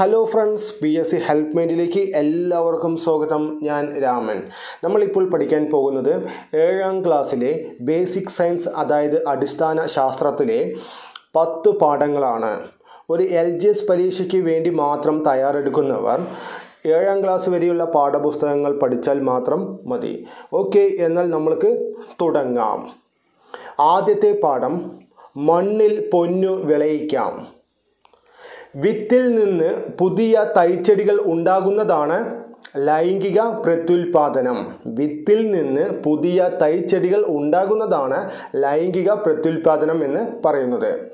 Hello friends P S C help മൈൻഡിലേക്ക് എല്ലാവർക്കും സ്വാഗതം. ഞാൻ രാമൻ. നമ്മളിപ്പോൾ പഠിക്കാൻ പോകുന്നത് ഏഴാം ക്ലാസ്സിലെ ബേസിക് സയൻസ് അതായത് അടിസ്ഥാന ശാസ്ത്രത്തിലെ പത്ത് പാഠങ്ങളാണ്. ഒരു എൽ ജി എസ് പരീക്ഷയ്ക്ക് വേണ്ടി മാത്രം തയ്യാറെടുക്കുന്നവർ ഏഴാം ക്ലാസ് വരെയുള്ള പാഠപുസ്തകങ്ങൾ പഠിച്ചാൽ മാത്രം മതി. ഓക്കെ എന്നാൽ നമ്മൾക്ക് തുടങ്ങാം. ആദ്യത്തെ പാഠം മണ്ണിൽ പൊന്നു വിളയിക്കാം. വിത്തിൽ നിന്ന് പുതിയ തൈച്ചെടികൾ ഉണ്ടാകുന്നതാണ് ലൈംഗിക പ്രത്യുൽപാദനം. വിത്തിൽ നിന്ന് പുതിയ തൈച്ചെടികൾ ഉണ്ടാകുന്നതാണ് ലൈംഗിക പ്രത്യുൽപാദനം എന്ന് പറയുന്നത്.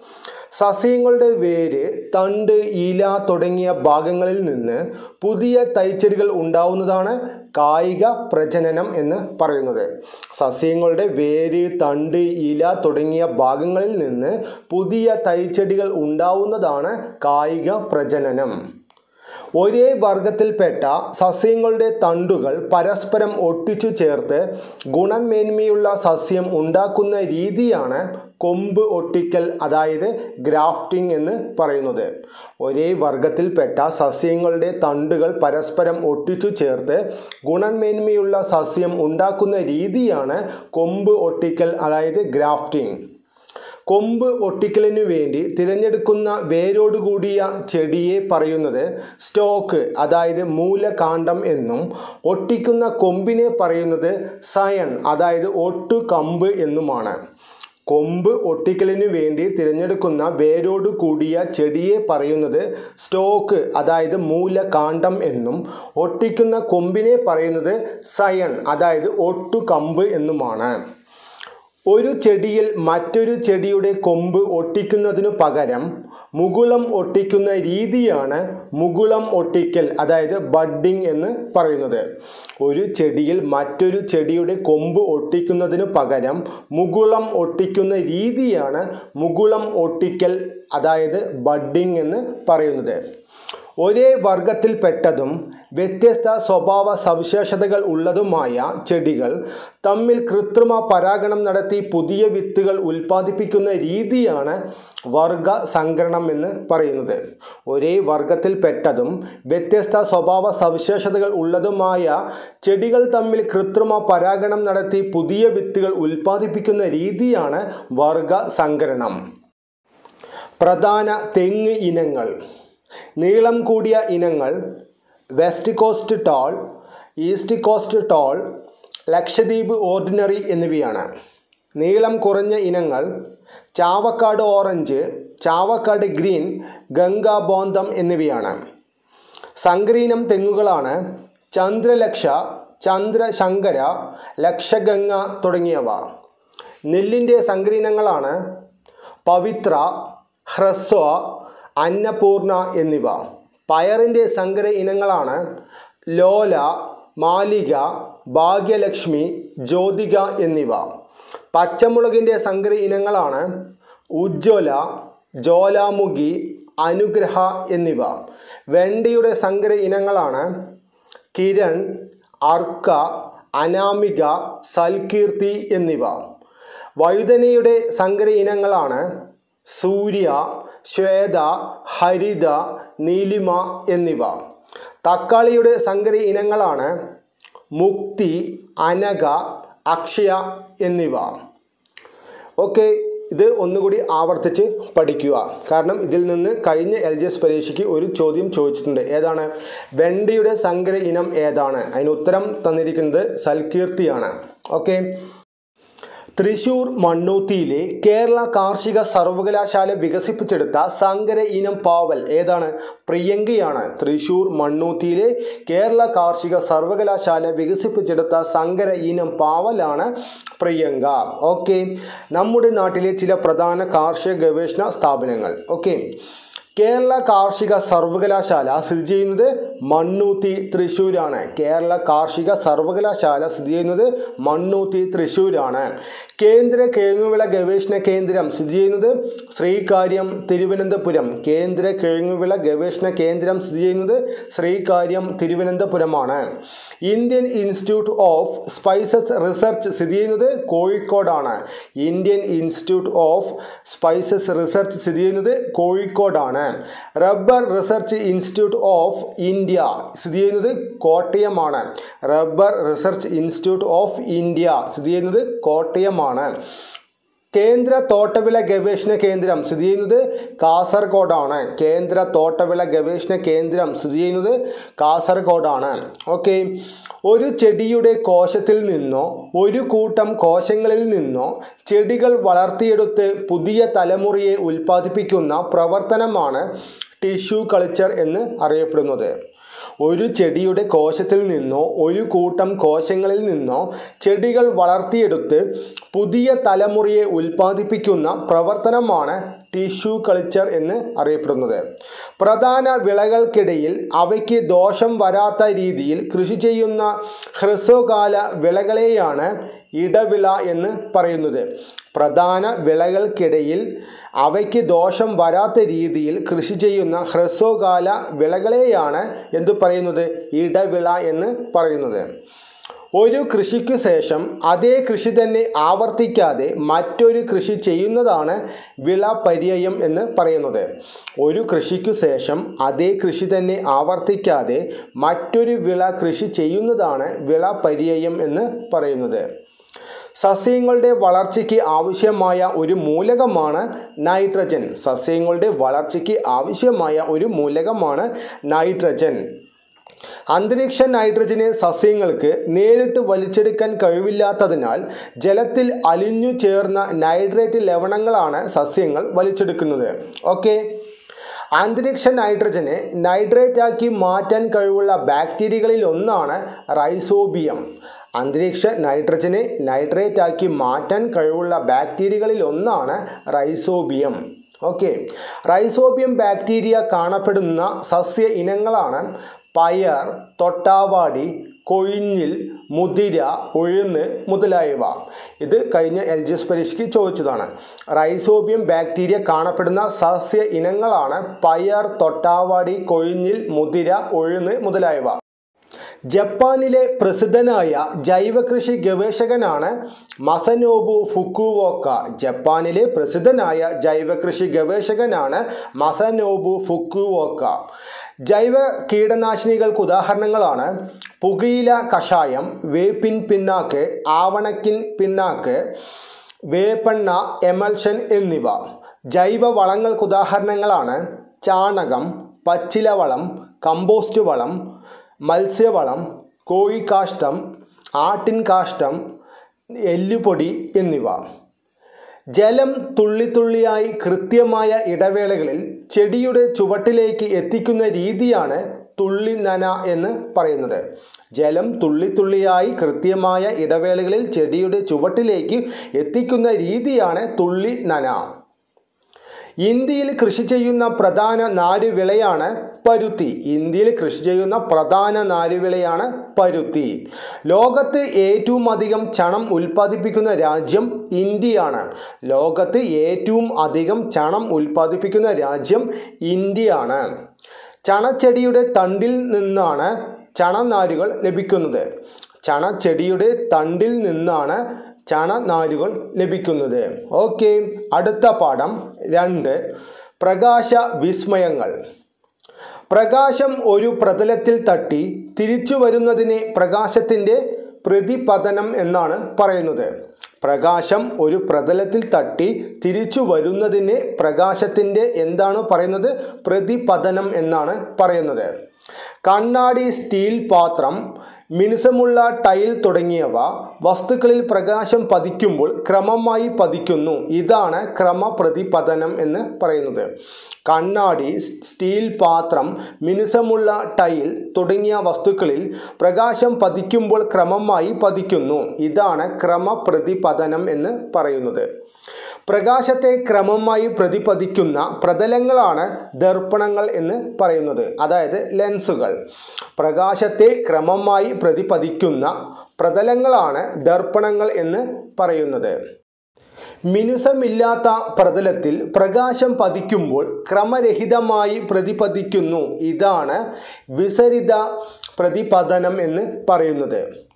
സസ്യങ്ങളുടെ വേര് തണ്ട് ഇല തുടങ്ങിയ ഭാഗങ്ങളിൽ നിന്ന് പുതിയ തൈച്ചെടികൾ ഉണ്ടാവുന്നതാണ് കായിക പ്രജനനം എന്ന് പറയുന്നത്. സസ്യങ്ങളുടെ വേര് തണ്ട് ഇല തുടങ്ങിയ ഭാഗങ്ങളിൽ നിന്ന് പുതിയ തൈച്ചെടികൾ ഉണ്ടാവുന്നതാണ് കായിക പ്രജനനം. ഒരേ വർഗത്തിൽപ്പെട്ട സസ്യങ്ങളുടെ തണ്ടുകൾ പരസ്പരം ഒട്ടിച്ചു ചേർത്ത് ഗുണമേന്മയുള്ള സസ്യം ഉണ്ടാക്കുന്ന രീതിയാണ് കൊമ്പ് ഒട്ടിക്കൽ അതായത് ഗ്രാഫ്റ്റിംഗ് എന്ന് പറയുന്നത്. ഒരേ വർഗത്തിൽപ്പെട്ട സസ്യങ്ങളുടെ തണ്ടുകൾ പരസ്പരം ഒട്ടിച്ചു ചേർത്ത് ഗുണമേന്മയുള്ള സസ്യം ഉണ്ടാക്കുന്ന രീതിയാണ് കൊമ്പ് ഒട്ടിക്കൽ അതായത് ഗ്രാഫ്റ്റിംഗ്. കൊമ്പ് ഒട്ടിക്കലിനു വേണ്ടി തിരഞ്ഞെടുക്കുന്ന വേരോടുകൂടിയ ചെടിയെ പറയുന്നത് സ്റ്റോക്ക് അതായത് മൂലകാന്ഡം എന്നും. ഒട്ടിക്കുന്ന കൊമ്പിനെ പറയുന്നത് സയൺ അതായത് ഒട്ടു കമ്പ് എന്നുമാണ്. കൊമ്പ് ഒട്ടിക്കലിനു വേണ്ടി തിരഞ്ഞെടുക്കുന്ന വേരോട് കൂടിയ ചെടിയെ പറയുന്നത് സ്റ്റോക്ക് അതായത് മൂലകാന്ഡം എന്നും. ഒട്ടിക്കുന്ന കൊമ്പിനെ പറയുന്നത് സയൺ അതായത് ഒട്ടു കമ്പ് എന്നുമാണ്. ഒരു ചെടിയിൽ മറ്റൊരു ചെടിയുടെ കൊമ്പ് ഒട്ടിക്കുന്നതിനു പകരം മുകുളം ഒട്ടിക്കുന്ന രീതിയാണ് മുകുളം ഒട്ടിക്കൽ അതായത് ബഡ്ഡിംഗ് എന്ന് പറയുന്നത്. ഒരു ചെടിയിൽ മറ്റൊരു ചെടിയുടെ കൊമ്പ് ഒട്ടിക്കുന്നതിനു പകരം മുകുളം ഒട്ടിക്കുന്ന രീതിയാണ് മുകുളം ഒട്ടിക്കൽ അതായത് ബഡ്ഡിംഗ് എന്ന് പറയുന്നത്. ഒരേ വർഗത്തിൽപ്പെട്ടതും വ്യത്യസ്ത സ്വഭാവ സവിശേഷതകൾ ഉള്ളതുമായ ചെടികൾ തമ്മിൽ കൃത്രിമ പരാഗണം നടത്തി പുതിയ വിത്തുകൾ ഉൽപ്പാദിപ്പിക്കുന്ന രീതിയാണ് വർഗ സംകരണം എന്ന് പറയുന്നത്. ഒരേ വർഗത്തിൽപ്പെട്ടതും വ്യത്യസ്ത സ്വഭാവ സവിശേഷതകൾ ഉള്ളതുമായ ചെടികൾ തമ്മിൽ കൃത്രിമ പരാഗണം നടത്തി പുതിയ വിത്തുകൾ ഉൽപ്പാദിപ്പിക്കുന്ന രീതിയാണ് വർഗ സംകരണം പ്രധാന തെങ്ങ് ഇനങ്ങൾ നീളം കൂടിയ ഇനങ്ങൾ west coast tall east coast tall Lakshadweep ordinary എന്നിവയാണ്. നീളം കുറഞ്ഞ ഇനങ്ങൾ ചാവക്കാട് ഓറഞ്ച് ചാവക്കാട് ഗ്രീൻ ഗംഗാ ബോന്തം എന്നിവയാണ്. സങ്കരീനം തെങ്ങുകളാണ്. ചന്ദ്രലക്ഷ ചന്ദ്രശങ്കര ലക്ഷഗംഗ തുടങ്ങിയവ. നെല്ലിന്റെ സങ്കരീനങ്ങളാണ്. പവിത്ര ഹ്രസ്വ അന്നപൂർണ എന്നിവ. പയറിന്റെ സങ്കര ഇനങ്ങളാണ് ലോല മാലിക ഭാഗ്യലക്ഷ്മി ജ്യോതിക എന്നിവ. പച്ചമുളകിന്റെ സങ്കര ഇനങ്ങളാണ് ഉജ്ജ്വല ജ്വാലാമുഖി അനുഗ്രഹ എന്നിവ. വെണ്ടയുടെ സങ്കര ഇനങ്ങളാണ് കിരൺ അർക്ക അനാമിക സൽകീർത്തി എന്നിവ. വഴുതനയുടെ സങ്കര ഇനങ്ങളാണ് സൂര്യ ശ്വേത ഹരിത നീലിമ എന്നിവ. തക്കാളിയുടെ സങ്കര ഇനങ്ങളാണ് മുക്തി അനക അക്ഷയ എന്നിവ. ഓക്കെ ഇത് ഒന്നുകൂടി ആവർത്തിച്ച് പഠിക്കുക. കാരണം ഇതിൽ നിന്ന് കഴിഞ്ഞ എൽ ജി എസ് പരീക്ഷയ്ക്ക് ഒരു ചോദ്യം ചോദിച്ചിട്ടുണ്ട്. ഏതാണ്? വെണ്ടിയുടെ സങ്കര ഇനം ഏതാണ്? അതിന് ഉത്തരം തന്നിരിക്കുന്നത് സൽകീർത്തിയാണ്. ഓക്കെ തൃശൂർ മണ്ണൂത്തിയിലെ കേരള കാർഷിക സർവകലാശാല വികസിപ്പിച്ചെടുത്ത സങ്കര ഇനം പാവൽ ഏതാണ്? പ്രിയങ്കയാണ്. തൃശൂർ മണ്ണൂത്തിയിലെ കേരള കാർഷിക സർവകലാശാല വികസിപ്പിച്ചെടുത്ത സങ്കര ഇനം പാവലാണ് പ്രിയങ്ക. ഓക്കെ. നമ്മുടെ നാട്ടിലെ ചില പ്രധാന കാർഷിക ഗവേഷണ സ്ഥാപനങ്ങൾ. ഓക്കെ. കേരള കാർഷിക സർവകലാശാല സ്ഥിതി ചെയ്യുന്നത് മണ്ണൂത്തി തൃശ്ശൂരാണ്. കേരള കാർഷിക സർവകലാശാല സ്ഥിതി ചെയ്യുന്നത് മണ്ണൂത്തി തൃശ്ശൂരാണ്. കേന്ദ്ര കിഴങ്ങുവിള ഗവേഷണ കേന്ദ്രം സ്ഥിതി ചെയ്യുന്നത് ശ്രീകാര്യം തിരുവനന്തപുരം. കേന്ദ്ര കിഴങ്ങുവിള ഗവേഷണ കേന്ദ്രം സ്ഥിതി ചെയ്യുന്നത് Sreekaryam തിരുവനന്തപുരമാണ്. Indian institute of spices research സ്ഥിതി ചെയ്യുന്നത് കോഴിക്കോടാണ്. Indian institute of spices research സ്ഥിതി ചെയ്യുന്നത് കോഴിക്കോടാണ്. കോട്ടയമാണ് rubber research institute of India സ്ഥിതി ചെയ്യുന്നത് കോട്ടയമാണ്. Rubber research institute of India സ്ഥിതി ചെയ്യുന്നത് കോട്ടയമാണ്. കേന്ദ്ര തോട്ടവിള ഗവേഷണ കേന്ദ്രം സ്ഥിതി ചെയ്യുന്നത് കാസർഗോഡാണ്. കേന്ദ്ര തോട്ടവിള ഗവേഷണ കേന്ദ്രം സ്ഥിതി ചെയ്യുന്നത് കാസർഗോഡാണ്. ഓക്കെ. ഒരു ചെടിയുടെ കോശത്തിൽ നിന്നോ ഒരു കൂട്ടം കോശങ്ങളിൽ നിന്നോ ചെടികൾ വളർത്തിയെടുത്ത് പുതിയ തലമുറയെ ഉൽപ്പാദിപ്പിക്കുന്ന പ്രവർത്തനമാണ് ടിഷ്യൂ കൾച്ചർ എന്ന് അറിയപ്പെടുന്നത്. ഒരു ചെടിയുടെ കോശത്തിൽ നിന്നോ ഒരു കൂട്ടം കോശങ്ങളിൽ നിന്നോ ചെടികൾ വളർത്തിയെടുത്ത് പുതിയ തലമുറയെ ഉൽപ്പാദിപ്പിക്കുന്ന പ്രവർത്തനമാണ് ടിഷ്യൂ കൾച്ചർ എന്ന് അറിയപ്പെടുന്നത്. പ്രധാന വിളകൾക്കിടയിൽ അവയ്ക്ക് ദോഷം വരാത്ത രീതിയിൽ കൃഷി ചെയ്യുന്ന ഹ്രസ്വകാല വിളകളെയാണ് ഇടവിള എന്ന് പറയുന്നത്. പ്രധാന വിളകൾക്കിടയിൽ അവയ്ക്ക് ദോഷം വരാത്ത രീതിയിൽ കൃഷി ചെയ്യുന്ന ഹ്രസ്വകാല വിളകളെയാണ് എന്തു പറയുന്നത്? ഇടവിള എന്ന് പറയുന്നത്. ഒരു കൃഷിക്കു ശേഷം അതേ കൃഷി തന്നെ ആവർത്തിക്കാതെ മറ്റൊരു കൃഷി ചെയ്യുന്നതാണ് വിള പര്യായം എന്ന് പറയുന്നത്. ഒരു കൃഷിക്കു ശേഷം അതേ കൃഷി തന്നെ ആവർത്തിക്കാതെ മറ്റൊരു വിള കൃഷി ചെയ്യുന്നതാണ് വിള എന്ന് പറയുന്നത്. സസ്യങ്ങളുടെ വളർച്ചയ്ക്ക് ആവശ്യമായ ഒരു മൂലകമാണ് നൈട്രജൻ. സസ്യങ്ങളുടെ വളർച്ചയ്ക്ക് ആവശ്യമായ ഒരു മൂലകമാണ് നൈട്രജൻ. അന്തരീക്ഷ നൈട്രജനെ സസ്യങ്ങൾക്ക് നേരിട്ട് വലിച്ചെടുക്കാൻ കഴിവില്ലാത്തതിനാൽ ജലത്തിൽ അലിഞ്ഞു ചേർന്ന നൈട്രേറ്റ് ലവണങ്ങളാണ് സസ്യങ്ങൾ വലിച്ചെടുക്കുന്നത്. ഓക്കെ. അന്തരീക്ഷ നൈട്രജനെ നൈട്രേറ്റ് ആക്കി മാറ്റാൻ കഴിവുള്ള ബാക്ടീരിയകളിൽ ഒന്നാണ് റൈസോബിയം. അന്തരീക്ഷ നൈട്രജനെ നൈട്രേറ്റ് ആക്കി മാറ്റാൻ കഴിവുള്ള ബാക്ടീരിയകളിൽ ഒന്നാണ് റൈസോബിയം. ഓക്കെ. റൈസോബിയം ബാക്ടീരിയ കാണപ്പെടുന്ന സസ്യ ഇനങ്ങളാണ് പയർ തൊട്ടാവാടി കൊഴിഞ്ഞിൽ മുതിര ഉഴുന്ന് മുതലായവ. ഇത് കഴിഞ്ഞ എൽ ജി എസ് പരീക്ഷയ്ക്ക് ചോദിച്ചതാണ്. റൈസോബിയം ബാക്ടീരിയ കാണപ്പെടുന്ന സസ്യ ഇനങ്ങളാണ് പയർ തൊട്ടാവാടി കൊഴിഞ്ഞിൽ മുതിര ഉഴുന്ന് മുതലായവ. ജപ്പാനിലെ പ്രസിദ്ധനായ ജൈവകൃഷി ഗവേഷകനാണ് മസനോബു ഫുക്കുവോക്ക. ജപ്പാനിലെ പ്രസിദ്ധനായ ജൈവകൃഷി ഗവേഷകനാണ് മസനോബു ഫുക്കുവോക്ക. ജൈവ കീടനാശിനികൾക്ക് ഉദാഹരണങ്ങളാണ് പുകയില കഷായം വേപ്പിൻ പിന്നാക്ക് ആവണക്കിൻ പിന്നാക്ക് വേപ്പെണ്ണ എമൽഷൻ എന്നിവ. ജൈവ വളങ്ങൾക്ക് ഉദാഹരണങ്ങളാണ് ചാണകം പച്ചിലവളം കമ്പോസ്റ്റ് വളം മത്സ്യവളം കോഴിക്കാഷ്ടം ആട്ടിൻ കാഷ്ടം എല്ലുപൊടി എന്നിവ. ജലം തുള്ളിത്തുള്ളിയായി കൃത്യമായ ഇടവേളകളിൽ ചെടിയുടെ ചുവട്ടിലേക്ക് എത്തിക്കുന്ന രീതിയാണ് തുള്ളി നന എന്ന് പറയുന്നത്. ജലം തുള്ളിത്തുള്ളിയായി കൃത്യമായ ഇടവേളകളിൽ ചെടിയുടെ ചുവട്ടിലേക്ക് എത്തിക്കുന്ന രീതിയാണ് തുള്ളി നന ഇന്ത്യയിൽ കൃഷി ചെയ്യുന്ന പ്രധാന നാരുവിളയാണ് പരുത്തി. ഇന്ത്യയിൽ കൃഷി ചെയ്യുന്ന പ്രധാന നാരുവിളയാണ് പരുത്തി. ലോകത്ത് ഏറ്റവും അധികം ചണം ഉൽപ്പാദിപ്പിക്കുന്ന രാജ്യം ഇന്ത്യയാണ്. ലോകത്ത് ഏറ്റവും അധികം ചണം ഉൽപ്പാദിപ്പിക്കുന്ന രാജ്യം ഇന്ത്യയാണ്. ചണച്ചെടിയുടെ തണ്ടിൽ നിന്നാണ് ചണനാരുകൾ ലഭിക്കുന്നത്. ചണച്ചെടിയുടെ തണ്ടിൽ നിന്നാണ് ചണനാരുകൾ ലഭിക്കുന്നത്. ഓക്കെ അടുത്ത പാഠം രണ്ട്. പ്രകാശ വിസ്മയങ്ങൾ പ്രകാശം ഒരു പ്രതലത്തിൽ തട്ടി തിരിച്ചു വരുന്നതിനെ പ്രകാശത്തിന്റെ പ്രതിപതനം എന്നാണ് പറയുന്നത്. പ്രകാശം ഒരു പ്രതലത്തിൽ തട്ടി തിരിച്ചു വരുന്നതിനെ പ്രകാശത്തിന്റെ എന്താണ് പറയുന്നത്? പ്രതിപതനം എന്നാണ് പറയുന്നത്. കണ്ണാടി സ്റ്റീൽ പാത്രം മിനുസമുള്ള ടൈൽ തുടങ്ങിയവ വസ്തുക്കളിൽ പ്രകാശം പതിക്കുമ്പോൾ ക്രമമായി പതിക്കുന്നു. ഇതാണ് ക്രമപ്രതിപതനം എന്ന് പറയുന്നത്. കണ്ണാടി സ്റ്റീൽ പാത്രം മിനുസമുള്ള ടൈൽ തുടങ്ങിയ വസ്തുക്കളിൽ പ്രകാശം പതിക്കുമ്പോൾ ക്രമമായി പതിക്കുന്നു. ഇതാണ് ക്രമപ്രതിപതനം എന്ന് പറയുന്നത്. പ്രകാശത്തെ ക്രമമായി പ്രതിപതിക്കുന്ന പ്രതലങ്ങളാണ് ദർപ്പണങ്ങൾ എന്ന് പറയുന്നത്. അതായത് ലെൻസുകൾ. പ്രകാശത്തെ ക്രമമായി പ്രതിപതിക്കുന്ന പ്രതലങ്ങളാണ് ദർപ്പണങ്ങൾ എന്ന് പറയുന്നത്. മിനുസമില്ലാത്ത പ്രതലത്തിൽ പ്രകാശം പതിക്കുമ്പോൾ ക്രമരഹിതമായി പ്രതിപതിക്കുന്നു. ഇതാണ് വിസരിത പ്രതിപതനം എന്ന് പറയുന്നത്.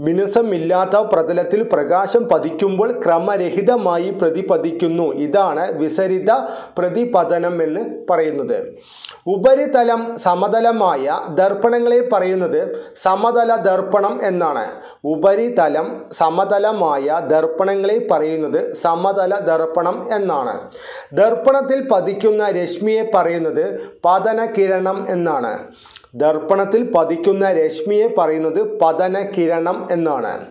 മിനുസമില്ലാത്ത പ്രതലത്തിൽ പ്രകാശം പതിക്കുമ്പോൾ ക്രമരഹിതമായി പ്രതിപതിക്കുന്നു. ഇതാണ് വിസരിത പ്രതിപതനം എന്ന് പറയുന്നത്. ഉപരിതലം സമതലമായ ദർപ്പണങ്ങളെ പറയുന്നത് സമതല ദർപ്പണം എന്നാണ്. ഉപരിതലം സമതലമായ ദർപ്പണങ്ങളെ പറയുന്നത് സമതല ദർപ്പണം എന്നാണ്. ദർപ്പണത്തിൽ പതിക്കുന്ന രശ്മിയെ പറയുന്നത് പതനകിരണം എന്നാണ്. ദർപ്പണത്തിൽ പതിക്കുന്ന രശ്മിയെ പറയുന്നത് പതനകിരണം എന്നാണ്.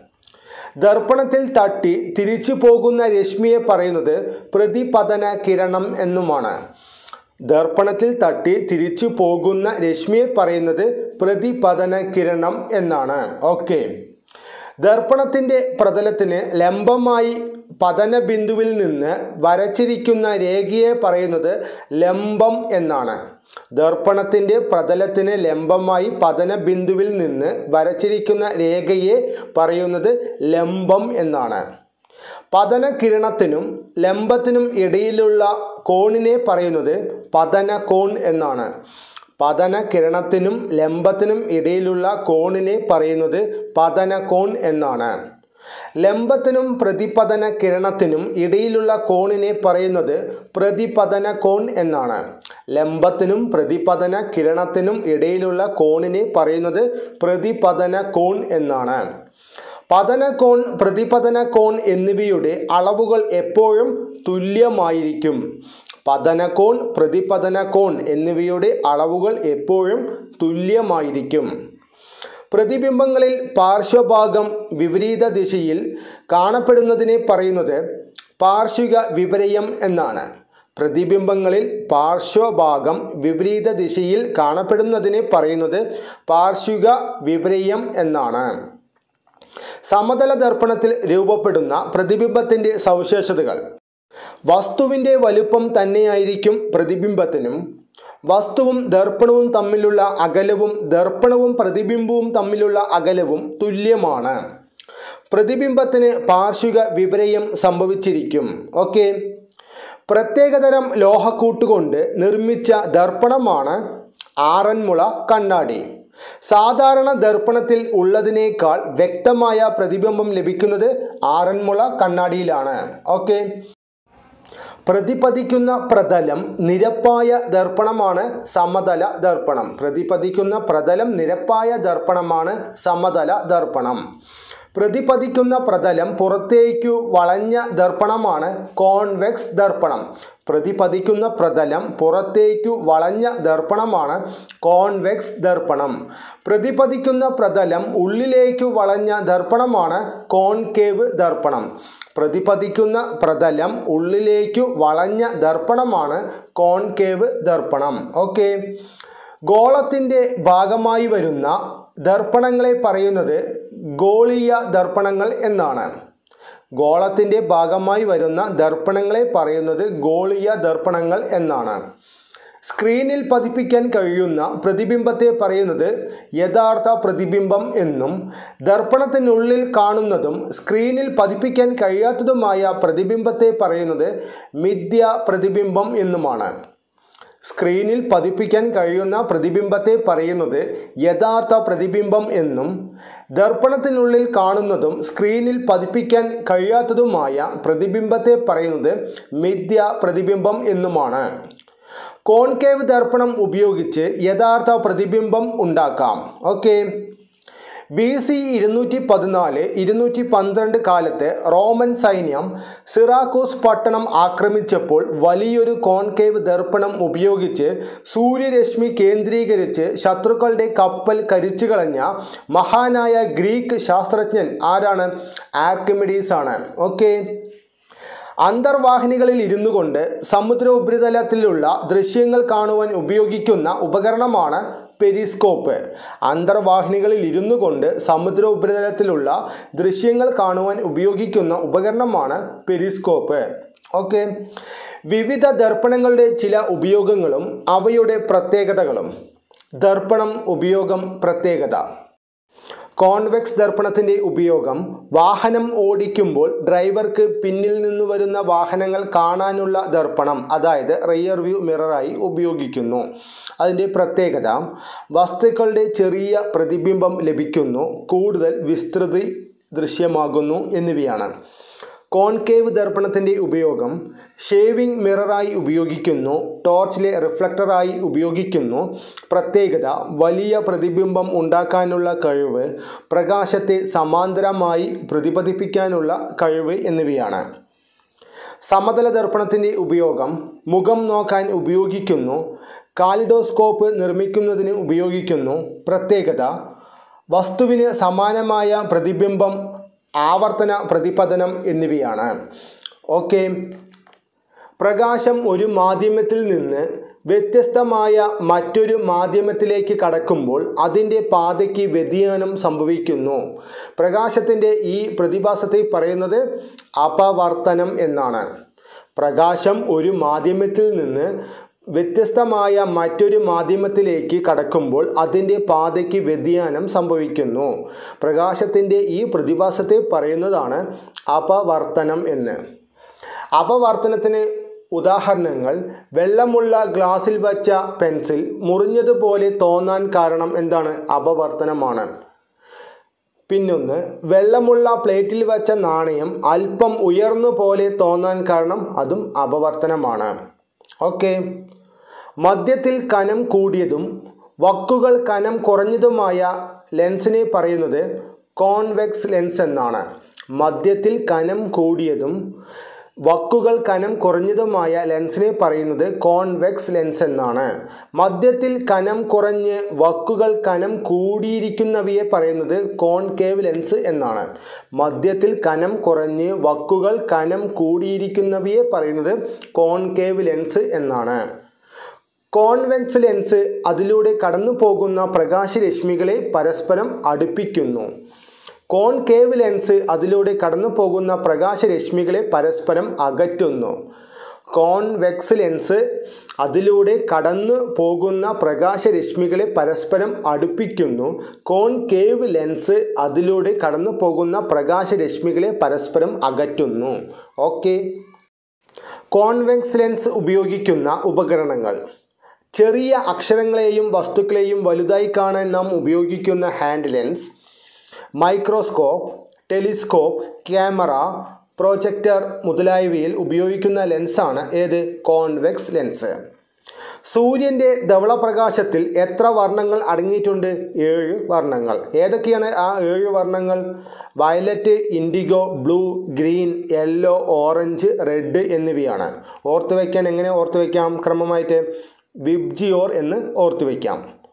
ദർപ്പണത്തിൽ തട്ടി തിരിച്ചു പോകുന്ന രശ്മിയെ പറയുന്നത് പ്രതിപതന കിരണം എന്നുമാണ്. ദർപ്പണത്തിൽ തട്ടി തിരിച്ചു പോകുന്ന രശ്മിയെ പറയുന്നത് പ്രതിപതന കിരണം എന്നാണ്. ഓക്കെ. ദർപ്പണത്തിന്റെ പ്രതലത്തിന് ലംബമായി പതന ബിന്ദുവിൽ നിന്ന് വരച്ചിരിക്കുന്ന രേഖയെ പറയുന്നത് ലംബം എന്നാണ്. ദർപ്പണത്തിന്റെ പ്രതലത്തിന് ലംബമായി പതന ബിന്ദുവിൽ നിന്ന് വരച്ചിരിക്കുന്ന രേഖയെ പറയുന്നത് ലംബം എന്നാണ്. പതന കിരണത്തിനും ലംബത്തിനും ഇടയിലുള്ള കോണിനെ പറയുന്നത് പതന കോൺ എന്നാണ്. പതന കിരണത്തിനും ലംബത്തിനും ഇടയിലുള്ള കോണിനെ പറയുന്നത് പതന കോൺ എന്നാണ്. ലംബത്തിനും പ്രതിപതന കിരണത്തിനും ഇടയിലുള്ള കോണിനെ പറയുന്നത് പ്രതിപതന കോൺ എന്നാണ്. ലംബത്തിനും പ്രതിപതന കിരണത്തിനും ഇടയിലുള്ള കോണിനെ പറയുന്നത് പ്രതിപതന കോൺ എന്നാണ്. പതന കോൺ പ്രതിപതന കോൺ എന്നിവയുടെ അളവുകൾ എപ്പോഴും തുല്യമായിരിക്കും. പതന കോൺ പ്രതിപതന കോൺ എന്നിവയുടെ അളവുകൾ എപ്പോഴും തുല്യമായിരിക്കും. പ്രതിബിംബങ്ങളിൽ പാർശ്വഭാഗം വിപരീത ദിശയിൽ കാണപ്പെടുന്നതിനെ പറയുന്നത് പാർശ്വിക വിപരയം എന്നാണ്. പ്രതിബിംബങ്ങളിൽ പാർശ്വഭാഗം വിപരീത ദിശയിൽ കാണപ്പെടുന്നതിനെ പറയുന്നത് പാർശ്വിക വിപരീയം എന്നാണ്. സമതല ദർപ്പണത്തിൽ രൂപപ്പെടുന്ന പ്രതിബിംബത്തിന്റെ സവിശേഷതകൾ. വസ്തുവിന്റെ വലുപ്പം തന്നെയായിരിക്കും പ്രതിബിംബത്തിനും. വസ്തുവും ദർപ്പണവും തമ്മിലുള്ള അകലവും ദർപ്പണവും പ്രതിബിംബവും തമ്മിലുള്ള അകലവും തുല്യമാണ്. പ്രതിബിംബത്തിന് പാർശ്വിക വിപരയം സംഭവിച്ചിരിക്കും. ഓക്കെ. പ്രത്യേകതരം ലോഹക്കൂട്ടുകൊണ്ട് നിർമ്മിച്ച ദർപ്പണമാണ് ആറന്മുള കണ്ണാടി. സാധാരണ ദർപ്പണത്തിൽ ഉള്ളതിനേക്കാൾ വ്യക്തമായ പ്രതിബിംബം ലഭിക്കുന്നത് ആറന്മുള കണ്ണാടിയിലാണ്. ഓക്കെ. പ്രതിപതിക്കുന്ന പ്രതലം നിരപ്പായ ദർപ്പണമാണ് സമതല ദർപ്പണം. പ്രതിപതിക്കുന്ന പ്രതലം നിരപ്പായ ദർപ്പണമാണ് സമതല ദർപ്പണം. പ്രതിപതിക്കുന്ന പ്രതലം പുറത്തേക്കു വളഞ്ഞ ദർപ്പണമാണ് കോൺവെക്സ് ദർപ്പണം. പ്രതിപതിക്കുന്ന പ്രതലം പുറത്തേക്കു വളഞ്ഞ ദർപ്പണമാണ് കോൺവെക്സ് ദർപ്പണം. പ്രതിപതിക്കുന്ന പ്രതലം ഉള്ളിലേക്കു വളഞ്ഞ ദർപ്പണമാണ് കോൺകേവ് ദർപ്പണം. പ്രതിപതിക്കുന്ന പ്രതലം ഉള്ളിലേക്കു വളഞ്ഞ ദർപ്പണമാണ് കോൺകേവ് ദർപ്പണം. ഓക്കെ. ഗോളത്തിന്റെ ഭാഗമായി വരുന്ന ദർപ്പണങ്ങളെ പറയുന്നത് ഗോളീയ ദർപ്പണങ്ങൾ എന്നാണ്. ഗോളത്തിന്റെ ഭാഗമായി വരുന്ന ദർപ്പണങ്ങളെ പറയുന്നത് ഗോളീയ ദർപ്പണങ്ങൾ എന്നാണ്. സ്ക്രീനിൽ പതിപ്പിക്കാൻ കഴിയുന്ന പ്രതിബിംബത്തെ പറയുന്നത് യഥാർത്ഥ പ്രതിബിംബം എന്നും ദർപ്പണത്തിനുള്ളിൽ കാണുന്നതും സ്ക്രീനിൽ പതിപ്പിക്കാൻ കഴിയാത്തതുമായ പ്രതിബിംബത്തെ പറയുന്നത് മിഥ്യ പ്രതിബിംബം എന്നുമാണ്. സ്ക്രീനിൽ പതിപ്പിക്കാൻ കഴിയുന്ന പ്രതിബിംബത്തെ പറയുന്നത് യഥാർത്ഥ പ്രതിബിംബം എന്നും ദർപ്പണത്തിനുള്ളിൽ കാണുന്നതും സ്ക്രീനിൽ പതിപ്പിക്കാൻ കഴിയാത്തതുമായ പ്രതിബിംബത്തെ പറയുന്നത് മിഥ്യ പ്രതിബിംബം എന്നുമാണ്. കോൺകേവ് ദർപ്പണം ഉപയോഗിച്ച് യഥാർത്ഥ പ്രതിബിംബം ഉണ്ടാക്കാം. ഓക്കെ. ബി സി ഇരുന്നൂറ്റി പതിനാല് ഇരുന്നൂറ്റി പന്ത്രണ്ട് കാലത്ത് റോമൻ സൈന്യം സിറാക്കോസ് പട്ടണം ആക്രമിച്ചപ്പോൾ വലിയൊരു കോൺകേവ് ദർപ്പണം ഉപയോഗിച്ച് സൂര്യരശ്മി കേന്ദ്രീകരിച്ച് ശത്രുക്കളുടെ കപ്പൽ കരിച്ചു കളഞ്ഞ മഹാനായ ഗ്രീക്ക് ശാസ്ത്രജ്ഞൻ ആരാണ്? ആർക്കിമിഡീസ് ആണ്. ഓക്കെ. അന്തർവാഹിനികളിൽ ഇരുന്നു കൊണ്ട് സമുദ്ര ഉപരിതലത്തിലുള്ള ദൃശ്യങ്ങൾ കാണുവാൻ ഉപയോഗിക്കുന്ന ഉപകരണമാണ് പെരിസ്കോപ്പ്. അന്തർവാഹിനികളിൽ ഇരുന്നു കൊണ്ട് സമുദ്ര ഉപരിതലത്തിലുള്ള ദൃശ്യങ്ങൾ കാണുവാൻ ഉപയോഗിക്കുന്ന ഉപകരണമാണ് പെരിസ്കോപ്പ്. ഓക്കെ. വിവിധ ദർപ്പണങ്ങളുടെ ചില ഉപയോഗങ്ങളും അവയുടെ പ്രത്യേകതകളും. ദർപ്പണം ഉപയോഗം പ്രത്യേകത. കോൺവെക്സ് ദർപ്പണത്തിന്റെ ഉപയോഗം വാഹനം ഓടിക്കുമ്പോൾ ഡ്രൈവർക്ക് പിന്നിൽ നിന്ന് വരുന്ന വാഹനങ്ങൾ കാണാനുള്ള ദർപ്പണം അതായത് റിയർ വ്യൂ മിററായി ഉപയോഗിക്കുന്നു. അതിന്റെ പ്രത്യേകത വസ്തുക്കളുടെ ചെറിയ പ്രതിബിംബം ലഭിക്കുന്നു കൂടുതൽ വിസ്തൃതി ദൃശ്യമാകുന്നു എന്നിവയാണ്. കോൺകേവ് ദർപ്പണത്തിന്റെ ഉപയോഗം ഷേവിംഗ് മിററായി ഉപയോഗിക്കുന്നു ടോർച്ചിലെ റിഫ്ലക്ടറായി ഉപയോഗിക്കുന്നു. പ്രത്യേകത വലിയ പ്രതിബിംബം ഉണ്ടാക്കാനുള്ള കഴിവ് പ്രകാശത്തെ സമാന്തരമായി പ്രതിപതിപ്പിക്കാനുള്ള കഴിവ് എന്നിവയാണ്. സമതല ദർപ്പണത്തിന്റെ ഉപയോഗം മുഖം നോക്കാൻ ഉപയോഗിക്കുന്നു കാലിഡോസ്കോപ്പ് നിർമ്മിക്കുന്നതിന് ഉപയോഗിക്കുന്നു. പ്രത്യേകത വസ്തുവിന് സമാനമായ പ്രതിബിംബം ആവർത്തന പ്രതിപതനം എന്നിവയാണ്. ഓക്കെ. പ്രകാശം ഒരു മാധ്യമത്തിൽ നിന്ന് വ്യത്യസ്തമായ മറ്റൊരു മാധ്യമത്തിലേക്ക് കടക്കുമ്പോൾ അതിന്റെ പാതയ്ക്ക് വ്യതിയാനം സംഭവിക്കുന്നു. പ്രകാശത്തിന്റെ ഈ പ്രതിഭാസത്തെ പറയുന്നത് അപവർത്തനം എന്നാണ്. പ്രകാശം ഒരു മാധ്യമത്തിൽ നിന്ന് വ്യത്യസ്തമായ മറ്റൊരു മാധ്യമത്തിലേക്ക് കടക്കുമ്പോൾ അതിന്റെ പാതയ്ക്ക് വ്യതിയാനം സംഭവിക്കുന്നു. പ്രകാശത്തിന്റെ ഈ പ്രതിഭാസത്തെ പറയുന്നതാണ് അപവർത്തനം എന്ന്. അപവർത്തനത്തിന് ഉദാഹരണങ്ങൾ വെള്ളമുള്ള ഗ്ലാസ്സിൽ വച്ച പെൻസിൽ മുറിഞ്ഞതുപോലെ തോന്നാൻ കാരണം എന്താണ്? അപവർത്തനമാണ്. പിന്നൊന്ന് വെള്ളമുള്ള പ്ലേറ്റിൽ വച്ച നാണയം അല്പം ഉയർന്നു പോലെ തോന്നാൻ കാരണം അതും അപവർത്തനമാണ്. ഓക്കെ. മദ്യത്തിൽ കനം കൂടിയതും വക്കുകൾ കനം കുറഞ്ഞതുമായ ലെൻസിനെ പറയുന്നത് കോൺവെക്സ് ലെൻസ് എന്നാണ്. മദ്യത്തിൽ കനം കൂടിയതും വക്കുകൾ കനം കുറഞ്ഞതുമായ ലെൻസിനെ പറയുന്നത് കോൺവെക്സ് ലെൻസ് എന്നാണ്. മധ്യത്തിൽ കനം കുറഞ്ഞ് വക്കുകൾ കനം കൂടിയിരിക്കുന്നവയെ പറയുന്നത് കോൺകേവ് ലെൻസ് എന്നാണ്. മധ്യത്തിൽ കനം കുറഞ്ഞ് വക്കുകൾ കനം കൂടിയിരിക്കുന്നവയെ പറയുന്നത് കോൺകേവ് ലെൻസ് എന്നാണ്. കോൺവെക്സ് ലെൻസ് അതിലൂടെ കടന്നു പോകുന്ന പ്രകാശരശ്മികളെ പരസ്പരം അടുപ്പിക്കുന്നു. കോൺകേവ് ലെൻസ് അതിലൂടെ കടന്നു പോകുന്ന പ്രകാശരശ്മികളെ പരസ്പരം അകറ്റുന്നു. കോൺവെക്സ് ലെൻസ് അതിലൂടെ കടന്നു പോകുന്ന പ്രകാശരശ്മികളെ പരസ്പരം അടുപ്പിക്കുന്നു. കോൺകേവ് ലെൻസ് അതിലൂടെ കടന്നു പോകുന്ന പ്രകാശരശ്മികളെ പരസ്പരം അകറ്റുന്നു. ഓക്കെ. കോൺവെക്സ് ലെൻസ് ഉപയോഗിക്കുന്ന ഉപകരണങ്ങൾ. ചെറിയ അക്ഷരങ്ങളെയും വസ്തുക്കളെയും വലുതായി കാണാൻ നാം ഉപയോഗിക്കുന്ന hand lens. Microscope telescope camera projector മുതലായവയിൽ ഉപയോഗിക്കുന്ന ലെൻസാണ് ഏത്? Convex lens. സൂര്യന്റെ ധവളപ്രകാശത്തിൽ എത്ര വർണങ്ങൾ അടങ്ങിയിട്ടുണ്ട്? ഏഴ് വർണങ്ങൾ. ഏതൊക്കെയാണ് ആ ഏഴ് വർണങ്ങൾ? Violet indigo blue green yellow orange red എന്നിവയാണ്. ഓർത്തു വയ്ക്കാൻ എങ്ങനെ ഓർത്തു വയ്ക്കാം? ക്രമമായിട്ട് വിബ്ജിയോർ എന്ന് ഓർത്തു വയ്ക്കാം.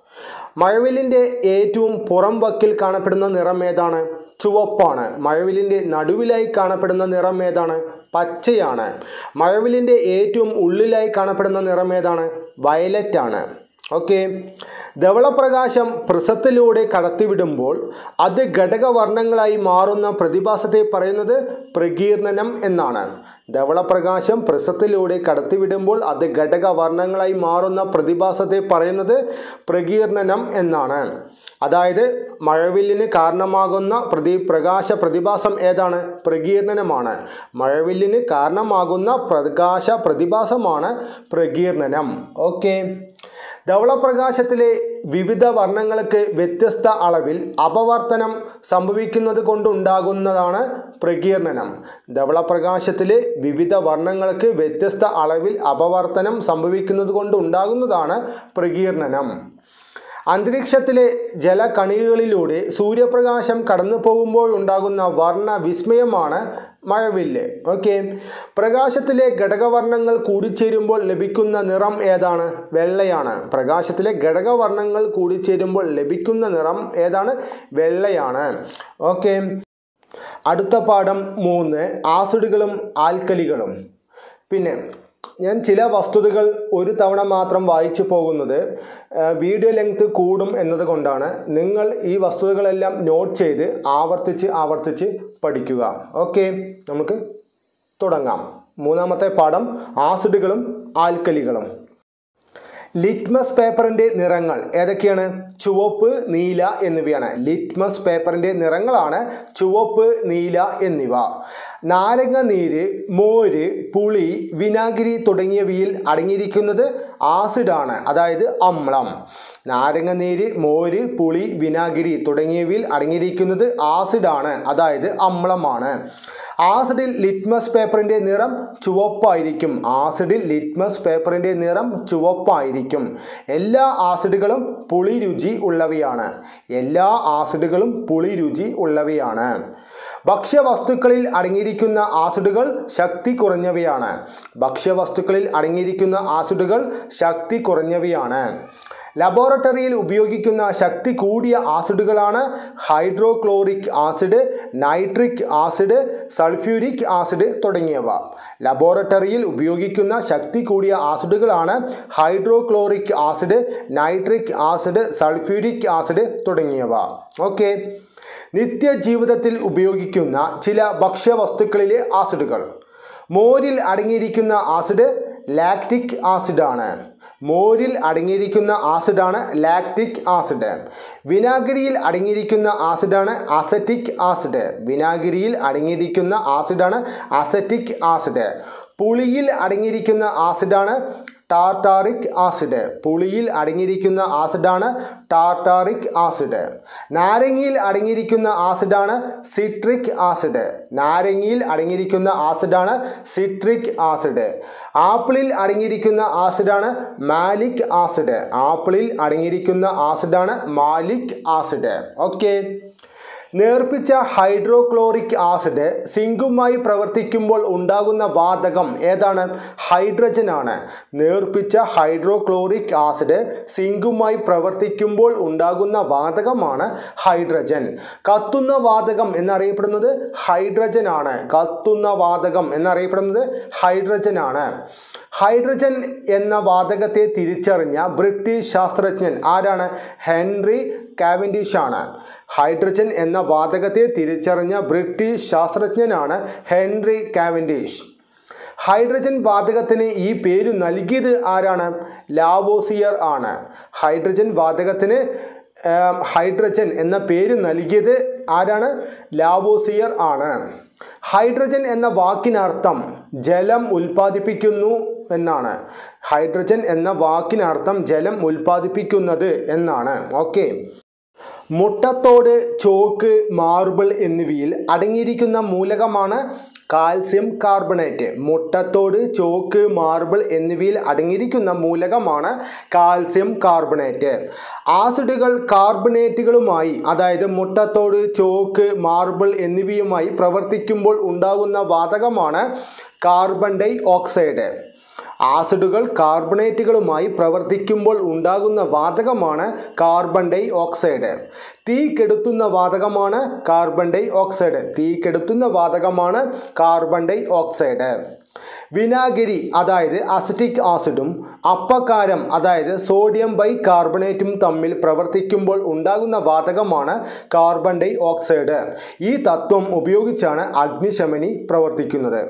മഴവില്ലിന്റെ ഏറ്റവും പുറം വക്കിൽ കാണപ്പെടുന്ന നിറം ഏതാണ്? ചുവപ്പാണ്. മഴവില്ലിന്റെ നടുവിലായി കാണപ്പെടുന്ന നിറം ഏതാണ്? പച്ചയാണ്. മഴവില്ലിന്റെ ഏറ്റവും ഉള്ളിലായി കാണപ്പെടുന്ന നിറം ഏതാണ്? വയലറ്റാണ്. ഓക്കെ. ധവളപ്രകാശം പ്രിസത്തിലൂടെ കടത്തിവിടുമ്പോൾ അത് ഘടകവർണങ്ങളായി മാറുന്ന പ്രതിഭാസത്തെ പറയുന്നത് പ്രകീർണനം എന്നാണ്. ധവളപ്രകാശം പ്രിസത്തിലൂടെ കടത്തിവിടുമ്പോൾ അത് ഘടകവർണങ്ങളായി മാറുന്ന പ്രതിഭാസത്തെ പറയുന്നത് പ്രകീർണനം എന്നാണ്. അതായത് മഴവില്ലിന് കാരണമാകുന്ന പ്രതി പ്രകാശ പ്രതിഭാസം ഏതാണ്? പ്രകീർണനമാണ്. മഴവില്ലിന് കാരണമാകുന്ന പ്രകാശ പ്രതിഭാസമാണ് പ്രകീർണനം. ഓക്കെ. ധവളപ്രകാശത്തിലെ വിവിധ വർണങ്ങൾക്ക് വ്യത്യസ്ത അളവിൽ അപവർത്തനം സംഭവിക്കുന്നത് കൊണ്ടുണ്ടാകുന്നതാണ് പ്രകീർണനം. ധവളപ്രകാശത്തിലെ വിവിധ വർണങ്ങൾക്ക് വ്യത്യസ്ത അളവിൽ അപവർത്തനം സംഭവിക്കുന്നത് കൊണ്ടുണ്ടാകുന്നതാണ് പ്രകീർണനം. അന്തരീക്ഷത്തിലെ ജലകണികകളിലൂടെ സൂര്യപ്രകാശം കടന്നു പോകുമ്പോഴുണ്ടാകുന്ന വർണ വിസ്മയമാണ് മഴവില്ല്. ഓക്കെ. പ്രകാശത്തിലെ ഘടകവർണങ്ങൾ കൂടിച്ചേരുമ്പോൾ ലഭിക്കുന്ന നിറം ഏതാണ്? വെള്ളയാണ്. പ്രകാശത്തിലെ ഘടകവർണങ്ങൾ കൂടിച്ചേരുമ്പോൾ ലഭിക്കുന്ന നിറം ഏതാണ്? വെള്ളയാണ്. ഓക്കെ. അടുത്ത പാഠം മൂന്ന്. ആസിഡുകളും ആൽക്കലികളും. പിന്നെ ഞാൻ ചില വസ്തുതകൾ ഒരു തവണ മാത്രം വായിച്ചു പോകുന്നത് വീഡിയോ ലെങ്ത് കൂടും എന്നതുകൊണ്ടാണ്. നിങ്ങൾ ഈ വസ്തുതകളെല്ലാം നോട്ട് ചെയ്ത് ആവർത്തിച്ച് ആവർത്തിച്ച് പഠിക്കുക. ഓക്കെ നമുക്ക് തുടങ്ങാം. മൂന്നാമത്തെ പാഠം ആസിഡുകളും ആൽക്കലികളും. ലിറ്റ്മസ് പേപ്പറിന്റെ നിറങ്ങൾ ഏതൊക്കെയാണ്? ചുവപ്പ് നീല എന്നിവയാണ്. ലിറ്റ്മസ് പേപ്പറിന്റെ നിറങ്ങളാണ് ചുവപ്പ് നീല എന്നിവ. നാരങ്ങ നീര് മോര് പുളി വിനാഗിരി തുടങ്ങിയവയിൽ അടങ്ങിയിരിക്കുന്നത് ആസിഡാണ് അതായത് അമ്ലം. നാരങ്ങ നീര് മോര് പുളി വിനാഗിരി തുടങ്ങിയവയിൽ അടങ്ങിയിരിക്കുന്നത് ആസിഡാണ് അതായത് അമ്ലമാണ്. ആസിഡിൽ ലിറ്റ്മസ് പേപ്പറിന്റെ നിറം ചുവപ്പായിരിക്കും. ആസിഡിൽ ലിറ്റ്മസ് പേപ്പറിന്റെ നിറം ചുവപ്പായിരിക്കും. എല്ലാ ആസിഡുകളും പുളി രുചി ഉള്ളവയാണ്. എല്ലാ ആസിഡുകളും പുളി രുചി ഉള്ളവയാണ്. ഭക്ഷ്യവസ്തുക്കളിൽ അടങ്ങിയിരിക്കുന്ന ആസിഡുകൾ ശക്തി കുറഞ്ഞവയാണ്. ഭക്ഷ്യവസ്തുക്കളിൽ അടങ്ങിയിരിക്കുന്ന ആസിഡുകൾ ശക്തി കുറഞ്ഞവയാണ്. ലബോറട്ടറിയിൽ ഉപയോഗിക്കുന്ന ശക്തി കൂടിയ ആസിഡുകളാണ് hydrochloric acid nitric acid sulphuric acid തുടങ്ങിയവ. ലബോറട്ടറിയിൽ ഉപയോഗിക്കുന്ന ശക്തി കൂടിയ ആസിഡുകളാണ് hydrochloric acid nitric acid sulphuric acid തുടങ്ങിയവ. ഓക്കെ. നിത്യജീവിതത്തിൽ ഉപയോഗിക്കുന്ന ചില ഭക്ഷ്യവസ്തുക്കളിലെ ആസിഡുകൾ. മോരിൽ അടങ്ങിയിരിക്കുന്ന ആസിഡ് ലാക്റ്റിക് ആസിഡാണ്. മോരിൽ അടങ്ങിയിരിക്കുന്ന ആസിഡാണ് ലാക്റ്റിക് ആസിഡ്. വിനാഗിരിയിൽ അടങ്ങിയിരിക്കുന്ന ആസിഡാണ് അസറ്റിക് ആസിഡ്. വിനാഗിരിയിൽ അടങ്ങിയിരിക്കുന്ന ആസിഡാണ് അസറ്റിക് ആസിഡ്. പുളിയിൽ അടങ്ങിയിരിക്കുന്ന ആസിഡാണ് ടാർട്ടാറിക് ആസിഡ്. പുളിയിൽ അടങ്ങിയിരിക്കുന്ന ആസിഡാണ് ടാർട്ടാറിക് ആസിഡ്. നാരങ്ങയിൽ അടങ്ങിയിരിക്കുന്ന ആസിഡാണ് സിട്രിക് ആസിഡ്. നാരങ്ങയിൽ അടങ്ങിയിരിക്കുന്ന ആസിഡാണ് സിട്രിക് ആസിഡ്. ആപ്പിളിൽ അടങ്ങിയിരിക്കുന്ന ആസിഡാണ് മാലിക് ആസിഡ്. ആപ്പിളിൽ അടങ്ങിയിരിക്കുന്ന ആസിഡാണ് മാലിക് ആസിഡ്. ഓക്കെ. നേർപ്പിച്ച ഹൈഡ്രോക്ലോറിക് ആസിഡ് സിങ്കുമായി പ്രവർത്തിക്കുമ്പോൾ ഉണ്ടാകുന്ന വാതകം ഏതാണ്? ഹൈഡ്രജൻ ആണ് നേർപ്പിച്ച ഹൈഡ്രോക്ലോറിക് ആസിഡ് സിങ്കുമായി പ്രവർത്തിക്കുമ്പോൾ ഉണ്ടാകുന്ന വാതകമാണ് ഹൈഡ്രജൻ. കത്തുന്ന വാതകം എന്നറിയപ്പെടുന്നത് ഹൈഡ്രജൻ ആണ് കത്തുന്ന വാതകം എന്നറിയപ്പെടുന്നത് ഹൈഡ്രജൻ ആണ് ഹൈഡ്രജൻ എന്ന വാതകത്തെ തിരിച്ചറിഞ്ഞ ബ്രിട്ടീഷ് ശാസ്ത്രജ്ഞൻ ആരാണ്? ഹെൻറി കാവൻഡിഷ് ആണ്. ഹൈഡ്രജൻ എന്ന വാതകത്തെ തിരിച്ചറിഞ്ഞ ബ്രിട്ടീഷ് ശാസ്ത്രജ്ഞനാണ് ഹെൻറി കാവൻഡീഷ്. ഹൈഡ്രജൻ വാതകത്തിന് ഈ പേര് നൽകിയത് ആരാണ്? ലാവോസിയർ ആണ്. ഹൈഡ്രജൻ വാതകത്തിന് ഹൈഡ്രജൻ എന്ന പേര് നൽകിയത് ആരാണ്? ലാവോസിയർ ആണ്. ഹൈഡ്രജൻ എന്ന വാക്കിനർത്ഥം ജലം ഉൽപ്പാദിപ്പിക്കുന്നു എന്നാണ്. ഹൈഡ്രജൻ എന്ന വാക്കിനർത്ഥം ജലം ഉൽപ്പാദിപ്പിക്കുന്നത് എന്നാണ്. ഓക്കെ. മുട്ടത്തോട് ചോക്ക് മാർബിൾ എന്നിവയിൽ അടങ്ങിയിരിക്കുന്ന മൂലകമാണ് കാൽസ്യം കാർബണേറ്റ്. മുട്ടത്തോട് ചോക്ക് മാർബിൾ എന്നിവയിൽ അടങ്ങിയിരിക്കുന്ന മൂലകമാണ് കാൽസ്യം കാർബണേറ്റ്. ആസിഡുകൾ കാർബണേറ്റുകളുമായി അതായത് മുട്ടത്തോട് ചോക്ക് മാർബിൾ എന്നിവയുമായി പ്രവർത്തിക്കുമ്പോൾ ഉണ്ടാകുന്ന വാതകമാണ് കാർബൺ ഡൈ ഓക്സൈഡ്. ആസിഡുകൾ കാർബണേറ്റുകളുമായി പ്രവർത്തിക്കുമ്പോൾ ഉണ്ടാകുന്ന വാതകമാണ് കാർബൺ ഡൈ ഓക്സൈഡ്. തീ കെടുത്തുന്ന വാതകമാണ് കാർബൺ ഡൈ ഓക്സൈഡ്. തീ കെടുത്തുന്ന വാതകമാണ് കാർബൺ ഡൈ ഓക്സൈഡ്. വിനാഗിരി അതായത് അസറ്റിക് ആസിഡും അപ്പക്കാരം അതായത് സോഡിയം ബൈ കാർബണേറ്റും തമ്മിൽ പ്രവർത്തിക്കുമ്പോൾ ഉണ്ടാകുന്ന വാതകമാണ് കാർബൺ ഡൈ ഓക്സൈഡ്. ഈ തത്വം ഉപയോഗിച്ചാണ് അഗ്നിശമനി പ്രവർത്തിക്കുന്നത്.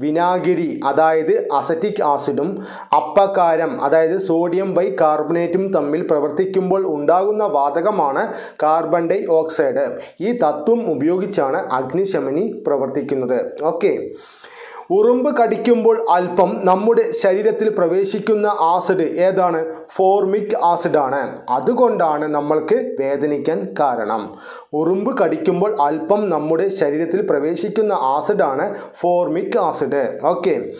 വിനാഗിരി അതായത് അസറ്റിക് ആസിഡും അപ്പക്കാരം അതായത് സോഡിയം ബൈ കാർബണേറ്റും തമ്മിൽ പ്രവർത്തിക്കുമ്പോൾ ഉണ്ടാകുന്ന വാതകമാണ് കാർബൺ ഡൈ ഓക്സൈഡ്. ഈ തത്വം ഉപയോഗിച്ചാണ് അഗ്നിശമനി പ്രവർത്തിക്കുന്നത്. ഓക്കെ. ഉറുമ്പ് കടിക്കുമ്പോൾ അല്പം നമ്മുടെ ശരീരത്തിൽ പ്രവേശിക്കുന്ന ആസിഡ് ഏതാണ്? ഫോർമിക് ആസിഡാണ്. അതുകൊണ്ടാണ് നമ്മൾക്ക് വേദനിക്കാൻ കാരണം. ഉറുമ്പ് കടിക്കുമ്പോൾ അല്പം നമ്മുടെ ശരീരത്തിൽ പ്രവേശിക്കുന്ന ആസിഡാണ് ഫോർമിക് ആസിഡ്. ഓക്കെ.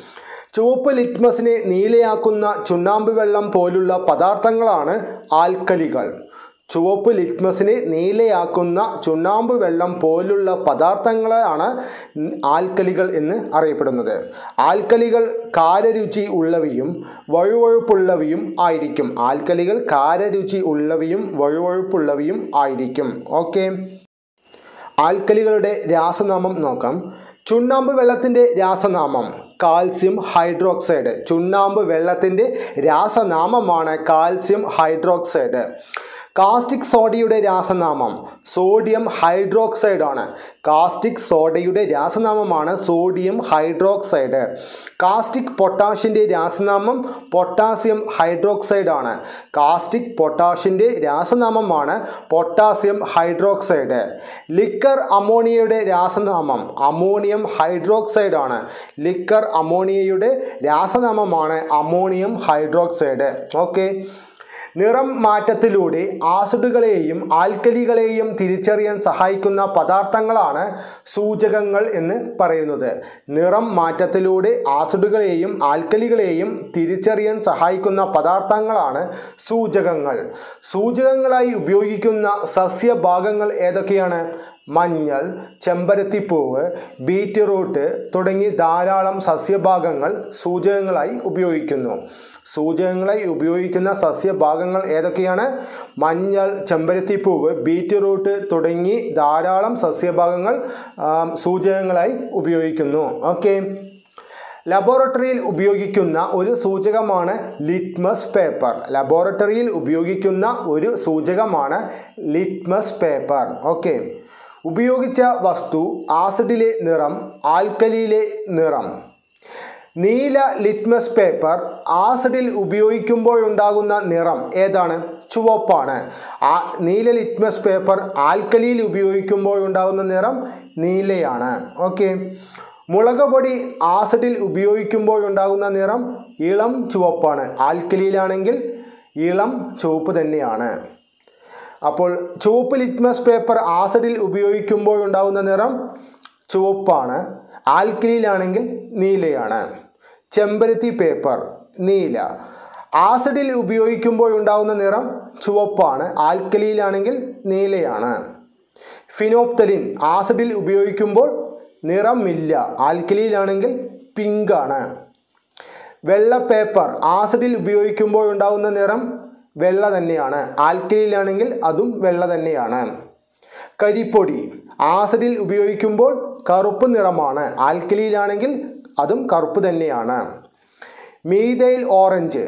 ചുവപ്പ് ലിറ്റ്മസിനെ നീലയാക്കുന്ന ചുണ്ണാമ്പ് വെള്ളം പോലുള്ള പദാർത്ഥങ്ങളാണ് ആൽക്കലികൾ. ചുവപ്പ് ലിറ്റ്മസിനെ നീലയാക്കുന്ന ചുണ്ണാമ്പ് വെള്ളം പോലുള്ള പദാർത്ഥങ്ങളാണ് ആൽക്കലികൾ എന്ന് അറിയപ്പെടുന്നത്. ആൽക്കലികൾ കാരരുചി ഉള്ളവയും വഴുവഴുപ്പുള്ളവയും ആയിരിക്കും. ആൽക്കലികൾ കാരരുചി ഉള്ളവയും വഴുവഴുപ്പുള്ളവയും ആയിരിക്കും. ഓക്കെ. ആൽക്കലികളുടെ രാസനാമം നോക്കാം. ചുണ്ണാമ്പ് വെള്ളത്തിന്റെ രാസനാമം കാൽസ്യം ഹൈഡ്രോക്സൈഡ്. ചുണ്ണാമ്പ് വെള്ളത്തിന്റെ രാസനാമമാണ് കാൽസ്യം ഹൈഡ്രോക്സൈഡ്. കാസ്റ്റിക് സോഡയുടെ രാസനാമം സോഡിയം ഹൈഡ്രോക്സൈഡ് ആണ് കാസ്റ്റിക് സോഡയുടെ രാസനാമമാണ് സോഡിയം ഹൈഡ്രോക്സൈഡ്. കാസ്റ്റിക് പൊട്ടാഷിന്റെ രാസനാമം പൊട്ടാസ്യം ഹൈഡ്രോക്സൈഡ് ആണ് കാസ്റ്റിക് പൊട്ടാഷിന്റെ രാസനാമമാണ് പൊട്ടാസ്യം ഹൈഡ്രോക്സൈഡ്. ലിക്കർ അമോണിയയുടെ രാസനാമം അമോണിയം ഹൈഡ്രോക്സൈഡ് ആണ് ലിക്കർ അമോണിയയുടെ രാസനാമമാണ് അമോണിയം ഹൈഡ്രോക്സൈഡ്. ഓക്കെ. നിറം മാറ്റത്തിലൂടെ ആസിഡുകളെയും ആൽക്കലികളെയും തിരിച്ചറിയാൻ സഹായിക്കുന്ന പദാർത്ഥങ്ങളാണ് സൂചകങ്ങൾ എന്ന് പറയുന്നത്. നിറം മാറ്റത്തിലൂടെ ആസിഡുകളെയും ആൽക്കലികളെയും തിരിച്ചറിയാൻ സഹായിക്കുന്ന പദാർത്ഥങ്ങളാണ് സൂചകങ്ങൾ. സൂചകങ്ങളായി ഉപയോഗിക്കുന്ന സസ്യഭാഗങ്ങൾ ഏതൊക്കെയാണ്? മഞ്ഞൾ ചെമ്പരത്തിപ്പൂവ് ബീറ്റ്റൂട്ട് തുടങ്ങി ധാരാളം സസ്യഭാഗങ്ങൾ സൂചകങ്ങളായി ഉപയോഗിക്കുന്നു. സൂചകങ്ങളായി ഉപയോഗിക്കുന്ന സസ്യഭാഗങ്ങൾ ഏതൊക്കെയാണ്? മഞ്ഞൾ ചെമ്പരത്തിപ്പൂവ് ബീറ്റ്റൂട്ട് തുടങ്ങി ധാരാളം സസ്യഭാഗങ്ങൾ സൂചകങ്ങളായി ഉപയോഗിക്കുന്നു. ഓക്കെ. ലബോറട്ടറിയിൽ ഉപയോഗിക്കുന്ന ഒരു സൂചകമാണ് ലിറ്റ്മസ് പേപ്പർ. ലബോറട്ടറിയിൽ ഉപയോഗിക്കുന്ന ഒരു സൂചകമാണ് ലിറ്റ്മസ് പേപ്പർ. ഓക്കെ. ഉപയോഗിച്ച വസ്തു ആസിഡിലെ നിറം ആൽക്കലിയിലെ നിറം. നീല ലിറ്റ്മസ് പേപ്പർ ആസിഡിൽ ഉപയോഗിക്കുമ്പോഴുണ്ടാകുന്ന നിറം ഏതാണ്? ചുവപ്പാണ്. ആ നീല ലിറ്റ്മസ് പേപ്പർ ആൽക്കലിയിൽ ഉപയോഗിക്കുമ്പോഴുണ്ടാകുന്ന നിറം നീലയാണ്. ഓക്കെ. മുളക് പൊടി ആസിഡിൽ ഉപയോഗിക്കുമ്പോഴുണ്ടാകുന്ന നിറം ഇളം ചുവപ്പാണ്. ആൽക്കലിയിലാണെങ്കിൽ ഇളം ചുവപ്പ് തന്നെയാണ്. അപ്പോൾ ചുവപ്പ് ലിറ്റ്മസ് പേപ്പർ ആസിഡിൽ ഉപയോഗിക്കുമ്പോൾ ഉണ്ടാകുന്ന നിറം ചുവപ്പാണ്. ആൽക്കലിയിലാണെങ്കിൽ നീലയാണ്. ചെമ്പരത്തി പേപ്പർ നീല. ആസിഡിൽ ഉപയോഗിക്കുമ്പോൾ ഉണ്ടാകുന്ന നിറം ചുവപ്പാണ്. ആൽക്കലിയിലാണെങ്കിൽ നീലയാണ്. ഫിനോപ്തലിൻ ആസിഡിൽ ഉപയോഗിക്കുമ്പോൾ നിറമില്ല. ആൽക്കലിയിലാണെങ്കിൽ പിങ്കാണ്. വെള്ള പേപ്പർ ആസിഡിൽ ഉപയോഗിക്കുമ്പോൾ ഉണ്ടാകുന്ന നിറം വെള്ള തന്നെയാണ്. ആൽക്കലിയിലാണെങ്കിൽ അതും വെള്ള തന്നെയാണ്. കരിപ്പൊടി. ആസിഡിൽ ഉപയോഗിക്കുമ്പോൾ കറുപ്പ് നിറമാണ്. ആൽക്കലിയിലാണെങ്കിൽ അതും കറുപ്പ് തന്നെയാണ്. മീതയിൽ ഓറഞ്ച്.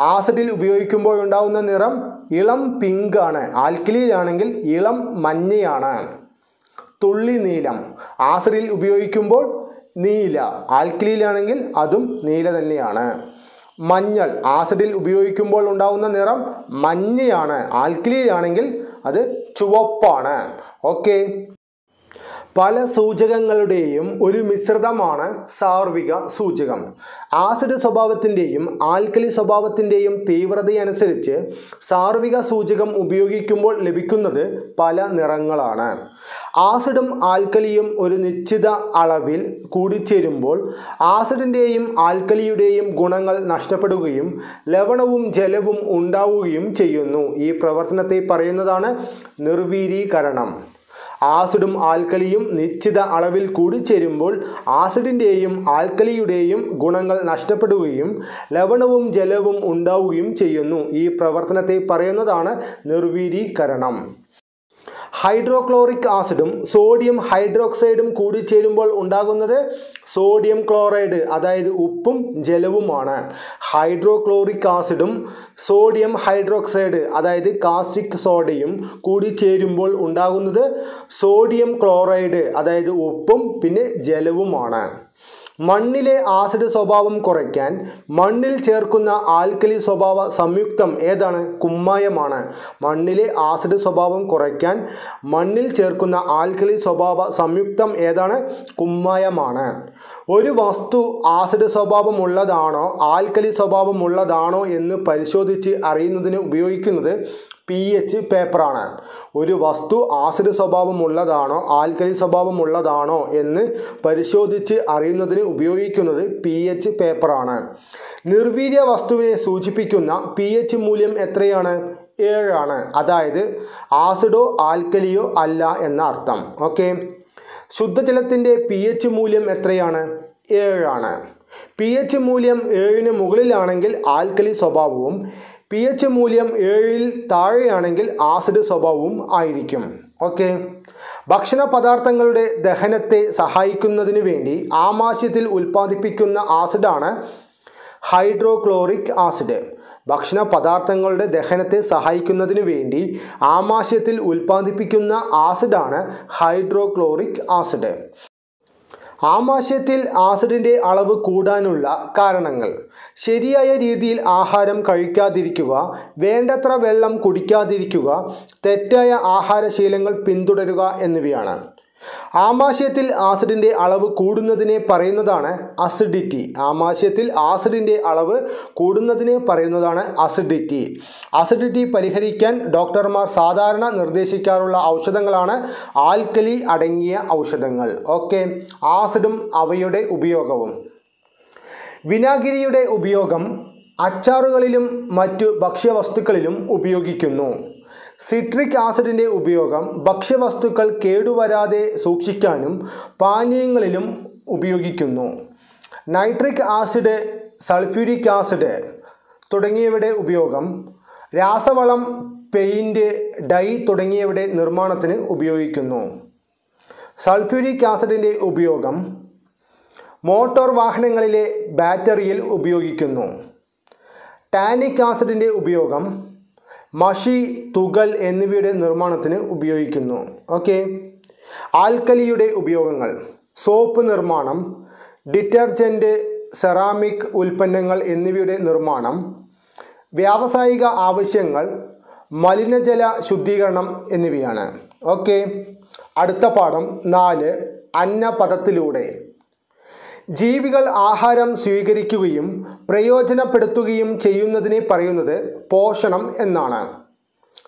ആസിഡിൽ ഉപയോഗിക്കുമ്പോൾ ഉണ്ടാകുന്ന നിറം ഇളം പിങ്ക് ആണ് ആൽക്കലിയിലാണെങ്കിൽ ഇളം മഞ്ഞയാണ്. തുള്ളി നീലം. ആസിഡിൽ ഉപയോഗിക്കുമ്പോൾ നീല. ആൽക്കലിയിലാണെങ്കിൽ അതും നീല തന്നെയാണ്. മഞ്ഞൾ. ആസിഡിൽ ഉപയോഗിക്കുമ്പോൾ ഉണ്ടാകുന്ന നിറം മഞ്ഞയാണ്. ആൽക്കലിയിലാണെങ്കിൽ അത് ചുവപ്പാണ്. ഓക്കെ. പല സൂചകങ്ങളുടെയും ഒരു മിശ്രിതമാണ് സാർവിക സൂചകം. ആസിഡ് സ്വഭാവത്തിന്റെയും ആൽക്കലി സ്വഭാവത്തിന്റെയും തീവ്രതയനുസരിച്ച് സാർവിക സൂചകം ഉപയോഗിക്കുമ്പോൾ ലഭിക്കുന്നത് പല നിറങ്ങളാണ്. ആസിഡും ആൽക്കലിയും ഒരു നിശ്ചിത അളവിൽ കൂടിച്ചേരുമ്പോൾ ആസിഡിന്റെയും ആൽക്കലിയുടെയും ഗുണങ്ങൾ നഷ്ടപ്പെടുകയും ലവണവും ജലവും ഉണ്ടാവുകയും ചെയ്യുന്നു. ഈ പ്രവർത്തനത്തെ പറയുന്നതാണ് നിർവീരീകരണം. ആസിഡും ആൽക്കലിയും നിശ്ചിത അളവിൽ കൂടിച്ചേരുമ്പോൾ ആസിഡിന്റെയും ആൽക്കലിയുടെയും ഗുണങ്ങൾ നഷ്ടപ്പെടുകയും ലവണവും ജലവും ഉണ്ടാവുകയും ചെയ്യുന്നു. ഈ പ്രവർത്തനത്തെ പറയുന്നതാണ് നിർവീരീകരണം. ഹൈഡ്രോക്ലോറിക് ആസിഡും സോഡിയം ഹൈഡ്രോക്സൈഡും കൂടി ചേരുമ്പോൾ ഉണ്ടാകുന്നത് സോഡിയം ക്ലോറൈഡ് അതായത് ഉപ്പും ജലവുമാണ്. ഹൈഡ്രോക്ലോറിക് ആസിഡും സോഡിയം ഹൈഡ്രോക്സൈഡ് അതായത് കാസ്റ്റിക് സോഡയും കൂടി ചേരുമ്പോൾ ഉണ്ടാകുന്നത് സോഡിയം ക്ലോറൈഡ് അതായത് ഉപ്പും പിന്നെ ജലവുമാണ്. മണ്ണിലെ ആസിഡ് സ്വഭാവം കുറയ്ക്കാൻ മണ്ണിൽ ചേർക്കുന്ന ആൽക്കലി സ്വഭാവ സംയുക്തം ഏതാണ്? കുമ്മായമാണ്. മണ്ണിലെ ആസിഡ് സ്വഭാവം കുറയ്ക്കാൻ മണ്ണിൽ ചേർക്കുന്ന ആൽക്കലി സ്വഭാവ സംയുക്തം ഏതാണ്? കുമ്മായമാണ്. ഒരു വസ്തു ആസിഡ് സ്വഭാവമുള്ളതാണോ ആൽക്കലി സ്വഭാവമുള്ളതാണോ എന്ന് പരിശോധിച്ച് അറിയുന്നതിന് ഉപയോഗിക്കുന്നത് പി എച്ച് പേപ്പറാണ് ഒരു വസ്തു ആസിഡ് സ്വഭാവമുള്ളതാണോ ആൽക്കലി സ്വഭാവമുള്ളതാണോ എന്ന് പരിശോധിച്ച് അറിയുന്നതിന് ഉപയോഗിക്കുന്നത് പി എച്ച് പേപ്പറാണ് നിർവീര്യ വസ്തുവിനെ സൂചിപ്പിക്കുന്ന പി എച്ച് മൂല്യം എത്രയാണ്? ഏഴാണ് അതായത് ആസിഡോ ആൽക്കലിയോ അല്ല എന്ന അർത്ഥം. ഓക്കെ. ശുദ്ധജലത്തിന്റെ പി എച്ച് മൂല്യം എത്രയാണ്? ഏഴാണ് പി എച്ച് മൂല്യം ഏഴിന് മുകളിലാണെങ്കിൽ ആൽക്കലി സ്വഭാവവും പി എച്ച് മൂല്യം ഏഴിൽ താഴെയാണെങ്കിൽ ആസിഡ് സ്വഭാവവും ആയിരിക്കും. ഓക്കെ ഭക്ഷണ പദാർത്ഥങ്ങളുടെ ദഹനത്തെ സഹായിക്കുന്നതിന് വേണ്ടി ആമാശയത്തിൽ ഉൽപ്പാദിപ്പിക്കുന്ന ആസിഡാണ് ഹൈഡ്രോക്ലോറിക് ആസിഡ് ഭക്ഷണ പദാർത്ഥങ്ങളുടെ ദഹനത്തെ സഹായിക്കുന്നതിന് വേണ്ടി ആമാശയത്തിൽ ഉൽപ്പാദിപ്പിക്കുന്ന ആസിഡാണ് ഹൈഡ്രോക്ലോറിക് ആസിഡ് ആമാശയത്തിൽ ആസിഡിന്റെ അളവ് കൂടാനുള്ള കാരണങ്ങൾ. ശരിയായ രീതിയിൽ ആഹാരം കഴിക്കാതിരിക്കുക വേണ്ടത്ര വെള്ളം കുടിക്കാതിരിക്കുക തെറ്റായ ആഹാരശീലങ്ങൾ പിന്തുടരുക എന്നിവയാണ്. ആമാശയത്തിൽ ആസിഡിന്റെ അളവ് കൂടുന്നതിനെ പറയുന്നതാണ് അസിഡിറ്റി ആമാശയത്തിൽ ആസിഡിന്റെ അളവ് കൂടുന്നതിനെ പറയുന്നതാണ് അസിഡിറ്റി അസിഡിറ്റി പരിഹരിക്കാൻ ഡോക്ടർമാർ സാധാരണ നിർദ്ദേശിക്കാറുള്ള ഔഷധങ്ങളാണ് ആൽക്കലി അടങ്ങിയ ഔഷധങ്ങൾ. ഓക്കെ. ആസിഡും അവയുടെ ഉപയോഗവും. വിനാഗിരിയുടെ ഉപയോഗം അച്ചാറുകളിലും മറ്റു ഭക്ഷ്യവസ്തുക്കളിലും ഉപയോഗിക്കുന്നു. സിട്രിക് ആസിഡിന്റെ ഉപയോഗം ഭക്ഷ്യവസ്തുക്കൾ കേടുവരാതെ സൂക്ഷിക്കാനും പാനീയങ്ങളിലും ഉപയോഗിക്കുന്നു. നൈട്രിക് ആസിഡ് സൾഫ്യൂരിക് ആസിഡ് തുടങ്ങിയവയുടെ ഉപയോഗം രാസവളം പെയിന്റ് ഡൈ തുടങ്ങിയവയുടെ നിർമ്മാണത്തിന് ഉപയോഗിക്കുന്നു. സൾഫ്യൂരിക് ആസിഡിന്റെ ഉപയോഗം മോട്ടോർ വാഹനങ്ങളിലെ ബാറ്ററിയിൽ ഉപയോഗിക്കുന്നു. ടാനിക് ആസിഡിന്റെ ഉപയോഗം മഷി തുകൽ എന്നിവയുടെ നിർമ്മാണത്തിന് ഉപയോഗിക്കുന്നു. ഓക്കെ ആൽക്കലിയുടെ ഉപയോഗങ്ങൾ. സോപ്പ് നിർമ്മാണം ഡിറ്റർജന്റ് സെറാമിക് ഉൽപ്പന്നങ്ങൾ എന്നിവയുടെ നിർമ്മാണം വ്യാവസായിക ആവശ്യങ്ങൾ മലിനജല ശുദ്ധീകരണം എന്നിവയാണ്. ഓക്കെ അടുത്ത പാഠം നാല് അന്നപദത്തിലൂടെ. ജീവികൾ ആഹാരം സ്വീകരിക്കുകയും പ്രയോജനപ്പെടുത്തുകയും ചെയ്യുന്നതിനെ പറയുന്നത് പോഷണം എന്നാണ്.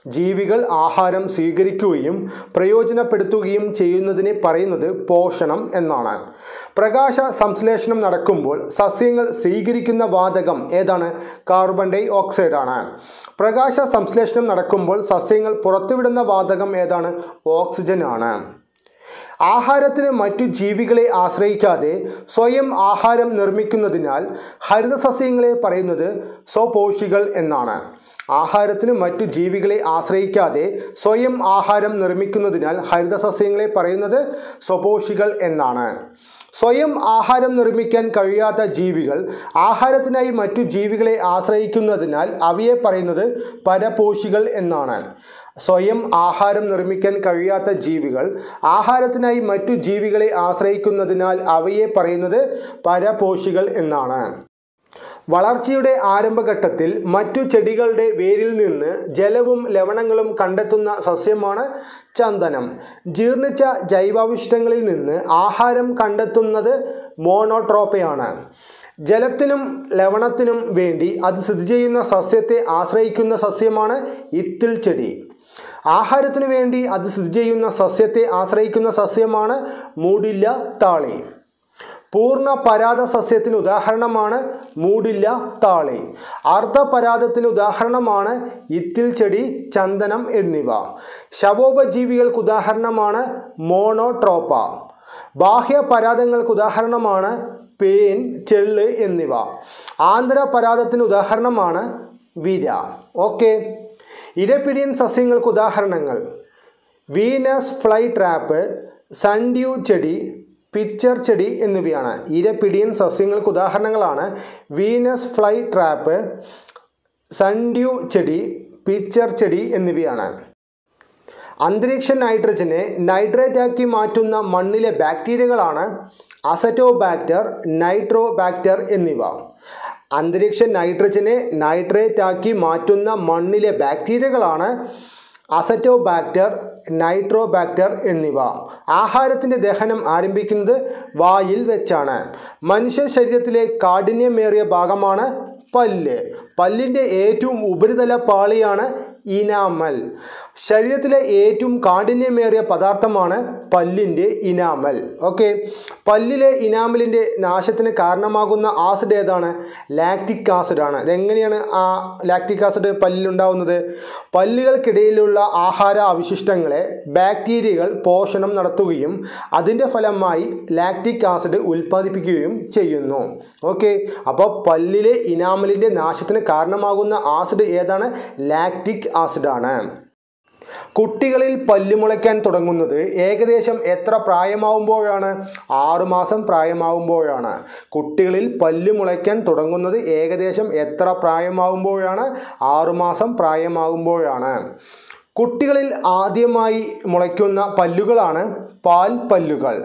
ജീവികൾ ആഹാരം സ്വീകരിക്കുകയും പ്രയോജനപ്പെടുത്തുകയും ചെയ്യുന്നതിനെ പറയുന്നത് പോഷണം എന്നാണ്. പ്രകാശ സംശ്ലേഷണം നടക്കുമ്പോൾ സസ്യങ്ങൾ സ്വീകരിക്കുന്ന വാതകം ഏതാണ്? കാർബൺ ഡൈ ഓക്സൈഡ് ആണ്. പ്രകാശ സംശ്ലേഷണം നടക്കുമ്പോൾ സസ്യങ്ങൾ പുറത്തുവിടുന്ന വാതകം ഏതാണ്? ഓക്സിജൻ ആണ്. ആഹാരത്തിന് മറ്റു ജീവികളെ ആശ്രയിക്കാതെ സ്വയം ആഹാരം നിർമ്മിക്കുന്നതിനാൽ ഹരിതസസ്യങ്ങളെ പറയുന്നത് സ്വപോഷികൾ എന്നാണ്. ആഹാരത്തിന് മറ്റു ജീവികളെ ആശ്രയിക്കാതെ സ്വയം ആഹാരം നിർമ്മിക്കുന്നതിനാൽ ഹരിതസസ്യങ്ങളെ പറയുന്നത് സ്വപോഷികൾ എന്നാണ്. സ്വയം ആഹാരം നിർമ്മിക്കാൻ കഴിയാത്ത ജീവികൾ ആഹാരത്തിനായി മറ്റു ജീവികളെ ആശ്രയിക്കുന്നതിനാൽ അവയെ പറയുന്നത് പരപോഷികൾ എന്നാണ്. സ്വയം ആഹാരം നിർമ്മിക്കാൻ കഴിയാത്ത ജീവികൾ ആഹാരത്തിനായി മറ്റു ജീവികളെ ആശ്രയിക്കുന്നതിനാൽ അവയെ പറയുന്നത് പരപോഷികൾ എന്നാണ്. വളർച്ചയുടെ ആരംഭഘട്ടത്തിൽ മറ്റു ചെടികളുടെ വേരിൽ നിന്ന് ജലവും ലവണങ്ങളും കണ്ടെത്തുന്ന സസ്യമാണ് ചന്ദനം. ജീർണിച്ച ജൈവാവിഷ്ടങ്ങളിൽ നിന്ന് ആഹാരം കണ്ടെത്തുന്നത് മോണോട്രോപ്പയാണ്. ജലത്തിനും ലവണത്തിനും വേണ്ടി അത് സ്ഥിതി ചെയ്യുന്ന സസ്യത്തെ ആശ്രയിക്കുന്ന സസ്യമാണ് ഇത്തിൽ ചെടി. ആഹാരത്തിനു വേണ്ടി അത് സ്ഥിതി ചെയ്യുന്ന സസ്യത്തെ ആശ്രയിക്കുന്ന സസ്യമാണ് മൂടില്ല താളി. പൂർണ പരാത സസ്യത്തിന് ഉദാഹരണമാണ് മൂടില്ല താളി. അർദ്ധപരാതത്തിന് ഉദാഹരണമാണ് ഇത്തിൽ ചെടി ചന്ദനം എന്നിവ. ശവോപജീവികൾക്ക് ഉദാഹരണമാണ് മോണോട്രോപ്പ. ബാഹ്യ പരാതങ്ങൾക്ക് ഉദാഹരണമാണ് പേൻ ചെള്ള് എന്നിവ. ആന്തരപരാതത്തിന് ഉദാഹരണമാണ് വിര ഓക്കെ. ഇരപിടിയൻ സസ്യങ്ങൾക്ക് ഉദാഹരണങ്ങൾ. വീനസ് ഫ്ലൈ ട്രാപ്പ് സൺഡ്യൂ ചെടി പിച്ചർ ചെടി എന്നിവയാണ്. ഇരപിടിയൻ സസ്യങ്ങൾക്ക് ഉദാഹരണങ്ങളാണ്. വീനസ് ഫ്ലൈ ട്രാപ്പ് സൺഡ്യൂ ചെടി പിച്ചർ ചെടി എന്നിവയാണ്. അന്തരീക്ഷ നൈട്രജനെ നൈട്രേറ്റ് ആക്കി മാറ്റുന്ന മണ്ണിലെ ബാക്ടീരിയകളാണ് അസറ്റോബാക്ടർ നൈട്രോബാക്ടർ എന്നിവ. അന്തരീക്ഷ നൈട്രജനെ നൈട്രേറ്റ് ആക്കി മാറ്റുന്ന മണ്ണിലെ ബാക്ടീരിയകളാണ് അസറ്റോബാക്ടർ നൈട്രോബാക്ടർ എന്നിവ. ആഹാരത്തിന്റെ ദഹനം ആരംഭിക്കുന്നത് വായിൽ വെച്ചാണ്. മനുഷ്യ ശരീരത്തിലെ കാഠിന്യമേറിയ ഭാഗമാണ് പല്ല്. പല്ലിന്റെ ഏറ്റവും ഉപരിതല പാളിയാണ് ഇനാമൽ. ശരീരത്തിലെ ഏറ്റവും കാഠിന്യമേറിയ പദാർത്ഥമാണ് പല്ലിന്റെ ഇനാമൽ. ഓക്കെ. പല്ലിലെ ഇനാമലിന്റെ നാശത്തിന് കാരണമാകുന്ന ആസിഡ് ഏതാണ്? ലാക്റ്റിക് ആസിഡ് ആണ് ഇതെങ്ങനെയാണ് ആ ലാക്റ്റിക് ആസിഡ് പല്ലിലുണ്ടാവുന്നത് പല്ലുകൾക്കിടയിലുള്ള ആഹാര അവശിഷ്ടങ്ങളെ ബാക്ടീരിയകൾ പോഷണം നടത്തുകയും അതിന്റെ ഫലമായി ലാക്റ്റിക് ആസിഡ് ഉൽപ്പാദിപ്പിക്കുകയും ചെയ്യുന്നു. ഓക്കെ. അപ്പോൾ പല്ലിലെ ഇനാമലിന്റെ നാശത്തിന് കാരണമാകുന്ന ആസിഡ് ഏതാണ്? ലാക്റ്റിക് ആസിഡാണ്. കുട്ടികളിൽ പല്ലുമുളയ്ക്കാൻ തുടങ്ങുന്നത് ഏകദേശം എത്ര പ്രായമാവുമ്പോഴാണ്? ആറുമാസം പ്രായമാവുമ്പോഴാണ്. കുട്ടികളിൽ പല്ലുമുളയ്ക്കാൻ തുടങ്ങുന്നത് ഏകദേശം എത്ര പ്രായമാവുമ്പോഴാണ്? ആറുമാസം പ്രായമാകുമ്പോഴാണ് കുട്ടികളിൽ ആദ്യമായി മുളയ്ക്കുന്ന പല്ലുകളാണ് പാൽ പല്ലുകൾ.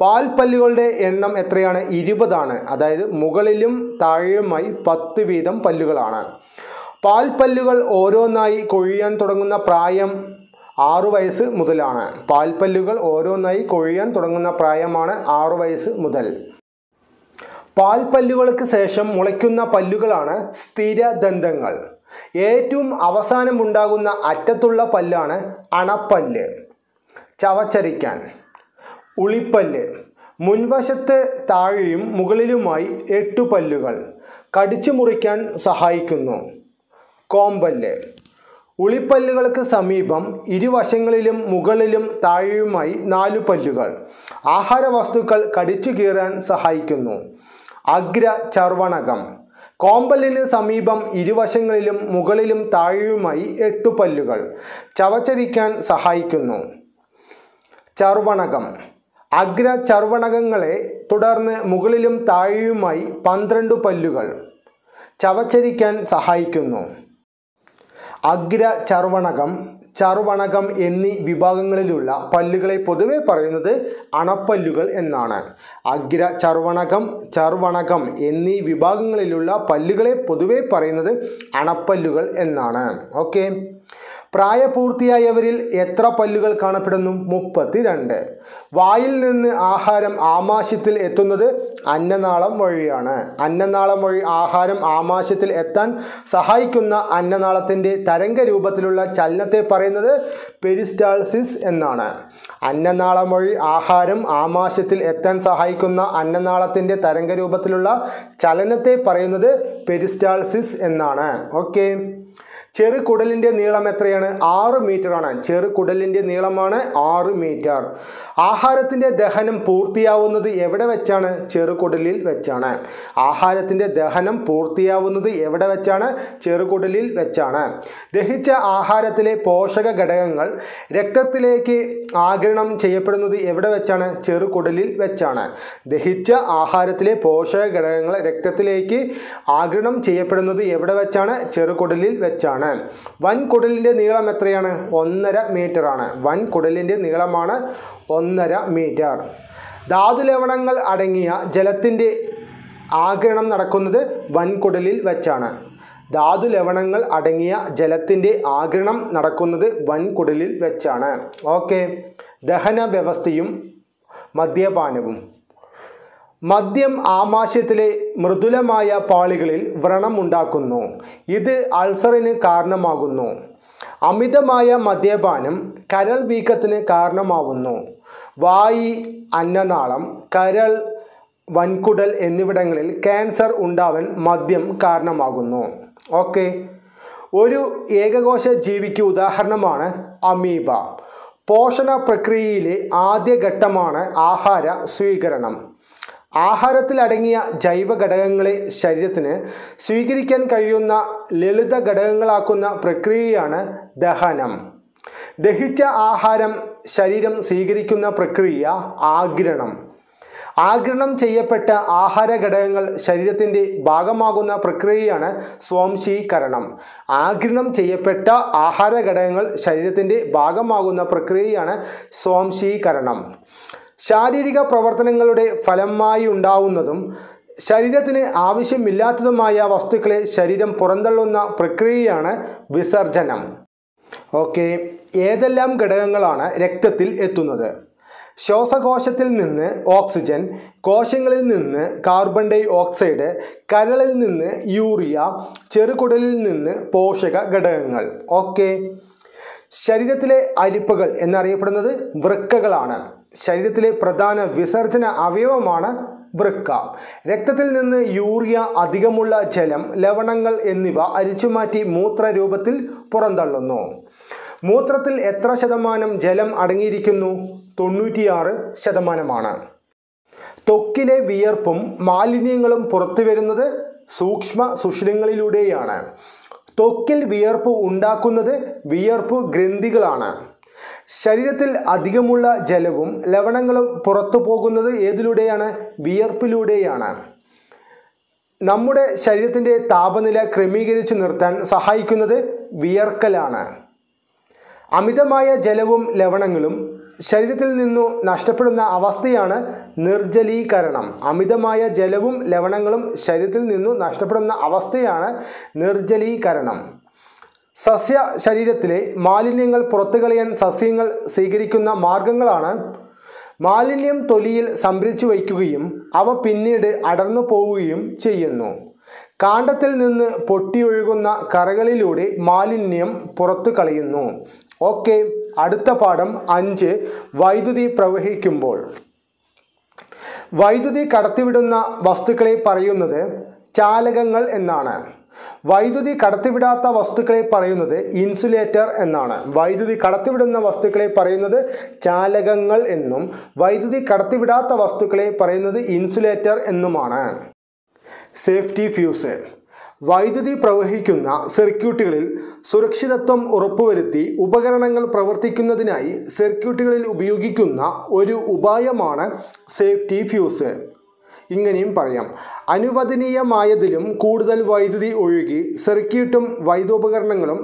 പാൽ പല്ലുകളുടെ എണ്ണം എത്രയാണ്? ഇരുപതാണ്. അതായത് മുകളിലും താഴെയുമായി പത്ത് വീതം പല്ലുകളാണ്. പാൽ പല്ലുകൾ ഓരോന്നായി കൊഴിയാൻ തുടങ്ങുന്ന പ്രായം ആറു വയസ്സ് മുതലാണ്. പാൽപ്പല്ലുകൾ ഓരോന്നായി കൊഴിയാൻ തുടങ്ങുന്ന പ്രായമാണ് ആറു വയസ്സ് മുതൽ. പാൽപ്പല്ലുകൾക്ക് ശേഷം മുളയ്ക്കുന്ന പല്ലുകളാണ് സ്ഥിരദന്തങ്ങൾ. ഏറ്റവും അവസാനം ഉണ്ടാകുന്ന അറ്റത്തുള്ള പല്ലാണ് അണപ്പല്ല്. ചവച്ചരിക്കാൻ. ഉളിപ്പല്ല്. മുൻവശത്ത് താഴെയും മുകളിലുമായി എട്ടു പല്ലുകൾ. കടിച്ചു മുറിക്കാൻ സഹായിക്കുന്നു. കോമ്പല്ല്. ഉളിപ്പല്ലുകൾക്ക് സമീപം ഇരുവശങ്ങളിലും മുകളിലും താഴെയുമായി നാലു പല്ലുകൾ. ആഹാര വസ്തുക്കൾ കടിച്ചു കീറാൻ സഹായിക്കുന്നു. അഗ്ര ചർവണകം കോമ്പല്ലിന് സമീപം ഇരുവശങ്ങളിലും മുകളിലും താഴെയുമായി എട്ടു പല്ലുകൾ ചവച്ചരിക്കാൻ സഹായിക്കുന്നു. ചർവണകം അഗ്ര ചർവണകങ്ങളെ തുടർന്ന് മുകളിലും താഴെയുമായി പന്ത്രണ്ട് പല്ലുകൾ ചവച്ചരിക്കാൻ സഹായിക്കുന്നു. അഗ്ര ചർവണകം ചർവണകം എന്നീ വിഭാഗങ്ങളിലുള്ള പല്ലുകളെ പൊതുവെ പറയുന്നത് അണപ്പല്ലുകൾ എന്നാണ്. അഗ്ര ചർവണകം ചർവണകം എന്നീ വിഭാഗങ്ങളിലുള്ള പല്ലുകളെ പൊതുവെ പറയുന്നത് അണപ്പല്ലുകൾ എന്നാണ്. ഓക്കെ. പ്രായപൂർത്തിയായവരിൽ എത്ര പല്ലുകൾ കാണപ്പെടുന്നു? മുപ്പത്തിരണ്ട്. വായിൽ നിന്ന് ആഹാരം ആമാശയത്തിൽ എത്തുന്നത് അന്നനാളം വഴിയാണ്. അന്നനാളം വഴി ആഹാരം ആമാശയത്തിൽ എത്താൻ സഹായിക്കുന്ന അന്നനാളത്തിന്റെ തരംഗ രൂപത്തിലുള്ള ചലനത്തെ പറയുന്നത് പെരിസ്റ്റാൾസിസ് എന്നാണ്. അന്നനാളം വഴി ആഹാരം ആമാശയത്തിൽ എത്താൻ സഹായിക്കുന്ന അന്നനാളത്തിന്റെ തരംഗ രൂപത്തിലുള്ള ചലനത്തെ പറയുന്നത് പെരിസ്റ്റാൾസിസ് എന്നാണ്. ഓക്കെ. ചെറുകുടലിന്റെ നീളം എത്രയാണ്? ആറ് ആണ് ചെറുകുടലിന്റെ നീളമാണ് ആറ് മീറ്റർ. ആഹാരത്തിന്റെ ദഹനം പൂർത്തിയാവുന്നത് എവിടെ വെച്ചാണ്? ചെറുകുടലിൽ വെച്ചാണ്. ആഹാരത്തിന്റെ ദഹനം പൂർത്തിയാവുന്നത് എവിടെ വെച്ചാണ്? ചെറുകുടലിൽ വെച്ചാണ്. ദഹിച്ച ആഹാരത്തിലെ പോഷക ഘടകങ്ങൾ രക്തത്തിലേക്ക് ആഗിരണം ചെയ്യപ്പെടുന്നത് എവിടെ വെച്ചാണ്? ചെറുകുടലിൽ വെച്ചാണ്. ദഹിച്ച ആഹാരത്തിലെ പോഷക ഘടകങ്ങൾ രക്തത്തിലേക്ക് ആഗിരണം ചെയ്യപ്പെടുന്നത് എവിടെ വെച്ചാണ്? ചെറുകുടലിൽ വെച്ചാണ്. വൻകുടലിന്റെ നീളം എത്രയാണ്? ഒന്നര മീറ്ററാണ്. വൻകുടലിന്റെ നീളമാണ് ഒന്നര മീറ്റർ ധാതുലവണങ്ങൾ അടങ്ങിയ ജലത്തിന്റെ ആഗിരണം നടക്കുന്നത് വൻകുടലിൽ വെച്ചാണ്. ധാതുലവണങ്ങൾ അടങ്ങിയ ജലത്തിന്റെ ആഗിരണം നടക്കുന്നത് വൻകുടലിൽ വെച്ചാണ്. ഓക്കെ. ദഹന വ്യവസ്ഥയും മദ്യപാനവും. മദ്യം ആമാശയത്തിലെ മൃദുലമായ പാളികളിൽ വ്രണം ഉണ്ടാക്കുന്നു. ഇത് അൾസറിന് കാരണമാകുന്നു. അമിതമായ മദ്യപാനം കരൾ വീക്കത്തിന് കാരണമാവുന്നു. വായി അന്നനാളം കരൾ വൻകുടൽ എന്നിവിടങ്ങളിൽ ക്യാൻസർ ഉണ്ടാവാൻ മദ്യം കാരണമാകുന്നു. ഓക്കെ. ഒരു ഏകകോശ ജീവിക്ക് ഉദാഹരണമാണ് അമീബ. പോഷണ പ്രക്രിയയിലെ ആദ്യ ഘട്ടമാണ് ആഹാര സ്വീകരണം. ആഹാരത്തിൽ അടങ്ങിയ ജൈവ ഘടകങ്ങളെ ശരീരത്തിന് സ്വീകരിക്കാൻ കഴിയുന്ന ലളിത ഘടകങ്ങളാക്കുന്ന പ്രക്രിയയാണ് ദഹനം. ദഹിച്ച ആഹാരം ശരീരം സ്വീകരിക്കുന്ന പ്രക്രിയ ആഗിരണം. ആഗിരണം ചെയ്യപ്പെട്ട ആഹാര ഘടകങ്ങൾ ശരീരത്തിന്റെ ഭാഗമാകുന്ന പ്രക്രിയയാണ് സ്വാംശീകരണം. ആഗിരണം ചെയ്യപ്പെട്ട ആഹാര ഘടകങ്ങൾ ശരീരത്തിന്റെ ഭാഗമാകുന്ന പ്രക്രിയയാണ് സ്വാംശീകരണം. ശാരീരിക പ്രവർത്തനങ്ങളുടെ ഫലമായി ഉണ്ടാവുന്നതും ശരീരത്തിന് ആവശ്യമില്ലാത്തതുമായ വസ്തുക്കളെ ശരീരം പുറന്തള്ളുന്ന പ്രക്രിയയാണ് വിസർജനം ഓക്കെ. ഏതെല്ലാം ഘടകങ്ങളാണ് രക്തത്തിൽ എത്തുന്നത്? ശ്വാസകോശത്തിൽ നിന്ന് ഓക്സിജൻ കോശങ്ങളിൽ നിന്ന് കാർബൺ ഡൈ ഓക്സൈഡ് കരളിൽ നിന്ന് യൂറിയ ചെറുകുടലിൽ നിന്ന് പോഷക ഘടകങ്ങൾ. ഓക്കെ. ശരീരത്തിലെ അരിപ്പകൾ എന്നറിയപ്പെടുന്നത് വൃക്കകളാണ്. ശരീരത്തിലെ പ്രധാന വിസർജന അവയവമാണ് വൃക്ക. രക്തത്തിൽ നിന്ന് യൂറിയ അധികമുള്ള ജലം ലവണങ്ങൾ എന്നിവ അരിച്ചുമാറ്റി മൂത്രരൂപത്തിൽ പുറന്തള്ളുന്നു. മൂത്രത്തിൽ എത്ര ശതമാനം ജലം അടങ്ങിയിരിക്കുന്നു? തൊണ്ണൂറ്റിയാറ് ശതമാനമാണ്. ത്വക്കിലെ വിയർപ്പും മാലിന്യങ്ങളും പുറത്തു വരുന്നത് സൂക്ഷ്മ സുഷിരങ്ങളിലൂടെയാണ്. ത്വക്കിൽ വിയർപ്പ് ഉണ്ടാക്കുന്നത് വിയർപ്പ് ഗ്രന്ഥികളാണ്. ശരീരത്തിൽ അധികമുള്ള ജലവും ലവണങ്ങളും പുറത്തു പോകുന്നത് ഏതിലൂടെയാണ്? വിയർപ്പിലൂടെയാണ്. നമ്മുടെ ശരീരത്തിന്റെ താപനില ക്രമീകരിച്ചു നിർത്താൻ സഹായിക്കുന്നത് വിയർക്കലാണ്. അമിതമായ ജലവും ലവണങ്ങളും ശരീരത്തിൽ നിന്നു നഷ്ടപ്പെടുന്ന അവസ്ഥയാണ് നിർജലീകരണം അമിതമായ ജലവും ലവണങ്ങളും ശരീരത്തിൽ നിന്നു നഷ്ടപ്പെടുന്ന അവസ്ഥയാണ് നിർജലീകരണം സസ്യ ശരീരത്തിലെ മാലിന്യങ്ങൾ പുറത്തു കളയാൻ സസ്യങ്ങൾ സ്വീകരിക്കുന്ന മാർഗങ്ങളാണ് മാലിന്യം തൊലിയിൽ സംഭരിച്ചു വയ്ക്കുകയും അവ പിന്നീട് അടർന്നു പോവുകയും ചെയ്യുന്നു. കാണ്ടത്തിൽ നിന്ന് പൊട്ടിയൊഴുകുന്ന കറകളിലൂടെ മാലിന്യം പുറത്തു കളയുന്നു. ഓക്കെ അടുത്ത പാഠം അഞ്ച്. വൈദ്യുതി പ്രവഹിക്കുമ്പോൾ. വൈദ്യുതി കടത്തിവിടുന്ന വസ്തുക്കളെ പറയുന്നത് ചാലകങ്ങൾ എന്നാണ്. വൈദ്യുതി കടത്തിവിടാത്ത വസ്തുക്കളെ പറയുന്നത് ഇൻസുലേറ്റർ എന്നാണ്. വൈദ്യുതി കടത്തിവിടുന്ന വസ്തുക്കളെ പറയുന്നത് ചാലകങ്ങൾ എന്നും വൈദ്യുതി കടത്തിവിടാത്ത വസ്തുക്കളെ പറയുന്നത് ഇൻസുലേറ്റർ എന്നുമാണ്. Safety fuse. വൈദ്യുതി പ്രവഹിക്കുന്ന സർക്യൂട്ടുകളിൽ സുരക്ഷിതത്വം ഉറപ്പുവരുത്തി ഉപകരണങ്ങൾ പ്രവർത്തിക്കുന്നതിനായി സർക്യൂട്ടുകളിൽ ഉപയോഗിക്കുന്ന ഒരു ഉപായമാണ് സേഫ്റ്റി ഫ്യൂസ്. ഇങ്ങനെയും പറയാം. അനുവദനീയമായതിലും കൂടുതൽ വൈദ്യുതി ഒഴുകി സർക്യൂട്ടും വൈദ്യോപകരണങ്ങളും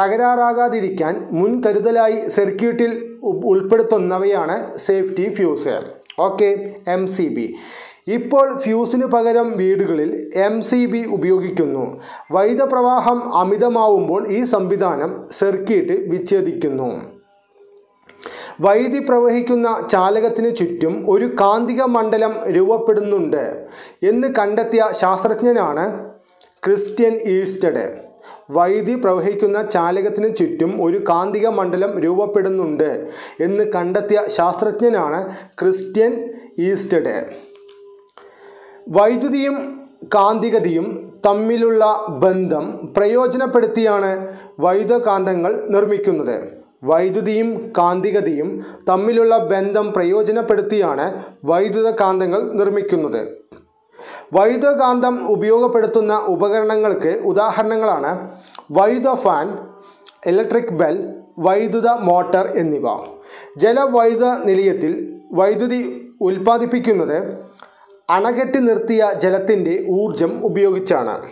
തകരാറാകാതിരിക്കാൻ മുൻകരുതലായി സർക്യൂട്ടിൽ ഉൾപ്പെടുത്തുന്നവയാണ് safety fuse. Okay M C B. ഇപ്പോൾ ഫ്യൂസിന് പകരം വീടുകളിൽ എം സി ബി ഉപയോഗിക്കുന്നു. വൈദ്യുതപ്രവാഹം അമിതമാവുമ്പോൾ ഈ സംവിധാനം സർക്യൂട്ട് വിച്ഛേദിക്കുന്നു. വൈദ്യുതി പ്രവഹിക്കുന്ന ചാലകത്തിന് ചുറ്റും ഒരു കാന്തിക മണ്ഡലം രൂപപ്പെടുന്നുണ്ട് എന്ന് കണ്ടെത്തിയ ശാസ്ത്രജ്ഞനാണ് ക്രിസ്ത്യൻ ഈസ്റ്റഡ്. വൈദ്യുതി പ്രവഹിക്കുന്ന ചാലകത്തിന് ചുറ്റും ഒരു കാന്തിക മണ്ഡലം രൂപപ്പെടുന്നുണ്ട് എന്ന് കണ്ടെത്തിയ ശാസ്ത്രജ്ഞനാണ് ക്രിസ്ത്യൻ ഈസ്റ്റഡ്. വൈദ്യുതിയും കാന്തികതയും തമ്മിലുള്ള ബന്ധം പ്രയോജനപ്പെടുത്തിയാണ് വൈദ്യുതകാന്തങ്ങൾ നിർമ്മിക്കുന്നത്. വൈദ്യുതിയും കാന്തികതയും തമ്മിലുള്ള ബന്ധം പ്രയോജനപ്പെടുത്തിയാണ് വൈദ്യുതകാന്തങ്ങൾ നിർമ്മിക്കുന്നത്. വൈദ്യുതകാന്തം ഉപയോഗപ്പെടുത്തുന്ന ഉപകരണങ്ങൾക്ക് ഉദാഹരണങ്ങളാണ് വൈദ്യുത ഫാൻ ഇലക്ട്രിക് ബെൽ വൈദ്യുത മോട്ടർ എന്നിവ. ജലവൈദ്യുത നിലയത്തിൽ വൈദ്യുതി ഉൽപ്പാദിപ്പിക്കുന്നത് അണകെട്ടി നിർത്തിയ ജലത്തിന്റെ ഊർജം ഉപയോഗിച്ചാണ്.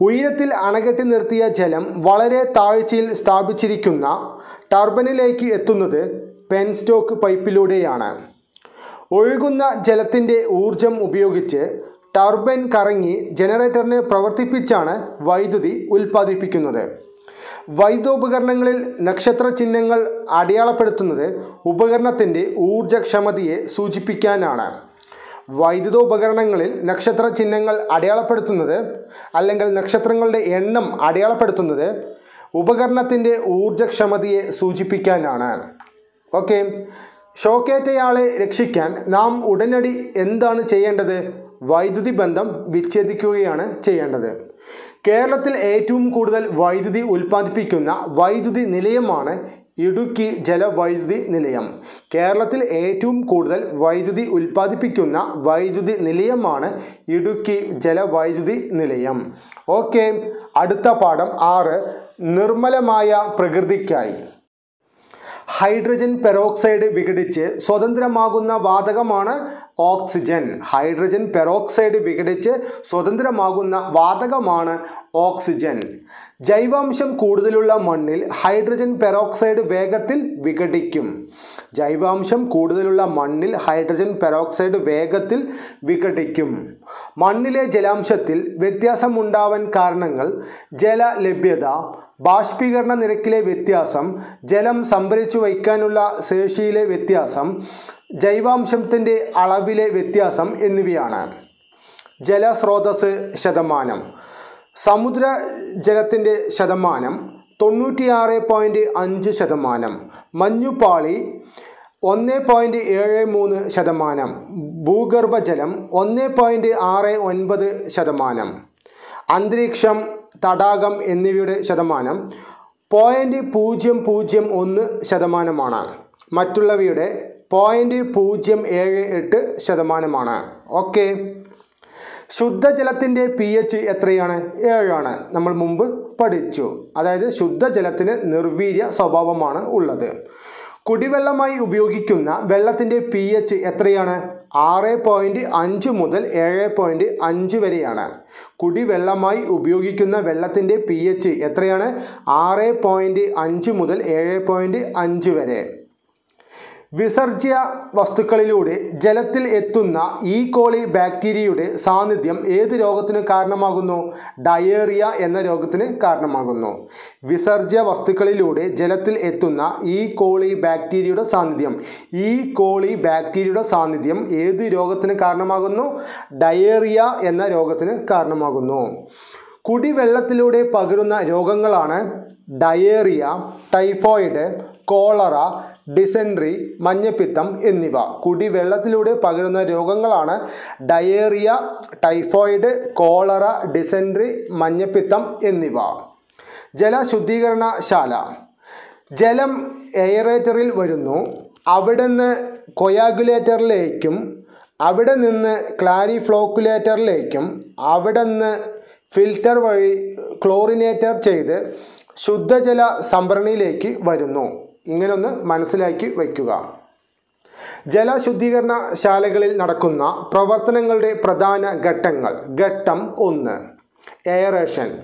ഉയരത്തിൽ അണകെട്ടി നിർത്തിയ ജലം വളരെ താഴ്ചയിൽ സ്ഥാപിച്ചിരിക്കുന്ന ടർബനിലേക്ക് എത്തുന്നത് പെൻസ്റ്റോക്ക് പൈപ്പിലൂടെയാണ്. ഒഴുകുന്ന ജലത്തിന്റെ ഊർജം ഉപയോഗിച്ച് ടർബൈൻ കറങ്ങി ജനറേറ്ററിനെ പ്രവർത്തിപ്പിച്ചാണ് വൈദ്യുതി ഉൽപ്പാദിപ്പിക്കുന്നത്. വൈദ്യോപകരണങ്ങളിൽ നക്ഷത്ര ചിഹ്നങ്ങൾ അടയാളപ്പെടുത്തുന്നത് ഉപകരണത്തിന്റെ ഊർജക്ഷമതയെ സൂചിപ്പിക്കാനാണ്. വൈദ്യുതോപകരണങ്ങളിൽ നക്ഷത്ര ചിഹ്നങ്ങൾ അടയാളപ്പെടുത്തുന്നത് അല്ലെങ്കിൽ നക്ഷത്രങ്ങളുടെ എണ്ണം അടയാളപ്പെടുത്തുന്നത് ഉപകരണത്തിന്റെ ഊർജക്ഷമതയെ സൂചിപ്പിക്കാനാണ്. ഓക്കെ. ഷോക്കേറ്റയാളെ രക്ഷിക്കാൻ നാം ഉടനടി എന്താണ് ചെയ്യേണ്ടത്? വൈദ്യുതി ബന്ധം വിച്ഛേദിക്കുകയാണ് ചെയ്യേണ്ടത്. കേരളത്തിൽ ഏറ്റവും കൂടുതൽ വൈദ്യുതി ഉൽപ്പാദിപ്പിക്കുന്ന വൈദ്യുതി നിലയമാണ് ഇടുക്കി ജലവൈദ്യുതി നിലയം. കേരളത്തിൽ ഏറ്റവും കൂടുതൽ വൈദ്യുതി ഉൽപ്പാദിപ്പിക്കുന്ന വൈദ്യുതി നിലയമാണ് ഇടുക്കി ജലവൈദ്യുതി നിലയം. ഓക്കെ അടുത്ത പാഠം ആറ് നിർമ്മലമായ പ്രകൃതിക്കായി. ഹൈഡ്രജൻ പെറോക്സൈഡ് വിഘടിച്ച് സ്വതന്ത്രമാകുന്ന വാതകമാണ് ഓക്സിജൻ. ഹൈഡ്രജൻ പെറോക്സൈഡ് വിഘടിച്ച് സ്വതന്ത്രമാകുന്ന വാതകമാണ് ഓക്സിജൻ. ജൈവാംശം കൂടുതലുള്ള മണ്ണിൽ ഹൈഡ്രജൻ പെറോക്സൈഡ് വേഗത്തിൽ വിഘടിക്കും. ജൈവാംശം കൂടുതലുള്ള മണ്ണിൽ ഹൈഡ്രജൻ പെറോക്സൈഡ് വേഗത്തിൽ വിഘടിക്കും. മണ്ണിലെ ജലാംശത്തിൽ വ്യത്യാസമുണ്ടാവാൻ കാരണങ്ങൾ ജല ലഭ്യത ബാഷ്പീകരണ നിരക്കിലെ വ്യത്യാസം ജലം സംഭരിച്ചു വയ്ക്കാനുള്ള ശേഷിയിലെ വ്യത്യാസം ജൈവാംശത്തിന്റെ അളവിലെ വ്യത്യാസം എന്നിവയാണ്. ജലസ്രോതസ് ശതമാനം സമുദ്ര ജലത്തിന്റെ ശതമാനം തൊണ്ണൂറ്റിയാറ് പോയിന്റ് അഞ്ച് ശതമാനം മഞ്ഞുപാളി ഒന്ന് പോയിന്റ് ഏഴ് മൂന്ന് ശതമാനം ഭൂഗർഭജലം ഒന്ന് പോയിന്റ് ആറ് ഒൻപത് ശതമാനം അന്തരീക്ഷം തടാകം എന്നിവയുടെ ശതമാനം പോയിന്റ് പൂജ്യം പൂജ്യം ഒന്ന് ശതമാനമാണ്. മറ്റുള്ളവയുടെ പോയിന്റ് പൂജ്യം ഏഴ് എട്ട് ശതമാനമാണ്. ഓക്കെ. ശുദ്ധജലത്തിന്റെ പി എച്ച് എത്രയാണ്? ഏഴാണ്. നമ്മൾ മുമ്പ് പഠിച്ചു. അതായത് ശുദ്ധജലത്തിന് നിർവീര്യ സ്വഭാവമാണ് ഉള്ളത്. കുടിവെള്ളമായി ഉപയോഗിക്കുന്ന വെള്ളത്തിന്റെ പി എച്ച് എത്രയാണ്? ആറ് പോയിന്റ് അഞ്ച് മുതൽ ഏഴ് പോയിന്റ് അഞ്ച് വരെയാണ്. കുടിവെള്ളമായി ഉപയോഗിക്കുന്ന വെള്ളത്തിന്റെ പി എച്ച് എത്രയാണ്? ആറ് പോയിന്റ് അഞ്ച് മുതൽ ഏഴ് പോയിന്റ് അഞ്ച് വരെ. വിസർജ്യ വസ്തുക്കളിലൂടെ ജലത്തിൽ എത്തുന്ന ഈ കോളി ബാക്ടീരിയയുടെ സാന്നിധ്യം ഏത് രോഗത്തിന് കാരണമാകുന്നു? ഡയേറിയ എന്ന രോഗത്തിന് കാരണമാകുന്നു. വിസർജ്യ വസ്തുക്കളിലൂടെ ജലത്തിൽ എത്തുന്ന ഈ കോളി ബാക്ടീരിയയുടെ സാന്നിധ്യം. ഈ കോളി ബാക്ടീരിയയുടെ സാന്നിധ്യം ഏത് രോഗത്തിന് കാരണമാകുന്നു? ഡയേറിയ എന്ന രോഗത്തിന് കാരണമാകുന്നു. കുടിവെള്ളത്തിലൂടെ പകരുന്ന രോഗങ്ങളാണ് ഡയേറിയ ടൈഫോയിഡ് കോളറ ഡിസെൻട്രി മഞ്ഞപ്പിത്തം എന്നിവ. കുടിവെള്ളത്തിലൂടെ പകരുന്ന രോഗങ്ങളാണ് ഡയേറിയ ടൈഫോയിഡ് കോളറ ഡിസെൻട്രി മഞ്ഞപ്പിത്തം എന്നിവ. ജലശുദ്ധീകരണശാല. ജലം എയറേറ്ററിൽ വരുന്നു. അവിടെ നിന്ന് കൊയാഗുലേറ്ററിലേക്കും അവിടെ നിന്ന് ക്ലാരിഫ്ലോക്കുലേറ്ററിലേക്കും അവിടെ നിന്ന് ഫിൽറ്റർ വഴി ക്ലോറിനേറ്റർ ചെയ്ത് ശുദ്ധജല സംഭരണിയിലേക്ക് വരുന്നു. ഇങ്ങനൊന്ന് മനസ്സിലാക്കി വയ്ക്കുക. ജലശുദ്ധീകരണ ശാലകളിൽ നടക്കുന്ന പ്രവർത്തനങ്ങളുടെ പ്രധാന ഘട്ടങ്ങൾ. ഘട്ടം ഒന്ന്. എയറേഷൻ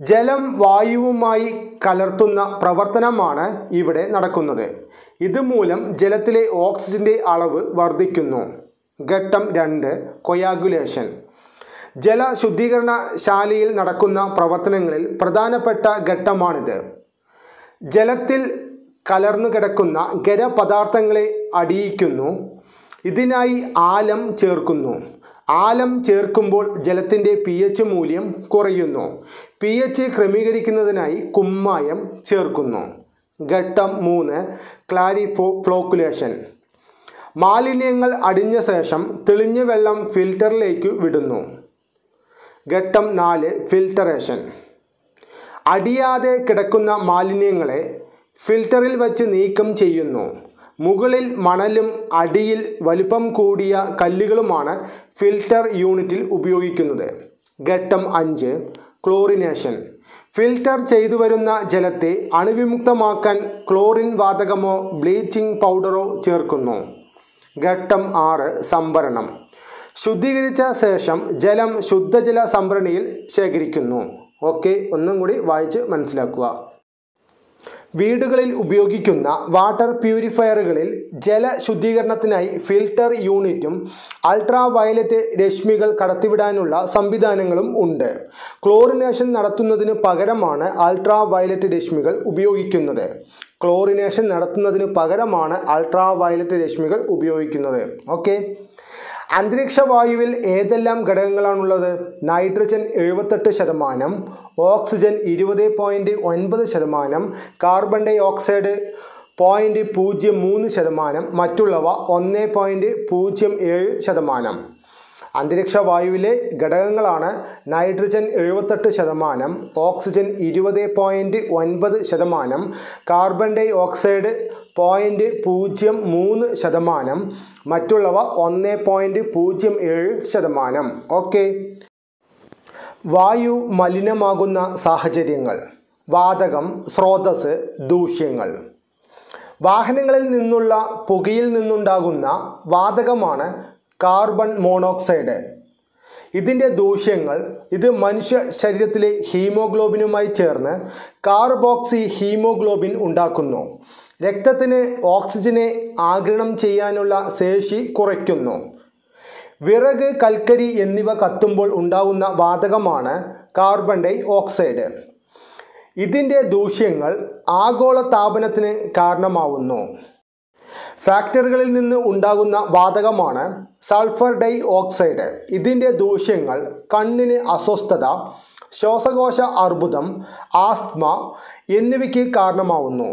ജലം വായുവുമായി കലർത്തുന്ന പ്രവർത്തനമാണ് ഇവിടെ നടക്കുന്നത്. ഇതുമൂലം ജലത്തിലെ ഓക്സിജന്റെ അളവ് വർദ്ധിക്കുന്നു. ഘട്ടം രണ്ട്. കൊയാഗുലേഷൻ ജലശുദ്ധീകരണശാലയിൽ നടക്കുന്ന പ്രവർത്തനങ്ങളിൽ പ്രധാനപ്പെട്ട ഘട്ടമാണിത്. ജലത്തിൽ കലർന്നു കിടക്കുന്ന ഖരപദാർത്ഥങ്ങളെ അടിയിക്കുന്നു. ഇതിനായി ആലം ചേർക്കുന്നു. ആലം ചേർക്കുമ്പോൾ ജലത്തിന്റെ പി എച്ച് മൂല്യം കുറയുന്നു. പി എച്ച് ക്രമീകരിക്കുന്നതിനായി കുമ്മായം ചേർക്കുന്നു. ഘട്ടം മൂന്ന് ക്ലാരിഫോ ഫ്ലോക്കുലേഷൻ മാലിന്യങ്ങൾ അടിഞ്ഞ ശേഷം തെളിഞ്ഞ വെള്ളം ഫിൽറ്ററിലേക്ക് വിടുന്നു. ഘട്ടം നാല് ഫിൽട്ടറേഷൻ അടിയാതെ കിടക്കുന്ന മാലിന്യങ്ങളെ ഫിൽറ്ററിൽ വച്ച് നീക്കം ചെയ്യുന്നു. മുകളിൽ മണലും അടിയിൽ വലിപ്പം കൂടിയ കല്ലുകളുമാണ് ഫിൽറ്റർ യൂണിറ്റിൽ ഉപയോഗിക്കുന്നത്. ഘട്ടം അഞ്ച് ക്ലോറിനേഷൻ. ഫിൽറ്റർ ചെയ്തു വരുന്ന ജലത്തെ അണുവിമുക്തമാക്കാൻ ക്ലോറിൻ വാതകമോ ബ്ലീച്ചിങ് പൗഡറോ ചേർക്കുന്നു. ഘട്ടം ആറ് സംഭരണം. ശുദ്ധീകരിച്ച ശേഷം ജലം ശുദ്ധജല സംഭരണിയിൽ ശേഖരിക്കുന്നു. ഓക്കെ ഒന്നും കൂടി വായിച്ച് മനസ്സിലാക്കുക. വീടുകളിൽ ഉപയോഗിക്കുന്ന വാട്ടർ പ്യൂരിഫയറുകളിൽ ജലശുദ്ധീകരണത്തിനായി ഫിൽട്ടർ യൂണിറ്റും അൾട്രാ വയലറ്റ് രശ്മികൾ കടത്തിവിടാനുള്ള സംവിധാനങ്ങളും ഉണ്ട്. ക്ലോറിനേഷൻ നടത്തുന്നതിന് പകരമാണ് അൾട്രാ വയലറ്റ് രശ്മികൾ ഉപയോഗിക്കുന്നത്. ക്ലോറിനേഷൻ നടത്തുന്നതിന് പകരമാണ് അൾട്രാ വയലറ്റ് രശ്മികൾ ഉപയോഗിക്കുന്നത്. ഓക്കെ. അന്തരീക്ഷ വായുവിൽ ഏതെല്ലാം ഘടകങ്ങളാണുള്ളത്? നൈട്രജൻ എഴുപത്തെട്ട് ശതമാനം ഓക്സിജൻ ഇരുപത് പോയിന്റ് ഒൻപത് ശതമാനം കാർബൺ ഡൈ ഓക്സൈഡ് പോയിന്റ് പൂജ്യം മൂന്ന് ശതമാനം മറ്റുള്ളവ ഒന്ന് പോയിന്റ് പൂജ്യം ഏഴ് ശതമാനം. അന്തരീക്ഷ വായുവിലെ ഘടകങ്ങളാണ് നൈട്രജൻ എഴുപത്തെട്ട് ശതമാനം ഓക്സിജൻ ഇരുപത് പോയിന്റ് ഒൻപത് ശതമാനം കാർബൺ ഡൈ ഓക്സൈഡ് പോയിന്റ് പൂജ്യം മൂന്ന് ശതമാനം. മറ്റുള്ളവ ഒന്ന് പോയിന്റ് പൂജ്യം ഏഴ് ശതമാനം. ഓക്കെ വായു മലിനമാകുന്ന സാഹചര്യങ്ങൾ. വാതകം സ്രോതസ് ദൂഷ്യങ്ങൾ. വാഹനങ്ങളിൽ നിന്നുള്ള പുകയിൽ നിന്നുണ്ടാകുന്ന വാതകമാണ് കാർബൺ മോണോക്സൈഡ്. ഇതിന്റെ ദൂഷ്യങ്ങൾ ഇത് മനുഷ്യ ശരീരത്തിലെ ഹീമോഗ്ലോബിനുമായി ചേർന്ന് കാർബോക്സി ഹീമോഗ്ലോബിൻ ഉണ്ടാക്കുന്നു. രക്തത്തിന് ഓക്സിജനെ ആഗിരണം ചെയ്യാനുള്ള ശേഷി കുറയ്ക്കുന്നു. വിറക് കൽക്കരി എന്നിവ കത്തുമ്പോൾ ഉണ്ടാകുന്ന വാതകമാണ് കാർബൺ ഡൈ ഓക്സൈഡ് ഇതിന്റെ ദൂഷ്യങ്ങൾ ആഗോള താപനത്തിന് കാരണമാവുന്നു. ഫാക്ടറികളിൽ നിന്ന് ഉണ്ടാകുന്ന വാതകമാണ് സൾഫർ ഡൈ ഓക്സൈഡ് ഇതിന്റെ ദൂഷ്യങ്ങൾ കണ്ണിന് അസ്വസ്ഥത ശ്വാസകോശ അർബുദം ആസ്ത്മ എന്നിവയ്ക്ക് കാരണമാവുന്നു.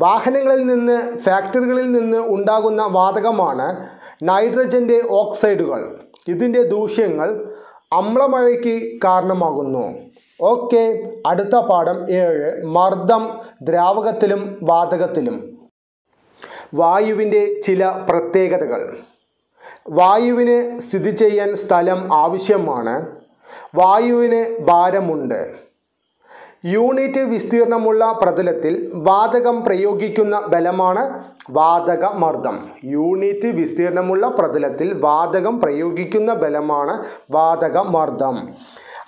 വാഹനങ്ങളിൽ നിന്ന് ഫാക്ടറികളിൽ നിന്ന് ഉണ്ടാകുന്ന വാതകമാണ് നൈട്രജന്റെ ഓക്സൈഡുകൾ. ഇതിന്റെ ദൂഷ്യങ്ങൾ അമ്ലമഴയ്ക്ക് കാരണമാകുന്നു. ഓക്കെ അടുത്ത പാഠം ഏഴ് മർദ്ദം ദ്രാവകത്തിലും വാതകത്തിലും. വായുവിന്റെ ചില പ്രത്യേകതകൾ. വായുവിന് സ്ഥിതി ചെയ്യാൻ സ്ഥലം ആവശ്യമാണ്. വായുവിന് ഭാരമുണ്ട്. യൂണിറ്റ് വിസ്തീർണമുള്ള പ്രതലത്തിൽ വാതകം പ്രയോഗിക്കുന്ന ബലമാണ് വാതകമർദ്ദം. യൂണിറ്റ് വിസ്തീർണമുള്ള പ്രതലത്തിൽ വാതകം പ്രയോഗിക്കുന്ന ബലമാണ് വാതകമർദ്ദം.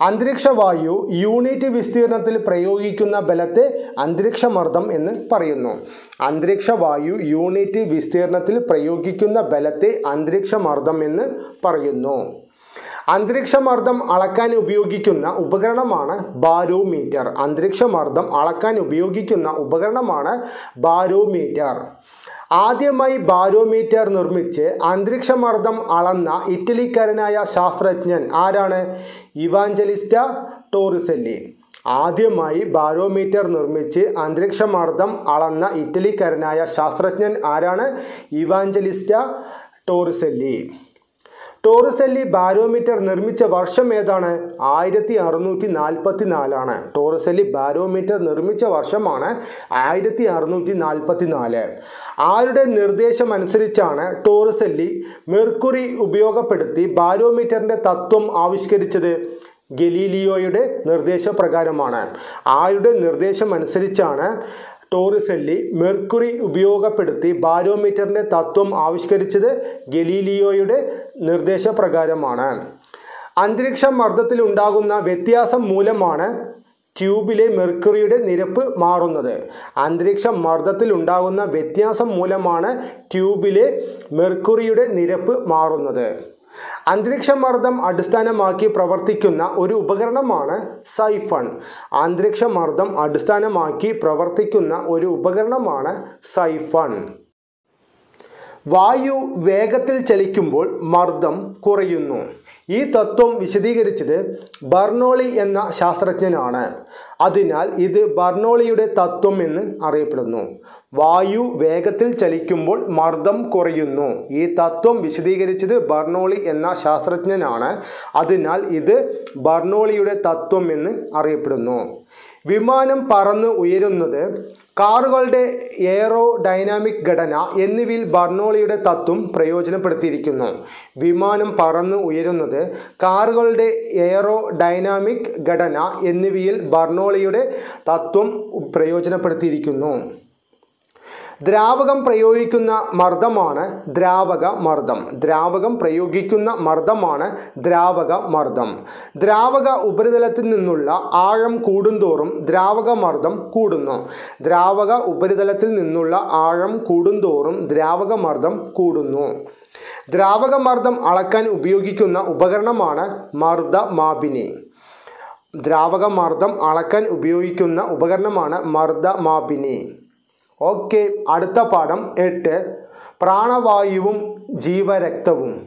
അന്തരീക്ഷവായു യൂണിറ്റ് വിസ്തീർണത്തിൽ പ്രയോഗിക്കുന്ന ബലത്തെ അന്തരീക്ഷമർദ്ദം എന്ന് പറയുന്നു. അന്തരീക്ഷവായു യൂണിറ്റ് വിസ്തീർണത്തിൽ പ്രയോഗിക്കുന്ന ബലത്തെ അന്തരീക്ഷമർദ്ദം എന്ന് പറയുന്നു. അന്തരീക്ഷമർദ്ദം അളക്കാൻ ഉപയോഗിക്കുന്ന ഉപകരണമാണ് ബാരോമീറ്റർ. അന്തരീക്ഷമർദ്ദം അളക്കാൻ ഉപയോഗിക്കുന്ന ഉപകരണമാണ് ബാരോമീറ്റർ. ആദ്യമായി ബാരോമീറ്റർ നിർമ്മിച്ച് അന്തരീക്ഷമർദ്ദം അളന്ന ഇറ്റലിക്കാരനായ ശാസ്ത്രജ്ഞൻ ആരാണ്? Evangelista Torricelli. ആദ്യമായി ബാരോമീറ്റർ നിർമ്മിച്ച് അന്തരീക്ഷമർദ്ദം അളന്ന ഇറ്റലിക്കാരനായ ശാസ്ത്രജ്ഞൻ ആരാണ്? Evangelista Torricelli. ടോറിസെല്ലി ബാരോമീറ്റർ നിർമ്മിച്ച വർഷം ഏതാണ്? ആയിരത്തി അറുന്നൂറ്റി നാൽപ്പത്തി നാലാണ് ടോറസെല്ലി ബാരോമീറ്റർ നിർമ്മിച്ച വർഷമാണ് ആയിരത്തി അറുന്നൂറ്റി നാൽപ്പത്തി നാല് ആരുടെ നിർദ്ദേശം അനുസരിച്ചാണ് ടോറസെല്ലി മെർക്കുറി ഉപയോഗപ്പെടുത്തി ബാരോമീറ്ററിന്റെ തത്വം ആവിഷ്കരിച്ചത്? ഗലീലിയോയുടെ നിർദ്ദേശപ്രകാരമാണ്. ആരുടെ നിർദ്ദേശം അനുസരിച്ചാണ് ടോറിസെല്ലി മെർക്കുറി ഉപയോഗപ്പെടുത്തി ബാരോമീറ്ററിന്റെ തത്വം ആവിഷ്കരിച്ചത് ഗലീലിയോയുടെ നിർദ്ദേശപ്രകാരമാണ്. അന്തരീക്ഷ മർദ്ദത്തിൽ ഉണ്ടാകുന്ന വ്യത്യാസം മൂലമാണ് ട്യൂബിലെ മെർക്കുറിയുടെ നിരപ്പ് മാറുന്നത്. അന്തരീക്ഷ മർദ്ദത്തിൽ ഉണ്ടാകുന്ന വ്യത്യാസം മൂലമാണ് ട്യൂബിലെ മെർക്കുറിയുടെ നിരപ്പ് മാറുന്നത്. അന്തരീക്ഷമർദ്ദം അടിസ്ഥാനമാക്കി പ്രവർത്തിക്കുന്ന ഒരു ഉപകരണമാണ് സൈഫൺ. അന്തരീക്ഷമർദ്ദം അടിസ്ഥാനമാക്കി പ്രവർത്തിക്കുന്ന ഒരു ഉപകരണമാണ് സൈഫൺ. വായു വേഗത്തിൽ ചലിക്കുമ്പോൾ മർദ്ദം കുറയുന്നു. ഈ തത്വം വിശദീകരിച്ചത് ബർണോളി എന്ന ശാസ്ത്രജ്ഞനാണ്. അതിനാൽ ഇത് ബർണോളിയുടെ തത്വം എന്ന് അറിയപ്പെടുന്നു. വായു വേഗത്തിൽ ചലിക്കുമ്പോൾ മർദ്ദം കുറയുന്നു. ഈ തത്വം വിശദീകരിച്ചത് ബർണോളി എന്ന ശാസ്ത്രജ്ഞനാണ്. അതിനാൽ ഇത് ബർണോളിയുടെ തത്വം എന്ന് അറിയപ്പെടുന്നു. വിമാനം പറന്ന് ഉയരുന്നത് കാറുകളുടെ എയറോ ഡൈനാമിക് ഘടന എന്നിവയിൽ ബർണോളിയുടെ തത്വം പ്രയോജനപ്പെടുത്തിയിരിക്കുന്നു. വിമാനം പറന്ന് ഉയരുന്നത് കാറുകളുടെ എയറോ ഡൈനാമിക് ഘടന എന്നിവയിൽ ബർണോളിയുടെ തത്വം പ്രയോജനപ്പെടുത്തിയിരിക്കുന്നു. ദ്രാവകം പ്രയോഗിക്കുന്ന മർദ്ദമാണ് ദ്രാവക മർദ്ദം. ദ്രാവകം പ്രയോഗിക്കുന്ന മർദ്ദമാണ് ദ്രാവക മർദ്ദം. ദ്രാവക ഉപരിതലത്തിൽ നിന്നുള്ള ആഴം കൂടുന്തോറും ദ്രാവക മർദ്ദം കൂടുന്നു. ദ്രാവക ഉപരിതലത്തിൽ നിന്നുള്ള ആഴം കൂടുന്തോറും ദ്രാവക മർദ്ദം കൂടുന്നു. ദ്രാവക മർദ്ദം അളക്കാൻ ഉപയോഗിക്കുന്ന ഉപകരണമാണ് മർദ്ദമാപിനി. ദ്രാവക മർദ്ദം അളക്കാൻ ഉപയോഗിക്കുന്ന ഉപകരണമാണ് മർദ്ദമാപിനി. ഓക്കെ അടുത്ത പാഠം. എട്ട്. പ്രാണവായുവും ജീവരക്തവും.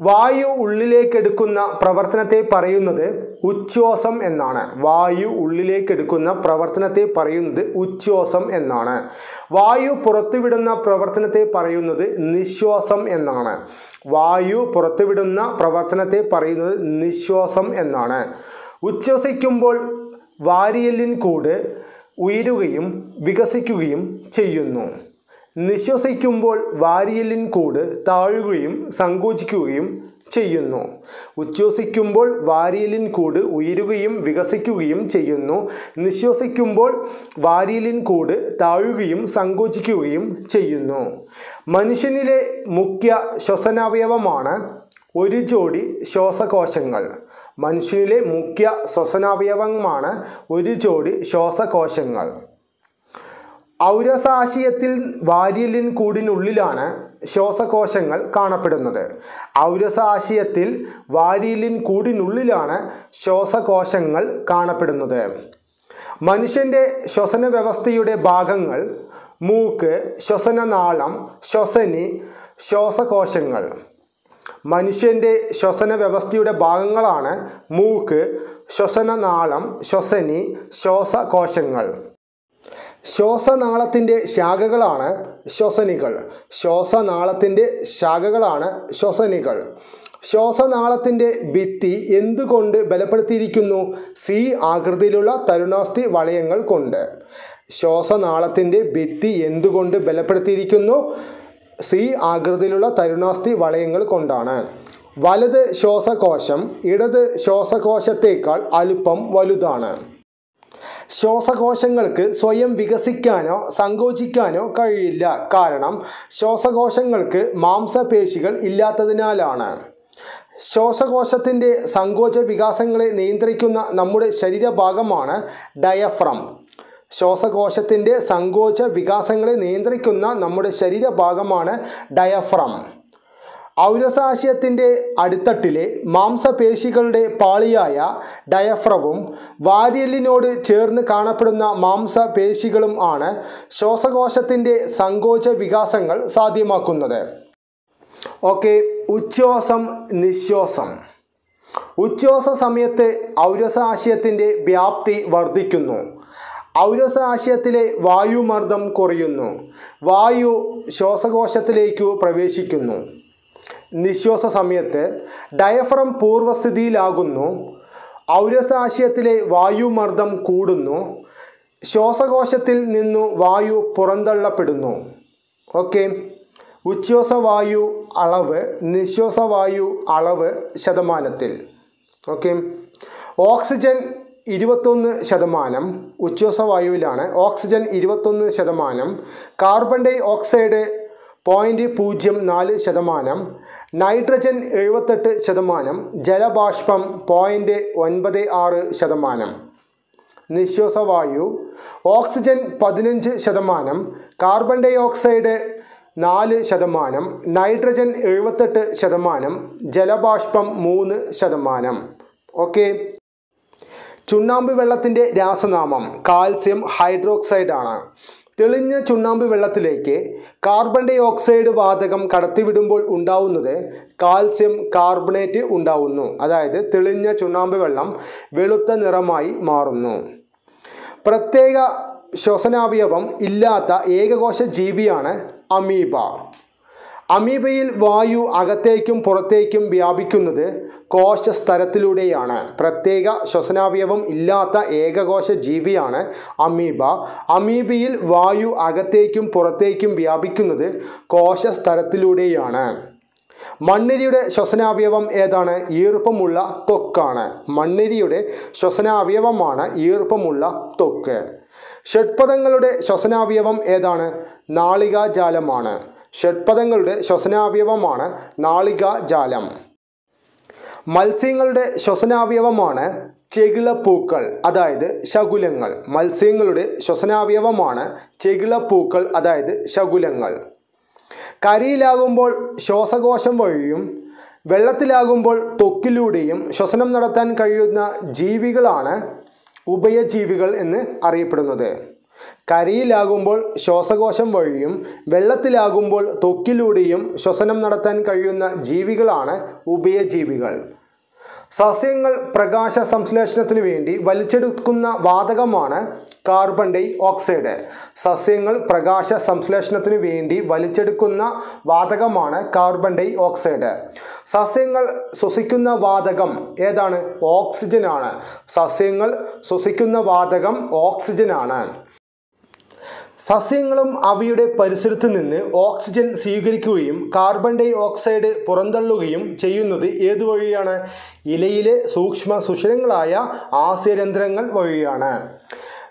വായു ഉള്ളിലേക്കെടുക്കുന്ന പ്രവർത്തനത്തെ പറയുന്നത് ഉച്ഛ്വാസം എന്നാണ്. വായു ഉള്ളിലേക്കെടുക്കുന്ന പ്രവർത്തനത്തെ പറയുന്നത് ഉച്ഛ്വാസം എന്നാണ്. വായു പുറത്തുവിടുന്ന പ്രവർത്തനത്തെ പറയുന്നത് നിശ്വാസം എന്നാണ്. വായു പുറത്തുവിടുന്ന പ്രവർത്തനത്തെ പറയുന്നത് നിശ്വാസം എന്നാണ്. ഉച്ഛ്വസിക്കുമ്പോൾ വാരിയല്ലിൻ കൂട് ഉയരുകയും വികസിക്കുകയും ചെയ്യുന്നു. നിശ്വസിക്കുമ്പോൾ വാരിയലിൻ കൂട് താഴുകയും സങ്കോചിക്കുകയും ചെയ്യുന്നു. ഉച്ഛ്വസിക്കുമ്പോൾ വാരിയലിൻ കൂട് ഉയരുകയും വികസിക്കുകയും ചെയ്യുന്നു. നിശ്വസിക്കുമ്പോൾ വാരിയലിൻ കൂട് താഴുകയും സങ്കോചിക്കുകയും ചെയ്യുന്നു. മനുഷ്യനിലെ മുഖ്യ ശ്വസനാവയവമാണ് ഒരു ജോഡി ശ്വാസകോശങ്ങൾ. മനുഷ്യനിലെ മുഖ്യ ശ്വസനാവയവമാണ് ഒരു ജോഡി ശ്വാസകോശങ്ങൾ. ഔരസാശയത്തിൽ വാരിയലിൻ കൂടിനുള്ളിലാണ് ശ്വാസകോശങ്ങൾ കാണപ്പെടുന്നത്. ഔരസാശയത്തിൽ വാരിയലിൻ കൂടിനുള്ളിലാണ് ശ്വാസകോശങ്ങൾ കാണപ്പെടുന്നത്. മനുഷ്യന്റെ ശ്വസന വ്യവസ്ഥയുടെ ഭാഗങ്ങൾ മൂക്ക് ശ്വസനനാളം ശ്വസനി ശ്വാസകോശങ്ങൾ. മനുഷ്യന്റെ ശ്വസന വ്യവസ്ഥയുടെ ഭാഗങ്ങളാണ് മൂക്ക് ശ്വസനനാളം ശ്വസനി ശ്വാസകോശങ്ങൾ. ശ്വാസനാളത്തിന്റെ ശാഖകളാണ് ശ്വസനികൾ. ശ്വാസനാളത്തിന്റെ ശാഖകളാണ് ശ്വസനികൾ. ശ്വാസനാളത്തിന്റെ ഭിത്തി എന്തുകൊണ്ട് ബലപ്പെടുത്തിയിരിക്കുന്നു? സി ആകൃതിയിലുള്ള തരുണാസ്ഥി വളയങ്ങൾ കൊണ്ട്. ശ്വാസനാളത്തിന്റെ ഭിത്തി എന്തുകൊണ്ട് ബലപ്പെടുത്തിയിരിക്കുന്നു? സി ആകൃതിയിലുള്ള തരുണാസ്ഥി വളയങ്ങൾ കൊണ്ടാണ്. വലത് ശ്വാസകോശം ഇടത് ശ്വാസകോശത്തേക്കാൾ അല്പം വലുതാണ്. ശ്വാസകോശങ്ങൾക്ക് സ്വയം വികസിക്കാനോ സങ്കോചിക്കാനോ കഴിയില്ല. കാരണം ശ്വാസകോശങ്ങൾക്ക് മാംസപേശികൾ ഇല്ലാത്തതിനാലാണ്. ശ്വാസകോശത്തിന്റെ സങ്കോച വികാസങ്ങളെ നിയന്ത്രിക്കുന്ന നമ്മുടെ ശരീരഭാഗമാണ് ഡയഫ്രം. ശ്വാസകോശത്തിന്റെ സങ്കോച വികാസങ്ങളെ നിയന്ത്രിക്കുന്ന നമ്മുടെ ശരീരഭാഗമാണ് ഡയഫ്രം. ഔരസാശയത്തിന്റെ അടിത്തട്ടിലെ മാംസപേശികളുടെ പാളിയായ ഡയഫ്രവും വാരിയലിനോട് ചേർന്ന് കാണപ്പെടുന്ന മാംസപേശികളും ആണ് ശ്വാസകോശത്തിന്റെ സങ്കോച വികാസങ്ങൾ സാധ്യമാക്കുന്നത്. ഓക്കെ ഉച്ഛ്വാസം നിശ്വാസം. ഉച്ഛ്വാസ സമയത്ത് ഔരസാശയത്തിന്റെ വ്യാപ്തി വർദ്ധിക്കുന്നു. ഔരസാശയത്തിലെ വായുമർദ്ദം കുറയുന്നു. വായു ശ്വാസകോശത്തിലേക്കു പ്രവേശിക്കുന്നു. നിശ്വാസ സമയത്ത് ഡയഫ്രം പൂർവസ്ഥിതിയിലാകുന്നു ഔരസാശയത്തിലെ വായുമർദ്ദം കൂടുന്നു. ശ്വാസകോശത്തിൽ നിന്നു വായു പുറന്തള്ളപ്പെടുന്നു. ഓക്കെ. ഉച്ഛ്വാസവായു അളവ് നിശ്വാസവായു അളവ് ശതമാനത്തിൽ. ഓക്കെ. ഓക്സിജൻ ഇരുപത്തൊന്ന് ശതമാനം ഉച്ഛ്വാസവായുവിലാണ്. ഓക്സിജൻ ഇരുപത്തൊന്ന് ശതമാനം. കാർബൺ ഡൈ ഓക്സൈഡ് പോയിന്റ് പൂജ്യം നാല് ശതമാനം. നൈട്രജൻ എഴുപത്തെട്ട് ശതമാനം. ജലബാഷ്പം പോയിന്റ് ഒൻപത് ആറ് ശതമാനം. നിശ്വാസവായു. ഓക്സിജൻ പതിനഞ്ച് ശതമാനം. കാർബൺ ഡൈ ഓക്സൈഡ് നാല് ശതമാനം. നൈട്രജൻ എഴുപത്തെട്ട് ശതമാനം. ജലബാഷ്പം മൂന്ന് ശതമാനം. ഓക്കെ? ചുണ്ണാമ്പ് വെള്ളത്തിന്റെ രാസനാമം കാൽസ്യം ഹൈഡ്രോക്സൈഡ് ആണ് തെളിഞ്ഞ ചുണ്ണാമ്പ് വെള്ളത്തിലേക്ക് കാർബൺ ഡൈ ഓക്സൈഡ് വാതകം കടത്തിവിടുമ്പോൾ ഉണ്ടാവുന്നത് കാൽസ്യം കാർബണേറ്റ് ഉണ്ടാവുന്നു. അതായത് തെളിഞ്ഞ ചുണ്ണാമ്പ് വെള്ളം വെളുത്ത നിറമായി മാറുന്നു. പ്രത്യേക ശ്വസനാവയവം ഇല്ലാത്ത ഏകകോശ ജീവിയാണ് അമീബ. അമീബയിൽ വായു അകത്തേക്കും പുറത്തേക്കും വ്യാപിക്കുന്നത് കോശസ്തരത്തിലൂടെയാണ് പ്രത്യേക ശ്വസനാവയവം ഇല്ലാത്ത ഏകകോശ ജീവിയാണ് അമീബ. അമീബയിൽ വായു അകത്തേക്കും പുറത്തേക്കും വ്യാപിക്കുന്നത് കോശസ്തരത്തിലൂടെയാണ് മണ്ണിരിയുടെ ശ്വസനാവയവം ഏതാണ്? ഈർപ്പമുള്ള ത്വക്കാണ്. മണ്ണിരിയുടെ ശ്വസനാവയവമാണ് ഈർപ്പമുള്ള ത്വക്ക്. ഷഡ്പദങ്ങളുടെ ശ്വസനാവയവം ഏതാണ്? നാളികാജാലമാണ്. ഷഡ്പദങ്ങളുടെ ശ്വസനാവയവമാണ് നാളികാജാലം. മത്സ്യങ്ങളുടെ ശ്വസനാവയവമാണ് ചെകിളപ്പൂക്കൾ അതായത് ശകുലങ്ങൾ. മത്സ്യങ്ങളുടെ ശ്വസനാവയവമാണ് ചെകിളപ്പൂക്കൾ അതായത് ശകുലങ്ങൾ. കരിയിലാകുമ്പോൾ ശ്വാസകോശം വഴിയും വെള്ളത്തിലാകുമ്പോൾ തൊക്കിലൂടെയും ശ്വസനം നടത്താൻ കഴിയുന്ന ജീവികളാണ് ഉഭയജീവികൾ എന്ന് അറിയപ്പെടുന്നത്. കരിയിലാകുമ്പോൾ ശ്വാസകോശം വഴിയും വെള്ളത്തിലാകുമ്പോൾ ത്വക്കിലൂടെയും ശ്വസനം നടത്താൻ കഴിയുന്ന ജീവികളാണ് ഉഭയജീവികൾ. സസ്യങ്ങൾ പ്രകാശ സംശ്ലേഷണത്തിനു വേണ്ടി വലിച്ചെടുക്കുന്ന വാതകമാണ് കാർബൺ ഡൈ ഓക്സൈഡ് സസ്യങ്ങൾ പ്രകാശ സംശ്ലേഷണത്തിനു വേണ്ടി വലിച്ചെടുക്കുന്ന വാതകമാണ് കാർബൺ ഡൈ ഓക്സൈഡ് സസ്യങ്ങൾ ശ്വസിക്കുന്ന വാതകം ഏതാണ്? ഓക്സിജനാണ്. സസ്യങ്ങൾ ശ്വസിക്കുന്ന വാതകം ഓക്സിജനാണ്. സസ്യങ്ങളും അവയുടെ പരിസരത്ത് നിന്ന് ഓക്സിജൻ സ്വീകരിക്കുകയും കാർബൺ ഡൈ ഓക്സൈഡ് പുറന്തള്ളുകയും ചെയ്യുന്നത് ഏതു വഴിയാണ്? ഇലയിലെ സൂക്ഷ്മ സുഷിരങ്ങളായ ആസ്യരന്ധ്രങ്ങൾ വഴിയാണ്.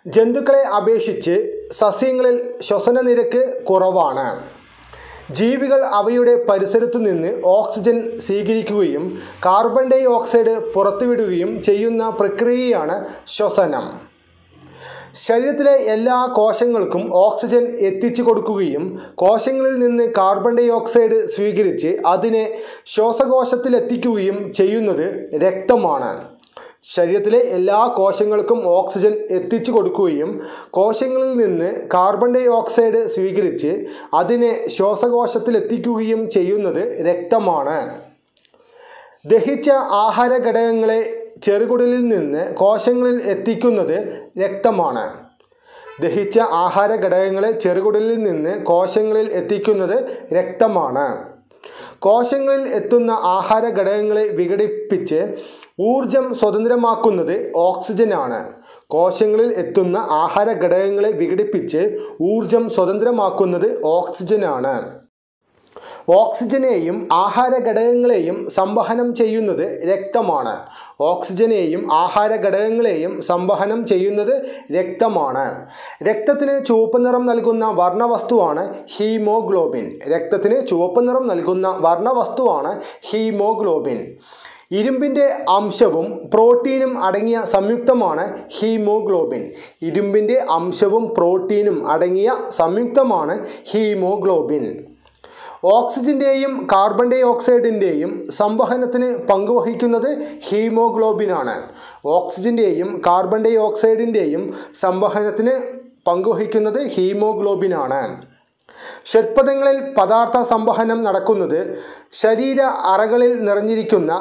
ജന്തുക്കളെ അപേക്ഷിച്ച് സസ്യങ്ങളിൽ ശ്വസന നിരക്ക് കുറവാണ്. ജീവികൾ അവയുടെ പരിസരത്തു നിന്ന് ഓക്സിജൻ സ്വീകരിക്കുകയും കാർബൺ ഡൈ ഓക്സൈഡ് പുറത്തുവിടുകയും ചെയ്യുന്ന പ്രക്രിയയാണ് ശ്വസനം. ശരീരത്തിലെ എല്ലാ കോശങ്ങൾക്കും ഓക്സിജൻ എത്തിച്ചു കൊടുക്കുകയും കോശങ്ങളിൽ നിന്ന് കാർബൺ ഡൈ ഓക്സൈഡ് സ്വീകരിച്ച് അതിനെ ശ്വാസകോശത്തിലെത്തിക്കുകയും ചെയ്യുന്നത് രക്തമാണ്. ശരീരത്തിലെ എല്ലാ കോശങ്ങൾക്കും ഓക്സിജൻ എത്തിച്ചു കൊടുക്കുകയും കോശങ്ങളിൽ നിന്ന് കാർബൺ ഡൈ ഓക്സൈഡ് സ്വീകരിച്ച് അതിനെ ശ്വാസകോശത്തിലെത്തിക്കുകയും ചെയ്യുന്നത് രക്തമാണ്. ദഹിച്ച ആഹാര ഘടകങ്ങളെ ചെറുകുടലിൽ നിന്ന് കോശങ്ങളിൽ എത്തിക്കുന്നത് രക്തമാണ്. ദഹിച്ച ആഹാര ഘടകങ്ങളെ ചെറുകുടലിൽ നിന്ന് കോശങ്ങളിൽ എത്തിക്കുന്നത് രക്തമാണ്. കോശങ്ങളിൽ എത്തുന്ന ആഹാര ഘടകങ്ങളെ വിഘടിപ്പിച്ച് ഊർജം സ്വതന്ത്രമാക്കുന്നത് ഓക്സിജനാണ്. കോശങ്ങളിൽ എത്തുന്ന ആഹാര ഘടകങ്ങളെ വിഘടിപ്പിച്ച് ഊർജം സ്വതന്ത്രമാക്കുന്നത് ഓക്സിജനാണ്. ഓക്സിജനെയും ആഹാര ഘടകങ്ങളെയും സംവഹനം ചെയ്യുന്നത് രക്തമാണ്. ഓക്സിജനെയും ആഹാര ഘടകങ്ങളെയും സംവഹനം ചെയ്യുന്നത് രക്തമാണ്. രക്തത്തിന് ചുവപ്പ് നിറം നൽകുന്ന വർണവസ്തുവാണ് ഹീമോഗ്ലോബിൻ. രക്തത്തിന് ചുവപ്പ് നിറം നൽകുന്ന വർണവസ്തുവാണ് ഹീമോഗ്ലോബിൻ. ഇരുമ്പിന്റെ അംശവും പ്രോട്ടീനും അടങ്ങിയ സംയുക്തമാണ് ഹീമോഗ്ലോബിൻ. ഇരുമ്പിന്റെ അംശവും പ്രോട്ടീനും അടങ്ങിയ സംയുക്തമാണ് ഹീമോഗ്ലോബിൻ. ഓക്സിജന്റെയും കാർബൺ ഡൈ ഓക്സൈഡിന്റെയും സംവഹനത്തിന് പങ്കുവഹിക്കുന്നത് ഹീമോഗ്ലോബിനാണ്. ഓക്സിജന്റെയും കാർബൺ ഡൈ ഓക്സൈഡിന്റെയും സംവഹനത്തിന് പങ്കുവഹിക്കുന്നത് ഹീമോഗ്ലോബിനാണ്. ഷഡ്പഥങ്ങളിൽ പദാർത്ഥ സംവഹനം നടക്കുന്നത് ശരീര അറകളിൽ നിറഞ്ഞിരിക്കുന്ന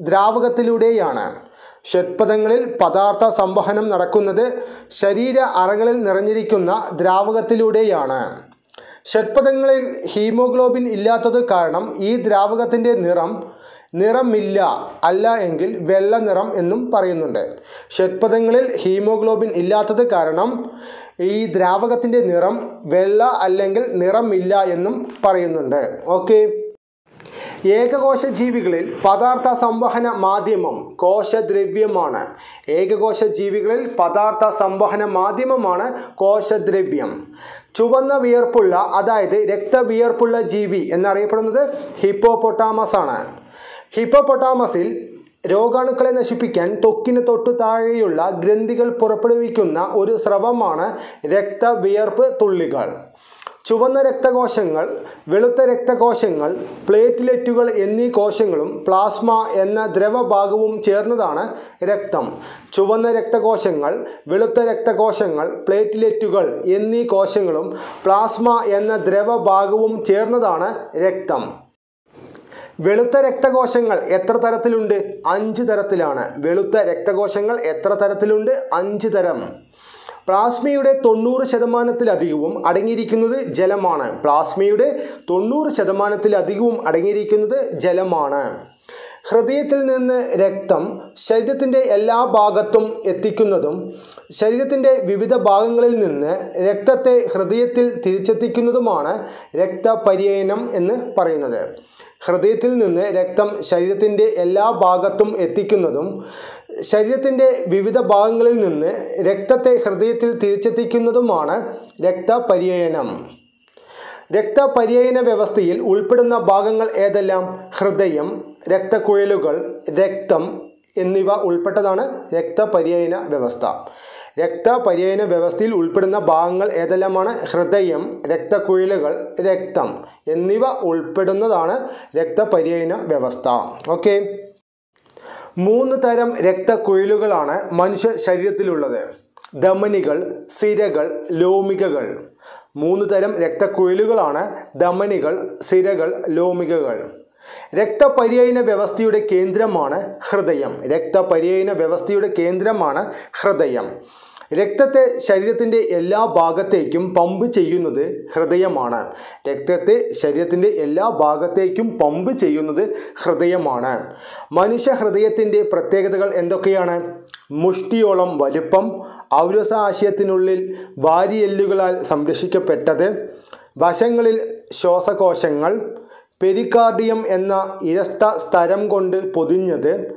ദ്രാവകത്തിലൂടെയാണ്. ഷഡ്പഥങ്ങളിൽ പദാർത്ഥ സംവഹനം നടക്കുന്നത് ശരീര അറകളിൽ നിറഞ്ഞിരിക്കുന്ന ദ്രാവകത്തിലൂടെയാണ്. ഷഡ്പദങ്ങളിൽ ഹീമോഗ്ലോബിൻ ഇല്ലാത്തത് കാരണം ഈ ദ്രാവകത്തിന്റെ നിറം നിറമില്ല അല്ല എങ്കിൽ വെള്ള നിറം എന്നും പറയുന്നുണ്ട്. ഷഡ്പഥങ്ങളിൽ ഹീമോഗ്ലോബിൻ ഇല്ലാത്തത് കാരണം ഈ ദ്രാവകത്തിന്റെ നിറം വെള്ള അല്ലെങ്കിൽ നിറമില്ല എന്നും പറയുന്നുണ്ട്. ഓക്കെ. ഏകകോശ ജീവികളിൽ പദാർത്ഥ സംവഹന മാധ്യമം കോശദ്രവ്യമാണ്. ഏകകോശ ജീവികളിൽ പദാർത്ഥ സംവഹന മാധ്യമമാണ് കോശദ്രവ്യം. ചുവന്ന വിയർപ്പുള്ള അതായത് രക്തവിയർപ്പുള്ള ജീവി എന്നറിയപ്പെടുന്നത് ഹിപ്പോപൊട്ടാമസ് ആണ് ഹിപ്പോപൊട്ടാമസിൽ രോഗാണുക്കളെ നശിപ്പിക്കാൻ ത്വക്കിന് തൊട്ടു താഴെയുള്ള ഗ്രന്ഥികൾ പുറപ്പെടുവിക്കുന്ന ഒരു സ്രവമാണ് രക്തവിയർപ്പ് തുള്ളികൾ. ചുവന്ന രക്തകോശങ്ങൾ വെളുത്ത രക്തകോശങ്ങൾ പ്ലേറ്റ്ലെറ്റുകൾ എന്നീ കോശങ്ങളും പ്ലാസ്മ എന്ന ദ്രവഭാഗവും ചേർന്നതാണ് രക്തം. ചുവന്ന രക്തകോശങ്ങൾ വെളുത്ത രക്തകോശങ്ങൾ പ്ലേറ്റ്ലെറ്റുകൾ എന്നീ കോശങ്ങളും പ്ലാസ്മ എന്ന ദ്രവഭാഗവും ചേർന്നതാണ് രക്തം. വെളുത്ത രക്തകോശങ്ങൾ എത്ര തരത്തിലുണ്ട്? അഞ്ച് തരത്തിലാണ്. വെളുത്ത രക്തകോശങ്ങൾ എത്ര തരത്തിലുണ്ട്? അഞ്ച് തരം. പ്ലാസ്മയുടെ തൊണ്ണൂറ് ശതമാനത്തിലധികവും അടങ്ങിയിരിക്കുന്നത് ജലമാണ്. പ്ലാസ്മയുടെ തൊണ്ണൂറ് ശതമാനത്തിലധികവും അടങ്ങിയിരിക്കുന്നത് ജലമാണ്. ഹൃദയത്തിൽ നിന്ന് രക്തം ശരീരത്തിന്റെ എല്ലാ ഭാഗത്തും എത്തിക്കുന്നതും ശരീരത്തിന്റെ വിവിധ ഭാഗങ്ങളിൽ നിന്ന് രക്തത്തെ ഹൃദയത്തിൽ തിരിച്ചെത്തിക്കുന്നതുമാണ് രക്തപര്യനം എന്ന് പറയുന്നത്. ഹൃദയത്തിൽ നിന്ന് രക്തം ശരീരത്തിന്റെ എല്ലാ ഭാഗത്തും എത്തിക്കുന്നതും ശരീരത്തിന്റെ വിവിധ ഭാഗങ്ങളിൽ നിന്ന് രക്തത്തെ ഹൃദയത്തിൽ തിരിച്ചെത്തിക്കുന്നതുമാണ് രക്തപര്യനം രക്തപര്യന വ്യവസ്ഥയിൽ ഉൾപ്പെടുന്ന ഭാഗങ്ങൾ ഏതെല്ലാം? ഹൃദയം രക്തക്കുഴലുകൾ രക്തം എന്നിവ ഉൾപ്പെട്ടതാണ് രക്തപര്യന വ്യവസ്ഥ. രക്തപര്യന വ്യവസ്ഥയിൽ ഉൾപ്പെടുന്ന ഭാഗങ്ങൾ ഏതെല്ലാമാണ്? ഹൃദയം രക്തക്കുഴലുകൾ രക്തം എന്നിവ ഉൾപ്പെടുന്നതാണ് രക്തപര്യന വ്യവസ്ഥ. ഓക്കെ. മൂന്ന് തരം രക്തക്കുഴലുകളാണ് മനുഷ്യ ശരീരത്തിലുള്ളത്. ധമനികൾ സിരകൾ ലോമികകൾ. മൂന്ന് തരം രക്തക്കുഴലുകളാണ് ധമനികൾ സിരകൾ ലോമികകൾ. രക്തപര്യന വ്യവസ്ഥയുടെ കേന്ദ്രമാണ് ഹൃദയം. രക്തപര്യന വ്യവസ്ഥയുടെ കേന്ദ്രമാണ് ഹൃദയം. രക്തത്തെ ശരീരത്തിന്റെ എല്ലാ ഭാഗത്തേക്കും പമ്പ് ചെയ്യുന്നത് ഹൃദയമാണ്. രക്തത്തെ ശരീരത്തിന്റെ എല്ലാ ഭാഗത്തേക്കും പമ്പ് ചെയ്യുന്നത് ഹൃദയമാണ്. മനുഷ്യ ഹൃദയത്തിന്റെ പ്രത്യേകതകൾ എന്തൊക്കെയാണ്? മുഷ്ടിയോളം വലുപ്പം ഔരസാശയത്തിനുള്ളിൽ വാരിയെല്ലുകളാൽ സംരക്ഷിക്കപ്പെട്ടത് വശങ്ങളിൽ ശ്വാസകോശങ്ങൾ പെരിക്കാർഡിയം എന്ന ഇരസ്ഥ സ്ഥലം കൊണ്ട് പൊതിഞ്ഞത്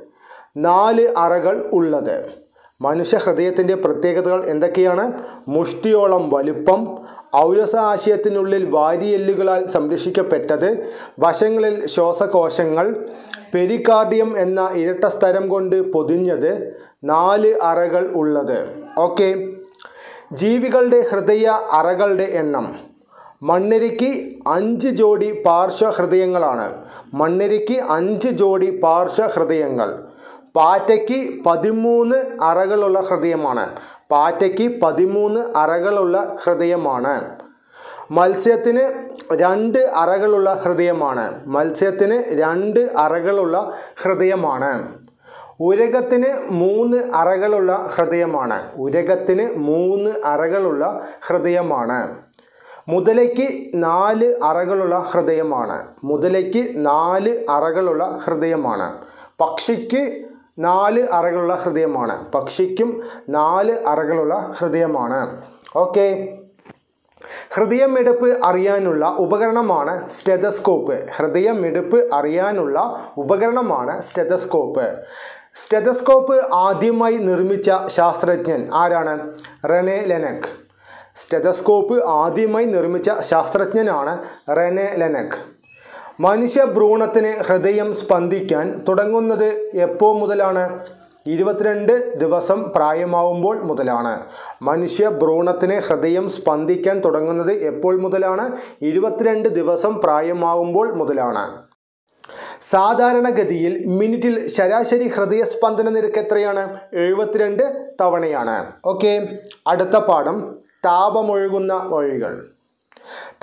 നാല് അറകൾ ഉള്ളത്. മനുഷ്യ ഹൃദയത്തിന്റെ പ്രത്യേകതകൾ എന്തൊക്കെയാണ്? മുഷ്ടിയോളം വലുപ്പം ഔരസ ആശയത്തിനുള്ളിൽ വാരിയെല്ലുകളാൽ സംരക്ഷിക്കപ്പെട്ടത് വശങ്ങളിൽ ശ്വാസകോശങ്ങൾ പെരിക്കാർഡിയം എന്ന ഇരട്ട സ്ഥലം കൊണ്ട് പൊതിഞ്ഞത് നാല് അറകൾ ഉള്ളത്. ഓക്കെ. ജീവികളുടെ ഹൃദയ അറകളുടെ എണ്ണം. മണ്ണിരയ്ക്ക് അഞ്ച് ജോഡി പാർശ്വഹൃദയങ്ങളാണ്. മണ്ണിരയ്ക്ക് അഞ്ച് ജോഡി പാർശ്വഹൃദയങ്ങൾ. പാറ്റയ്ക്ക് പതിമൂന്ന് അറകളുള്ള ഹൃദയമാണ്. പാറ്റയ്ക്ക് പതിമൂന്ന് അറകളുള്ള ഹൃദയമാണ്. മത്സ്യത്തിന് രണ്ട് അറകളുള്ള ഹൃദയമാണ്. മത്സ്യത്തിന് രണ്ട് അറകളുള്ള ഹൃദയമാണ്. ഉരകത്തിന് മൂന്ന് അറകളുള്ള ഹൃദയമാണ്. ഉരകത്തിന് മൂന്ന് അറകളുള്ള ഹൃദയമാണ്. മുതലയ്ക്ക് നാല് അറകളുള്ള ഹൃദയമാണ്. മുതലയ്ക്ക് നാല് അറകളുള്ള ഹൃദയമാണ്. പക്ഷിക്ക് നാല് അറകളുള്ള ഹൃദയമാണ്. പക്ഷിക്കും നാല് അറകളുള്ള ഹൃദയമാണ്. ഓക്കെ. ഹൃദയമിടിപ്പ് അറിയാനുള്ള ഉപകരണമാണ് സ്റ്റെതസ്കോപ്പ്. ഹൃദയമിടിപ്പ് അറിയാനുള്ള ഉപകരണമാണ് സ്റ്റെതസ്കോപ്പ്. സ്റ്റെതസ്കോപ്പ് ആദ്യമായി നിർമ്മിച്ച ശാസ്ത്രജ്ഞൻ ആരാണ്? Rene Laennec. സ്റ്റെതസ്കോപ്പ് ആദ്യമായി നിർമ്മിച്ച ശാസ്ത്രജ്ഞനാണ് റെനെ ലെനക്. മനുഷ്യ ഭ്രൂണത്തിന് ഹൃദയം സ്പന്ദിക്കാൻ തുടങ്ങുന്നത് എപ്പോൾ മുതലാണ്? ഇരുപത്തിരണ്ട് ദിവസം പ്രായമാവുമ്പോൾ മുതലാണ്. മനുഷ്യ ഭ്രൂണത്തിന് ഹൃദയം സ്പന്ദിക്കാൻ തുടങ്ങുന്നത് എപ്പോൾ മുതലാണ്? ഇരുപത്തിരണ്ട് ദിവസം പ്രായമാവുമ്പോൾ മുതലാണ്. സാധാരണഗതിയിൽ മിനിറ്റിൽ ശരാശരി ഹൃദയസ്പന്ദന നിരക്ക് എത്രയാണ്? എഴുപത്തിരണ്ട് തവണയാണ്. ഓക്കെ. അടുത്ത പാഠം. താപമൊഴുകുന്ന വഴികൾ.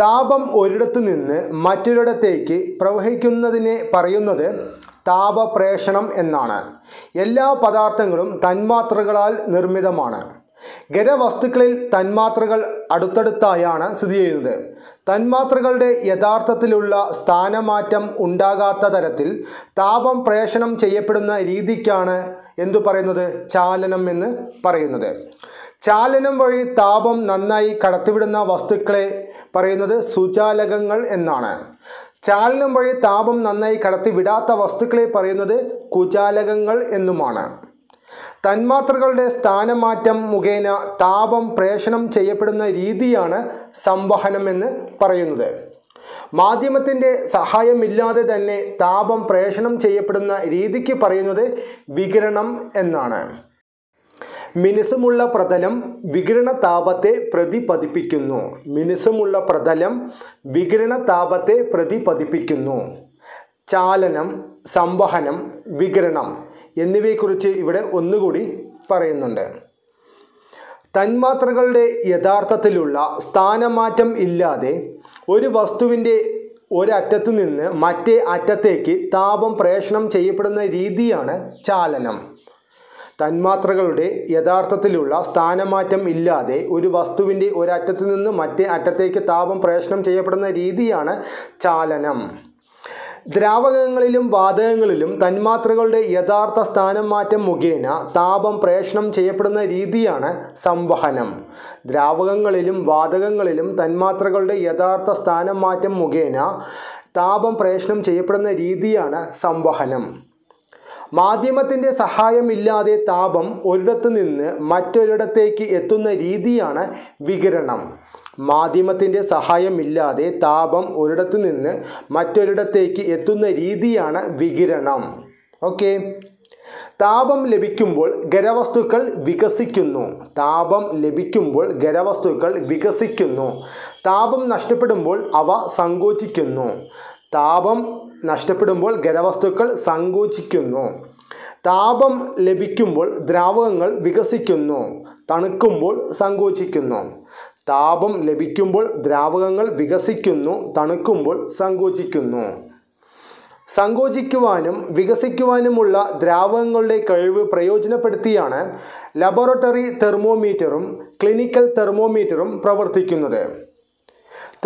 താപം ഒരിടത്തു നിന്ന് മറ്റൊരിടത്തേക്ക് പ്രവഹിക്കുന്നതിനെ പറയുന്നത് താപപ്രേഷണം എന്നാണ്. എല്ലാ പദാർത്ഥങ്ങളും തന്മാത്രകളാൽ നിർമ്മിതമാണ്. ഖരവസ്തുക്കളിൽ തന്മാത്രകൾ അടുത്തടുത്തായാണ് സ്ഥിതി ചെയ്യുന്നത്. തന്മാത്രകളുടെ യഥാർത്ഥത്തിലുള്ള സ്ഥാനമാറ്റം ഉണ്ടാകാത്ത തരത്തിൽ താപം പ്രേഷണം ചെയ്യപ്പെടുന്ന രീതിക്കാണ് എന്തു പറയുന്നത്? ചാലനം എന്ന് പറയുന്നത്. ചാലനം വഴി താപം നന്നായി കടത്തിവിടുന്ന വസ്തുക്കളെ പറയുന്നത് സുചാലകങ്ങൾ എന്നാണ്. ചാലനം വഴി താപം നന്നായി കടത്തിവിടാത്ത വസ്തുക്കളെ പറയുന്നത് കുചാലകങ്ങൾ എന്നുമാണ്. തന്മാത്രകളുടെ സ്ഥാനമാറ്റം മുഖേന താപം പ്രേഷണം ചെയ്യപ്പെടുന്ന രീതിയാണ് സംവഹനം എന്ന് പറയുന്നത്. മാധ്യമത്തിന്റെ സഹായമില്ലാതെ തന്നെ താപം പ്രേഷണം ചെയ്യപ്പെടുന്ന രീതിക്ക് പറയുന്നത് വികിരണം എന്നാണ്. മിനുസമുള്ള പ്രതലം വികിരണ താപത്തെ പ്രതിപതിപ്പിക്കുന്നു. മിനുസമുള്ള പ്രതലം വികിരണ താപത്തെ പ്രതിപതിപ്പിക്കുന്നു. ചാലനം സംവഹനം വികിരണം എന്നിവയെക്കുറിച്ച് ഇവിടെ ഒന്നുകൂടി പറയുന്നുണ്ട്. തന്മാത്രകളുടെ യഥാർത്ഥത്തിലുള്ള സ്ഥാനമാറ്റം ഇല്ലാതെ ഒരു വസ്തുവിന്റെ ഒരറ്റത്തു നിന്ന് മറ്റേ അറ്റത്തേക്ക് താപം പ്രേഷണം ചെയ്യപ്പെടുന്ന രീതിയാണ് ചാലനം. തന്മാത്രകളുടെ യഥാർത്ഥത്തിലുള്ള സ്ഥാനമാറ്റം ഇല്ലാതെ ഒരു വസ്തുവിന്റെ ഒരറ്റത്തു നിന്ന് മറ്റേ അറ്റത്തേക്ക് താപം പ്രേഷണം ചെയ്യപ്പെടുന്ന രീതിയാണ് ചാലനം. ദ്രാവകങ്ങളിലും വാതകങ്ങളിലും തന്മാത്രകളുടെ യഥാർത്ഥ സ്ഥാനം മാറ്റം മുഖേന താപം പ്രേഷണം ചെയ്യപ്പെടുന്ന രീതിയാണ് സംവഹനം. ദ്രാവകങ്ങളിലും വാതകങ്ങളിലും തന്മാത്രകളുടെ യഥാർത്ഥ സ്ഥാനം മാറ്റം മുഖേന താപം പ്രേഷണം ചെയ്യപ്പെടുന്ന രീതിയാണ് സംവഹനം. മാധ്യമത്തിന്റെ സഹായമില്ലാതെ താപം ഒരിടത്തു നിന്ന് മറ്റൊരിടത്തേക്ക് എത്തുന്ന രീതിയാണ് വികിരണം. മാധ്യമത്തിന്റെ സഹായമില്ലാതെ താപം ഒരിടത്തു നിന്ന് മറ്റൊരിടത്തേക്ക് എത്തുന്ന രീതിയാണ് വികിരണം. ഓക്കെ. താപം ലഭിക്കുമ്പോൾ ഖരവസ്തുക്കൾ വികസിക്കുന്നു. താപം ലഭിക്കുമ്പോൾ ഖരവസ്തുക്കൾ വികസിക്കുന്നു. താപം നഷ്ടപ്പെടുമ്പോൾ അവ സങ്കോചിക്കുന്നു. താപം നഷ്ടപ്പെടുമ്പോൾ ഖരവസ്തുക്കൾ സങ്കോചിക്കുന്നു. താപം ലഭിക്കുമ്പോൾ ദ്രാവകങ്ങൾ വികസിക്കുന്നു. തണുക്കുമ്പോൾ സങ്കോചിക്കുന്നു. താപം ലഭിക്കുമ്പോൾ ദ്രാവകങ്ങൾ വികസിക്കുന്നു. തണുക്കുമ്പോൾ സങ്കോചിക്കുന്നു. സങ്കോചിക്കുവാനും വികസിക്കുവാനുമുള്ള ദ്രാവകങ്ങളുടെ കഴിവ് പ്രയോജനപ്പെടുത്തിയാണ് ലബോറട്ടറി തെർമോമീറ്ററും ക്ലിനിക്കൽ തെർമോമീറ്ററും പ്രവർത്തിക്കുന്നത്.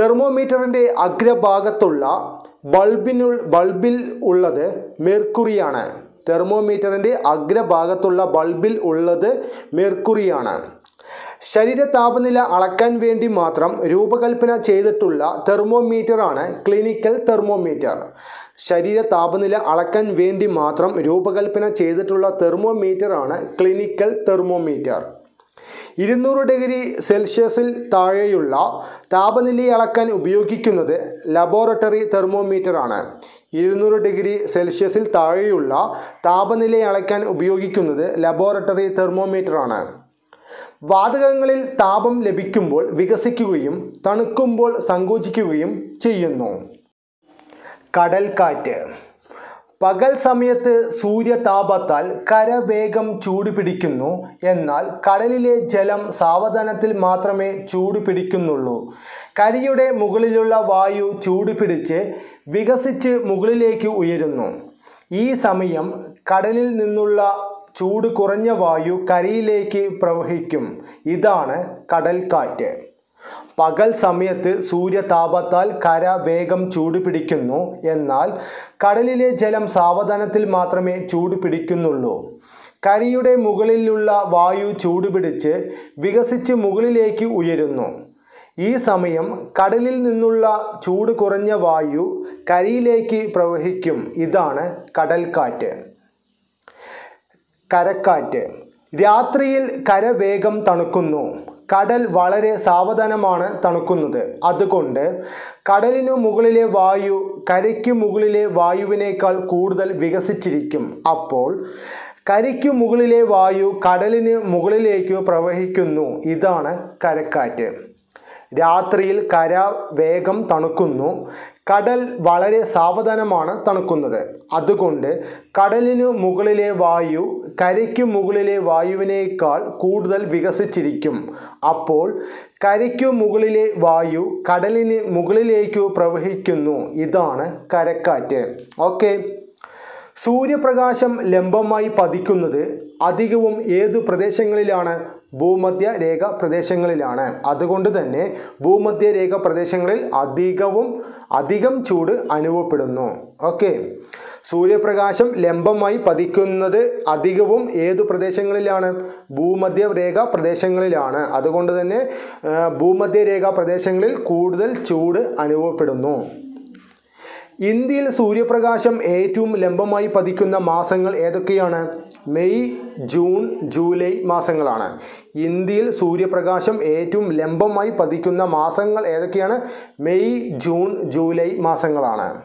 തെർമോമീറ്ററിന്റെ അഗ്രഭാഗത്തുള്ള ബൾബിനു ബൾബിൽ ഉള്ളത് മെർക്കുറിയാണ്. തെർമോമീറ്ററിന്റെ അഗ്രഭാഗത്തുള്ള ബൾബിൽ ഉള്ളത് മെർക്കുറിയാണ്. ശരീര താപനില അളക്കാൻ വേണ്ടി മാത്രം രൂപകൽപ്പന ചെയ്തിട്ടുള്ള തെർമോമീറ്ററാണ് ക്ലിനിക്കൽ തെർമോമീറ്റർ. ശരീര താപനില അളക്കാൻ വേണ്ടി മാത്രം രൂപകൽപ്പന ചെയ്തിട്ടുള്ള തെർമോമീറ്ററാണ് ക്ലിനിക്കൽ തെർമോമീറ്റർ. ഇരുന്നൂറ് ഡിഗ്രി സെൽഷ്യസിൽ താഴെയുള്ള താപനില അളക്കാൻ ഉപയോഗിക്കുന്നത് ലബോറട്ടറി തെർമോമീറ്റർ ആണ്. ഇരുന്നൂറ് ഡിഗ്രി സെൽഷ്യസിൽ താഴെയുള്ള താപനില അളക്കാൻ ഉപയോഗിക്കുന്നത് ലബോറട്ടറി തെർമോമീറ്റർ ആണ്. വാതകങ്ങളിൽ താപം ലഭിക്കുമ്പോൾ വികസിക്കുകയും തണുക്കുമ്പോൾ സങ്കോചിക്കുകയും ചെയ്യുന്നു. കടൽക്കാറ്റ്. പകൽ സമയത്ത് സൂര്യതാപത്താൽ കര വേഗം ചൂട് പിടിക്കുന്നു എന്നാൽ കടലിലെ ജലം സാവധാനത്തിൽ മാത്രമേ ചൂട് പിടിക്കുന്നുള്ളൂ കരിയുടെ മുകളിലുള്ള വായു ചൂട് പിടിച്ച് വികസിച്ച് മുകളിലേക്ക് ഉയരുന്നു. ഈ സമയം കടലിൽ നിന്നുള്ള ചൂട് കുറഞ്ഞ വായു കരയിലേക്ക് പ്രവഹിക്കും. ഇതാണ് കടൽക്കാറ്റ്. പകൽ സമയത്ത് സൂര്യതാപത്താൽ കര വേഗം ചൂട് പിടിക്കുന്നു എന്നാൽ കടലിലെ ജലം സാവധാനത്തിൽ മാത്രമേ ചൂട് പിടിക്കുന്നുള്ളൂ കരിയുടെ മുകളിലുള്ള വായു ചൂടുപിടിച്ച് വികസിച്ച് മുകളിലേക്ക് ഉയരുന്നു. ഈ സമയം കടലിൽ നിന്നുള്ള ചൂട് കുറഞ്ഞ വായു കരിയിലേക്ക് പ്രവഹിക്കും. ഇതാണ് കടൽക്കാറ്റ്. കരക്കാറ്റ്. രാത്രിയിൽ കര വേഗം തണുക്കുന്നു. കടൽ വളരെ സാവധാനമാണ് തണുക്കുന്നത്. അതുകൊണ്ട് കടലിനു മുകളിലെ വായു കരയ്ക്കു മുകളിലെ വായുവിനേക്കാൾ കൂടുതൽ വികസിച്ചിരിക്കും. അപ്പോൾ കരയ്ക്കു മുകളിലെ വായു കടലിന് മുകളിലേക്ക് പ്രവഹിക്കുന്നു. ഇതാണ് കരക്കാറ്റ്. രാത്രിയിൽ കര വേഗം തണുക്കുന്നു. കടൽ വളരെ സാവധാനമാണ് തണുക്കുന്നത്. അതുകൊണ്ട് കടലിനു മുകളിലെ വായു കരയ്ക്കു മുകളിലെ വായുവിനേക്കാൾ കൂടുതൽ വികസിച്ചിരിക്കും. അപ്പോൾ കരയ്ക്കു മുകളിലെ വായു കടലിന് മുകളിലേക്കു പ്രവഹിക്കുന്നു. ഇതാണ് കരക്കാറ്റ്. ഓക്കെ. സൂര്യപ്രകാശം ലംബമായി പതിക്കുന്നത് അധികവും ഏതു പ്രദേശങ്ങളിലാണ്? ഭൂമധ്യ രേഖ പ്രദേശങ്ങളിലാണ്. അതുകൊണ്ട് തന്നെ ഭൂമധ്യരേഖ പ്രദേശങ്ങളിൽ അധികവും അധികം ചൂട് അനുഭവപ്പെടുന്നു. ഓക്കെ. സൂര്യപ്രകാശം ലംബമായി പതിക്കുന്നത് അധികവും ഏതു പ്രദേശങ്ങളിലാണ്? ഭൂമധ്യരേഖ പ്രദേശങ്ങളിലാണ്. അതുകൊണ്ട് തന്നെ ഭൂമധ്യരേഖ ഭൂമധ്യ രേഖ പ്രദേശങ്ങളിൽ കൂടുതൽ ചൂട് അനുഭവപ്പെടുന്നു. ഇന്ത്യയിൽ സൂര്യപ്രകാശം ഏറ്റവും ലംബമായി പതിക്കുന്ന മാസങ്ങൾ ഏതൊക്കെയാണ്? മെയ് ജൂൺ ജൂലൈ മാസങ്ങളാണ്. ഇന്ത്യയിൽ സൂര്യപ്രകാശം ഏറ്റവും ലംബമായി പതിക്കുന്ന മാസങ്ങൾ ഏതൊക്കെയാണ്? മെയ് ജൂൺ ജൂലൈ മാസങ്ങളാണ്.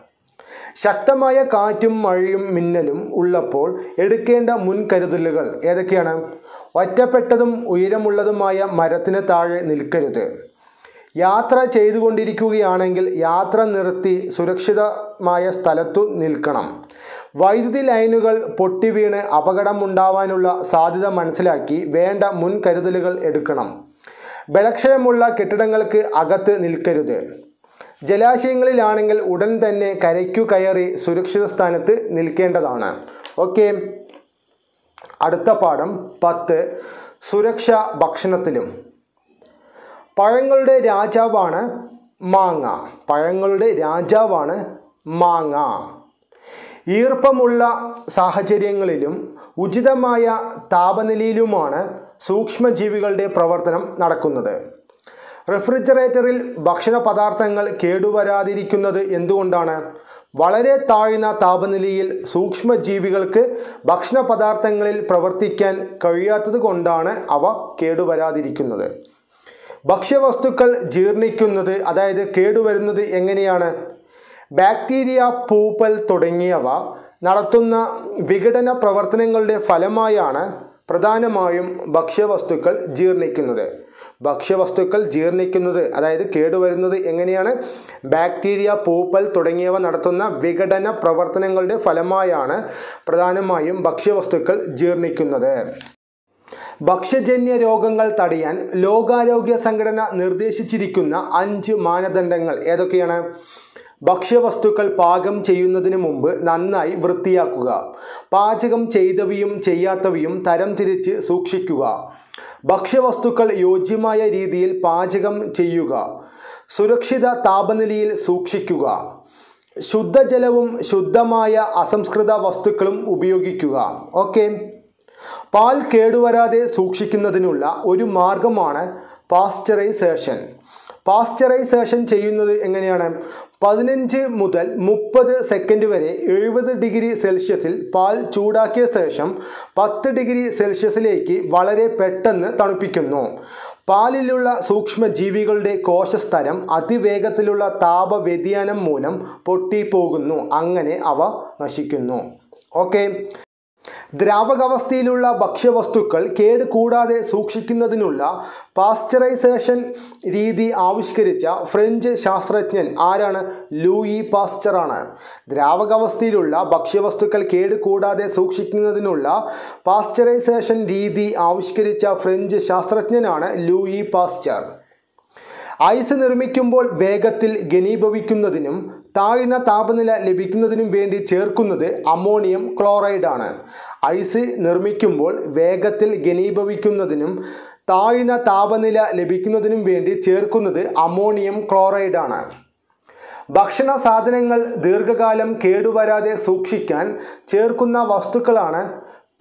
ശക്തമായ കാറ്റും മഴയും മിന്നലും ഉള്ളപ്പോൾ എടുക്കേണ്ട മുൻകരുതലുകൾ ഏതൊക്കെയാണ്? ഒറ്റപ്പെട്ടതും ഉയരമുള്ളതുമായ മരത്തിന് താഴെ നിൽക്കരുത്. യാത്ര ചെയ്തുകൊണ്ടിരിക്കുകയാണെങ്കിൽ യാത്ര നിർത്തി സുരക്ഷിതമായ സ്ഥലത്തു നിൽക്കണം. വൈദ്യുതി ലൈനുകൾ പൊട്ടിവീണ് അപകടമുണ്ടാവാനുള്ള സാധ്യത മനസ്സിലാക്കി വേണ്ട മുൻകരുതലുകൾ എടുക്കണം. ബലക്ഷയമുള്ള കെട്ടിടങ്ങൾക്ക് അകത്ത് നിൽക്കരുത്. ജലാശയങ്ങളിലാണെങ്കിൽ ഉടൻ തന്നെ കരയ്ക്കു കയറി സുരക്ഷിത സ്ഥാനത്ത് നിൽക്കേണ്ടതാണ്. ഓക്കെ. അടുത്ത പാഠം പത്ത്. സുരക്ഷ ഭക്ഷണത്തിലും. പഴങ്ങളുടെ രാജാവാണ് മാങ്ങ. പഴങ്ങളുടെ രാജാവാണ് മാങ്ങ. ഈർപ്പമുള്ള സാഹചര്യങ്ങളിലും ഉചിതമായ താപനിലയിലുമാണ് സൂക്ഷ്മജീവികളുടെ പ്രവർത്തനം നടക്കുന്നത്. റെഫ്രിജറേറ്ററിൽ ഭക്ഷണ പദാർത്ഥങ്ങൾ കേടുവരാതിരിക്കുന്നത് എന്തുകൊണ്ടാണ്? വളരെ താഴ്ന്ന താപനിലയിൽ സൂക്ഷ്മജീവികൾക്ക് ഭക്ഷണ പദാർത്ഥങ്ങളിൽ പ്രവർത്തിക്കാൻ കഴിയാത്തത് കൊണ്ടാണ് അവ കേടുവരാതിരിക്കുന്നത്. ഭക്ഷ്യവസ്തുക്കൾ ജീർണിക്കുന്നത് അതായത് കേടുവരുന്നത് എങ്ങനെയാണ്? ബാക്ടീരിയ പൂപ്പൽ തുടങ്ങിയവ നടത്തുന്ന വിഘടന പ്രവർത്തനങ്ങളുടെ ഫലമായാണ് പ്രധാനമായും ഭക്ഷ്യവസ്തുക്കൾ ജീർണിക്കുന്നത്. ഭക്ഷ്യവസ്തുക്കൾ ജീർണിക്കുന്നത് അതായത് കേടുവരുന്നത് എങ്ങനെയാണ്? ബാക്ടീരിയ പൂപ്പൽ തുടങ്ങിയവ നടത്തുന്ന വിഘടന പ്രവർത്തനങ്ങളുടെ ഫലമായാണ് പ്രധാനമായും ഭക്ഷ്യവസ്തുക്കൾ ജീർണിക്കുന്നത്. ഭക്ഷ്യജന്യ രോഗങ്ങൾ തടയാൻ ലോകാരോഗ്യ സംഘടന നിർദ്ദേശിച്ചിരിക്കുന്ന അഞ്ച് മാനദണ്ഡങ്ങൾ ഏതൊക്കെയാണ്? ഭക്ഷ്യവസ്തുക്കൾ പാകം ചെയ്യുന്നതിന് മുമ്പ് നന്നായി വൃത്തിയാക്കുക. പാചകം ചെയ്തവയും ചെയ്യാത്തവയും തരം തിരിച്ച് സൂക്ഷിക്കുക. ഭക്ഷ്യവസ്തുക്കൾ യോജ്യമായ രീതിയിൽ പാചകം ചെയ്യുക. സുരക്ഷിത താപനിലയിൽ സൂക്ഷിക്കുക. ശുദ്ധജലവും ശുദ്ധമായ അസംസ്കൃത വസ്തുക്കളും ഉപയോഗിക്കുക. ഓക്കെ. പാൽ കേടുവരാതെ സൂക്ഷിക്കുന്നതിനുള്ള ഒരു മാർഗമാണ് പാസ്ചറൈസേഷൻ. പാസ്ചറൈസേഷൻ ചെയ്യുന്നത് എങ്ങനെയാണ്? പതിനഞ്ച് മുതൽ മുപ്പത് സെക്കൻഡ് വരെ എഴുപത് ഡിഗ്രി സെൽഷ്യസിൽ പാൽ ചൂടാക്കിയ ശേഷം പത്ത് ഡിഗ്രി സെൽഷ്യസിലേക്ക് വളരെ പെട്ടെന്ന് തണുപ്പിക്കുന്നു. പാലിലുള്ള സൂക്ഷ്മജീവികളുടെ കോശസ്തരം അതിവേഗത്തിലുള്ള താപ വ്യതിയാനം മൂലം പൊട്ടിപ്പോകുന്നു. അങ്ങനെ അവ നശിക്കുന്നു. ഓക്കെ. ദ്രാവകാവസ്ഥയിലുള്ള ഭക്ഷ്യവസ്തുക്കൾ കേട് കൂടാതെ സൂക്ഷിക്കുന്നതിനുള്ള പാസ്ചറൈസേഷൻ രീതി ആവിഷ്കരിച്ച ഫ്രഞ്ച് ശാസ്ത്രജ്ഞൻ ആരാണ്? ലൂയി പാസ്ചറാണ് ദ്രാവകാവസ്ഥയിലുള്ള ഭക്ഷ്യവസ്തുക്കൾ കേട് കൂടാതെ സൂക്ഷിക്കുന്നതിനുള്ള പാസ്ചറൈസേഷൻ രീതി ആവിഷ്കരിച്ച ഫ്രഞ്ച് ശാസ്ത്രജ്ഞനാണ് ലൂയി പാസ്ചർ. ഐസ് നിർമ്മിക്കുമ്പോൾ വേഗത്തിൽ ഘനീഭവിക്കുന്നതിനും താഴ്ന്ന താപനില ലഭിക്കുന്നതിനും വേണ്ടി ചേർക്കുന്നത് അമോണിയം ക്ലോറൈഡാണ്. ഐസ് നിർമ്മിക്കുമ്പോൾ വേഗത്തിൽ ഘനീഭവിക്കുന്നതിനും താഴ്ന്ന താപനില ലഭിക്കുന്നതിനും വേണ്ടി ചേർക്കുന്നത് അമോണിയം ക്ലോറൈഡാണ്. ഭക്ഷണ സാധനങ്ങൾ ദീർഘകാലം കേടുവരാതെ സൂക്ഷിക്കാൻ ചേർക്കുന്ന വസ്തുക്കളാണ്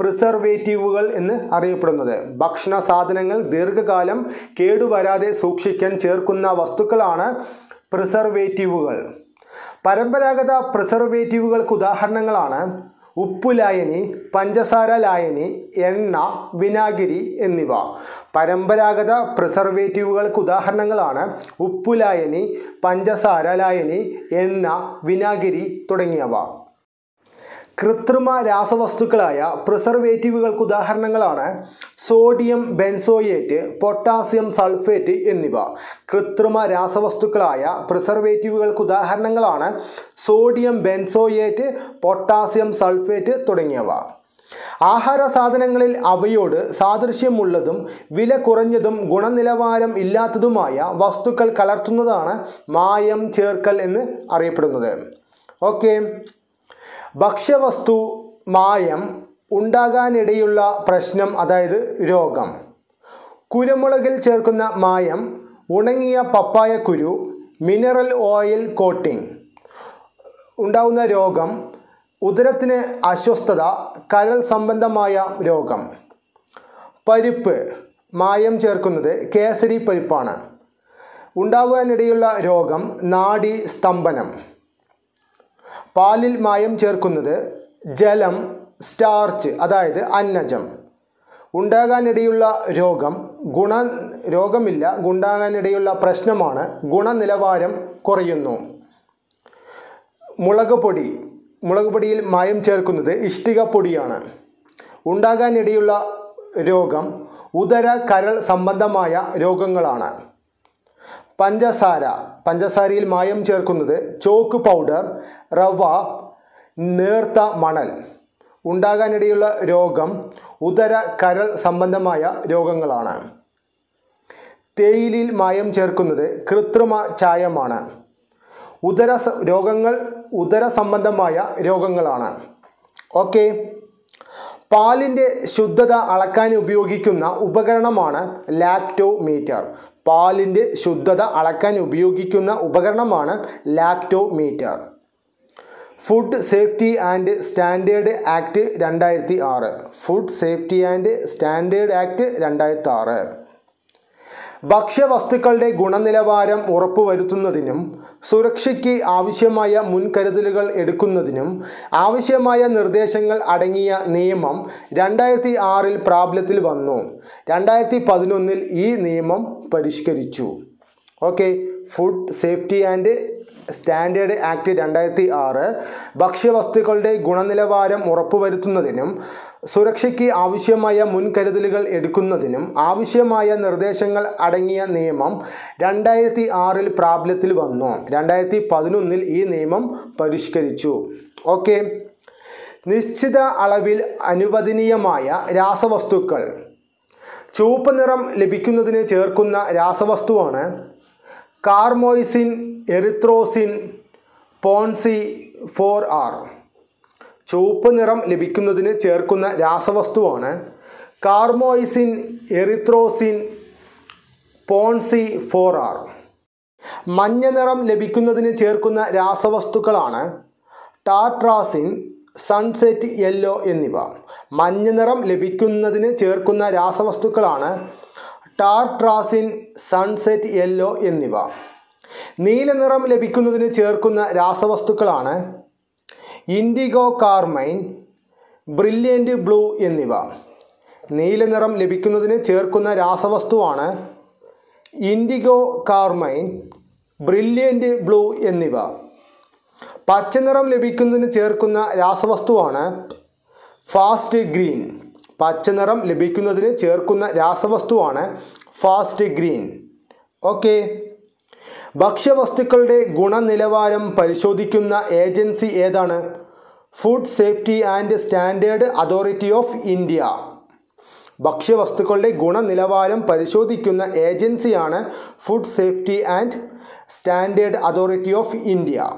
പ്രിസർവേറ്റീവുകൾ എന്ന് അറിയപ്പെടുന്നത്. ഭക്ഷണ സാധനങ്ങൾ ദീർഘകാലം കേടുവരാതെ സൂക്ഷിക്കാൻ ചേർക്കുന്ന വസ്തുക്കളാണ് പ്രിസർവേറ്റീവുകൾ. പരമ്പരാഗത പ്രിസർവേറ്റീവുകൾക്ക് ഉദാഹരണങ്ങളാണ് ഉപ്പുലായനി പഞ്ചസാര ലായനി എണ്ണ വിനാഗിരി എന്നിവ. പരമ്പരാഗത പ്രിസർവേറ്റീവുകൾക്ക് ഉദാഹരണങ്ങളാണ് ഉപ്പുലായനി പഞ്ചസാര ലായനി എണ്ണ വിനാഗിരി തുടങ്ങിയവ. കൃത്രിമ രാസവസ്തുക്കളായ പ്രിസർവേറ്റീവുകൾക്ക് ഉദാഹരണങ്ങളാണ് സോഡിയം ബെൻസോയേറ്റ് പൊട്ടാസ്യം സൾഫേറ്റ് എന്നിവ. കൃത്രിമ രാസവസ്തുക്കളായ പ്രിസർവേറ്റീവുകൾക്ക് ഉദാഹരണങ്ങളാണ് സോഡിയം ബെൻസോയേറ്റ് പൊട്ടാസ്യം സൾഫേറ്റ് തുടങ്ങിയവ. ആഹാര സാധനങ്ങളിൽ അവയോട് സാദൃശ്യമുള്ളതും വില കുറഞ്ഞതും ഗുണനിലവാരം ഇല്ലാത്തതുമായ വസ്തുക്കൾ കലർത്തുന്നതാണ് മായം ചേർക്കൽ എന്ന് അറിയപ്പെടുന്നത്. ഓക്കെ. ഭക്ഷ്യവസ്തു മായം ഉണ്ടാകാനിടയുള്ള പ്രശ്നം അതായത് രോഗം. കുരുമുളകിൽ ചേർക്കുന്ന മായം ഉണങ്ങിയ പപ്പായ കുരു മിനറൽ ഓയിൽ കോട്ടിംഗ് ഉണ്ടാവുന്ന രോഗം ഉദരത്തിന് അസ്വസ്ഥത കരൾ സംബന്ധമായ രോഗം. പരിപ്പ് മായം ചേർക്കുന്നത് കേസരി പരിപ്പാണ്. ഉണ്ടാകാനിടയുള്ള രോഗം നാഡി സ്തംഭനം. പാലിൽ മായം ചേർക്കുന്നത് ജലം സ്റ്റാർച്ച് അതായത് അന്നജം. ഉണ്ടാകാനിടയുള്ള രോഗം ഗുണ രോഗമില്ല ഉണ്ടാകാനിടയുള്ള പ്രശ്നമാണ് ഗുണനിലവാരം കുറയുന്നു. മുളക് പൊടി മുളക് പൊടിയിൽ മായം ചേർക്കുന്നത് ഇഷ്ടിക പൊടിയാണ്. ഉണ്ടാകാനിടയുള്ള രോഗം ഉദര കരൾ സംബന്ധമായ രോഗങ്ങളാണ്. പഞ്ചസാര. പഞ്ചസാരയിൽ മായം ചേർക്കുന്നത് ചോക്ക് പൗഡർ റവ നേർത്ത മണൽ. ഉണ്ടാകാനിടയുള്ള രോഗം ഉദര കരൾ സംബന്ധമായ രോഗങ്ങളാണ്. തേയിലിൽ മായം ചേർക്കുന്നത് കൃത്രിമ ചായമാണ്. ഉദര രോഗങ്ങൾ ഉദര സംബന്ധമായ രോഗങ്ങളാണ്. ഓക്കെ. പാലിന്റെ ശുദ്ധത അളക്കാൻ ഉപയോഗിക്കുന്ന ഉപകരണമാണ് ലാക്ടോമീറ്റർ. പാലിന്റെ ശുദ്ധത അളക്കാൻ ഉപയോഗിക്കുന്ന ഉപകരണമാണ് lactometer. Food safety and standard act രണ്ടായിരത്തി ആറ്. Food safety and standard act രണ്ടായിരത്തി ആറ്. ഭക്ഷ്യവസ്തുക്കളുടെ ഗുണനിലവാരം ഉറപ്പുവരുത്തുന്നതിനും സുരക്ഷയ്ക്ക് ആവശ്യമായ മുൻകരുതലുകൾ എടുക്കുന്നതിനും ആവശ്യമായ നിർദ്ദേശങ്ങൾ അടങ്ങിയ നിയമം രണ്ടായിരത്തി ആറിൽ പ്രാബല്യത്തിൽ വന്നു. രണ്ടായിരത്തി പതിനൊന്നിൽ ഈ നിയമം പരിഷ്കരിച്ചു. Okay food safety and standard act രണ്ടായിരത്തി ആറ് ഭക്ഷ്യവസ്തുക്കളുടെ ഗുണനിലവാരം ഉറപ്പുവരുത്തുന്നതിനും സുരക്ഷയ്ക്ക് ആവശ്യമായ മുൻകരുതലുകൾ എടുക്കുന്നതിനും ആവശ്യമായ നിർദ്ദേശങ്ങൾ അടങ്ങിയ നിയമം രണ്ടായിരത്തി ആറിൽ പ്രാബല്യത്തിൽ വന്നു. രണ്ടായിരത്തി പതിനൊന്നിൽ ഈ നിയമം പരിഷ്കരിച്ചു. ഓക്കെ. നിശ്ചിത അളവിൽ അനുവദനീയമായ രാസവസ്തുക്കൾ. ചുവപ്പ് നിറം ലഭിക്കുന്നതിന് ചേർക്കുന്ന രാസവസ്തുവാണ് carmoisine erythrosine ponceau four R. ചുവപ്പ് നിറം ലഭിക്കുന്നതിന് ചേർക്കുന്ന രാസവസ്തുവാണ്. Carmoisine erythrosine ponceau four R മഞ്ഞ നിറം ലഭിക്കുന്നതിന് ചേർക്കുന്ന രാസവസ്തുക്കളാണ് ടാട്രാസിൻ സൺസെറ്റ് യെല്ലോ എന്നിവ. മഞ്ഞ നിറം ലഭിക്കുന്നതിന് ചേർക്കുന്ന രാസവസ്തുക്കളാണ് ടാർട്രാസിൻ സൺസെറ്റ് യെല്ലോ എന്നിവ. നീല നിറം ലഭിക്കുന്നതിന് ചേർക്കുന്ന രാസവസ്തുക്കളാണ് ഇൻഡിഗോ കാർമൈൻ ബ്രില്യന്റ് ബ്ലൂ എന്നിവ. നീല നിറം ലഭിക്കുന്നതിന് ചേർക്കുന്ന രാസവസ്തുവാണ് ഇൻഡിഗോ കാർമൈൻ ബ്രില്യന്റ് ബ്ലൂ എന്നിവ. പച്ച നിറം ലഭിക്കുന്നതിന് ചേർക്കുന്ന രാസവസ്തുവാണ് ഫാസ്റ്റ് ഗ്രീൻ. പച്ച നിറം ലഭിക്കുന്നതിന് ചേർക്കുന്ന രാസവസ്തുവാണ് ഫാസ്റ്റ് ഗ്രീൻ. ഓക്കെ. ഭക്ഷ്യവസ്തുക്കളുടെ ഗുണനിലവാരം പരിശോധിക്കുന്ന ഏജൻസി ഏതാണ്? Food safety and standard authority of India. ഭക്ഷ്യവസ്തുക്കളുടെ ഗുണനിലവാരം പരിശോധിക്കുന്ന ഏജൻസിയാണ് food safety and standard authority of India.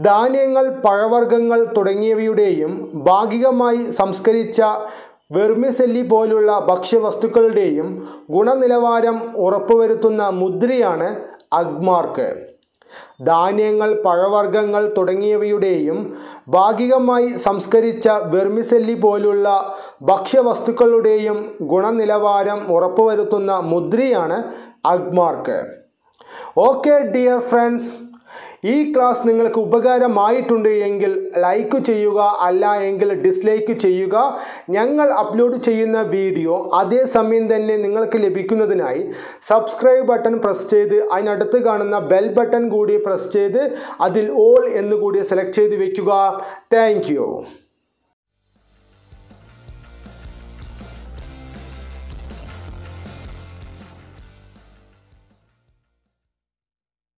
ധാന്യങ്ങൾ പഴവർഗങ്ങൾ തുടങ്ങിയവയുടെയും ഭാഗികമായി സംസ്കരിച്ച വെർമിസെല്ലി പോലുള്ള ഭക്ഷ്യവസ്തുക്കളുടെയും ഗുണനിലവാരം ഉറപ്പുവരുത്തുന്ന മുദ്രയാണ് അഗ്മാർക്ക്. ധാന്യങ്ങൾ പഴവർഗങ്ങൾ തുടങ്ങിയവയുടെയും ഭാഗികമായി സംസ്കരിച്ച വെർമിസെല്ലി പോലുള്ള ഭക്ഷ്യവസ്തുക്കളുടെയും ഗുണനിലവാരം ഉറപ്പുവരുത്തുന്ന മുദ്രയാണ് അഗ്മാർക്ക്. ഓക്കെ ഡിയർ ഫ്രണ്ട്സ് ഈ ക്ലാസ് നിങ്ങൾക്ക് ഉപകാരമായിട്ടുണ്ട് എങ്കിൽ ലൈക്ക് ചെയ്യുക അല്ല എങ്കിൽ ഡിസ്ലൈക്ക് ചെയ്യുക. ഞങ്ങൾ അപ്ലോഡ് ചെയ്യുന്ന വീഡിയോ അതേസമയം തന്നെ നിങ്ങൾക്ക് ലഭിക്കുന്നതിനായി സബ്സ്ക്രൈബ് ബട്ടൺ പ്രസ് ചെയ്ത് അതിനടുത്ത് കാണുന്ന ബെൽ ബട്ടൺ കൂടി പ്രസ് ചെയ്ത് അതിൽ ഓൾ എന്ന് കൂടി സെലക്ട് ചെയ്ത് വയ്ക്കുക താങ്ക്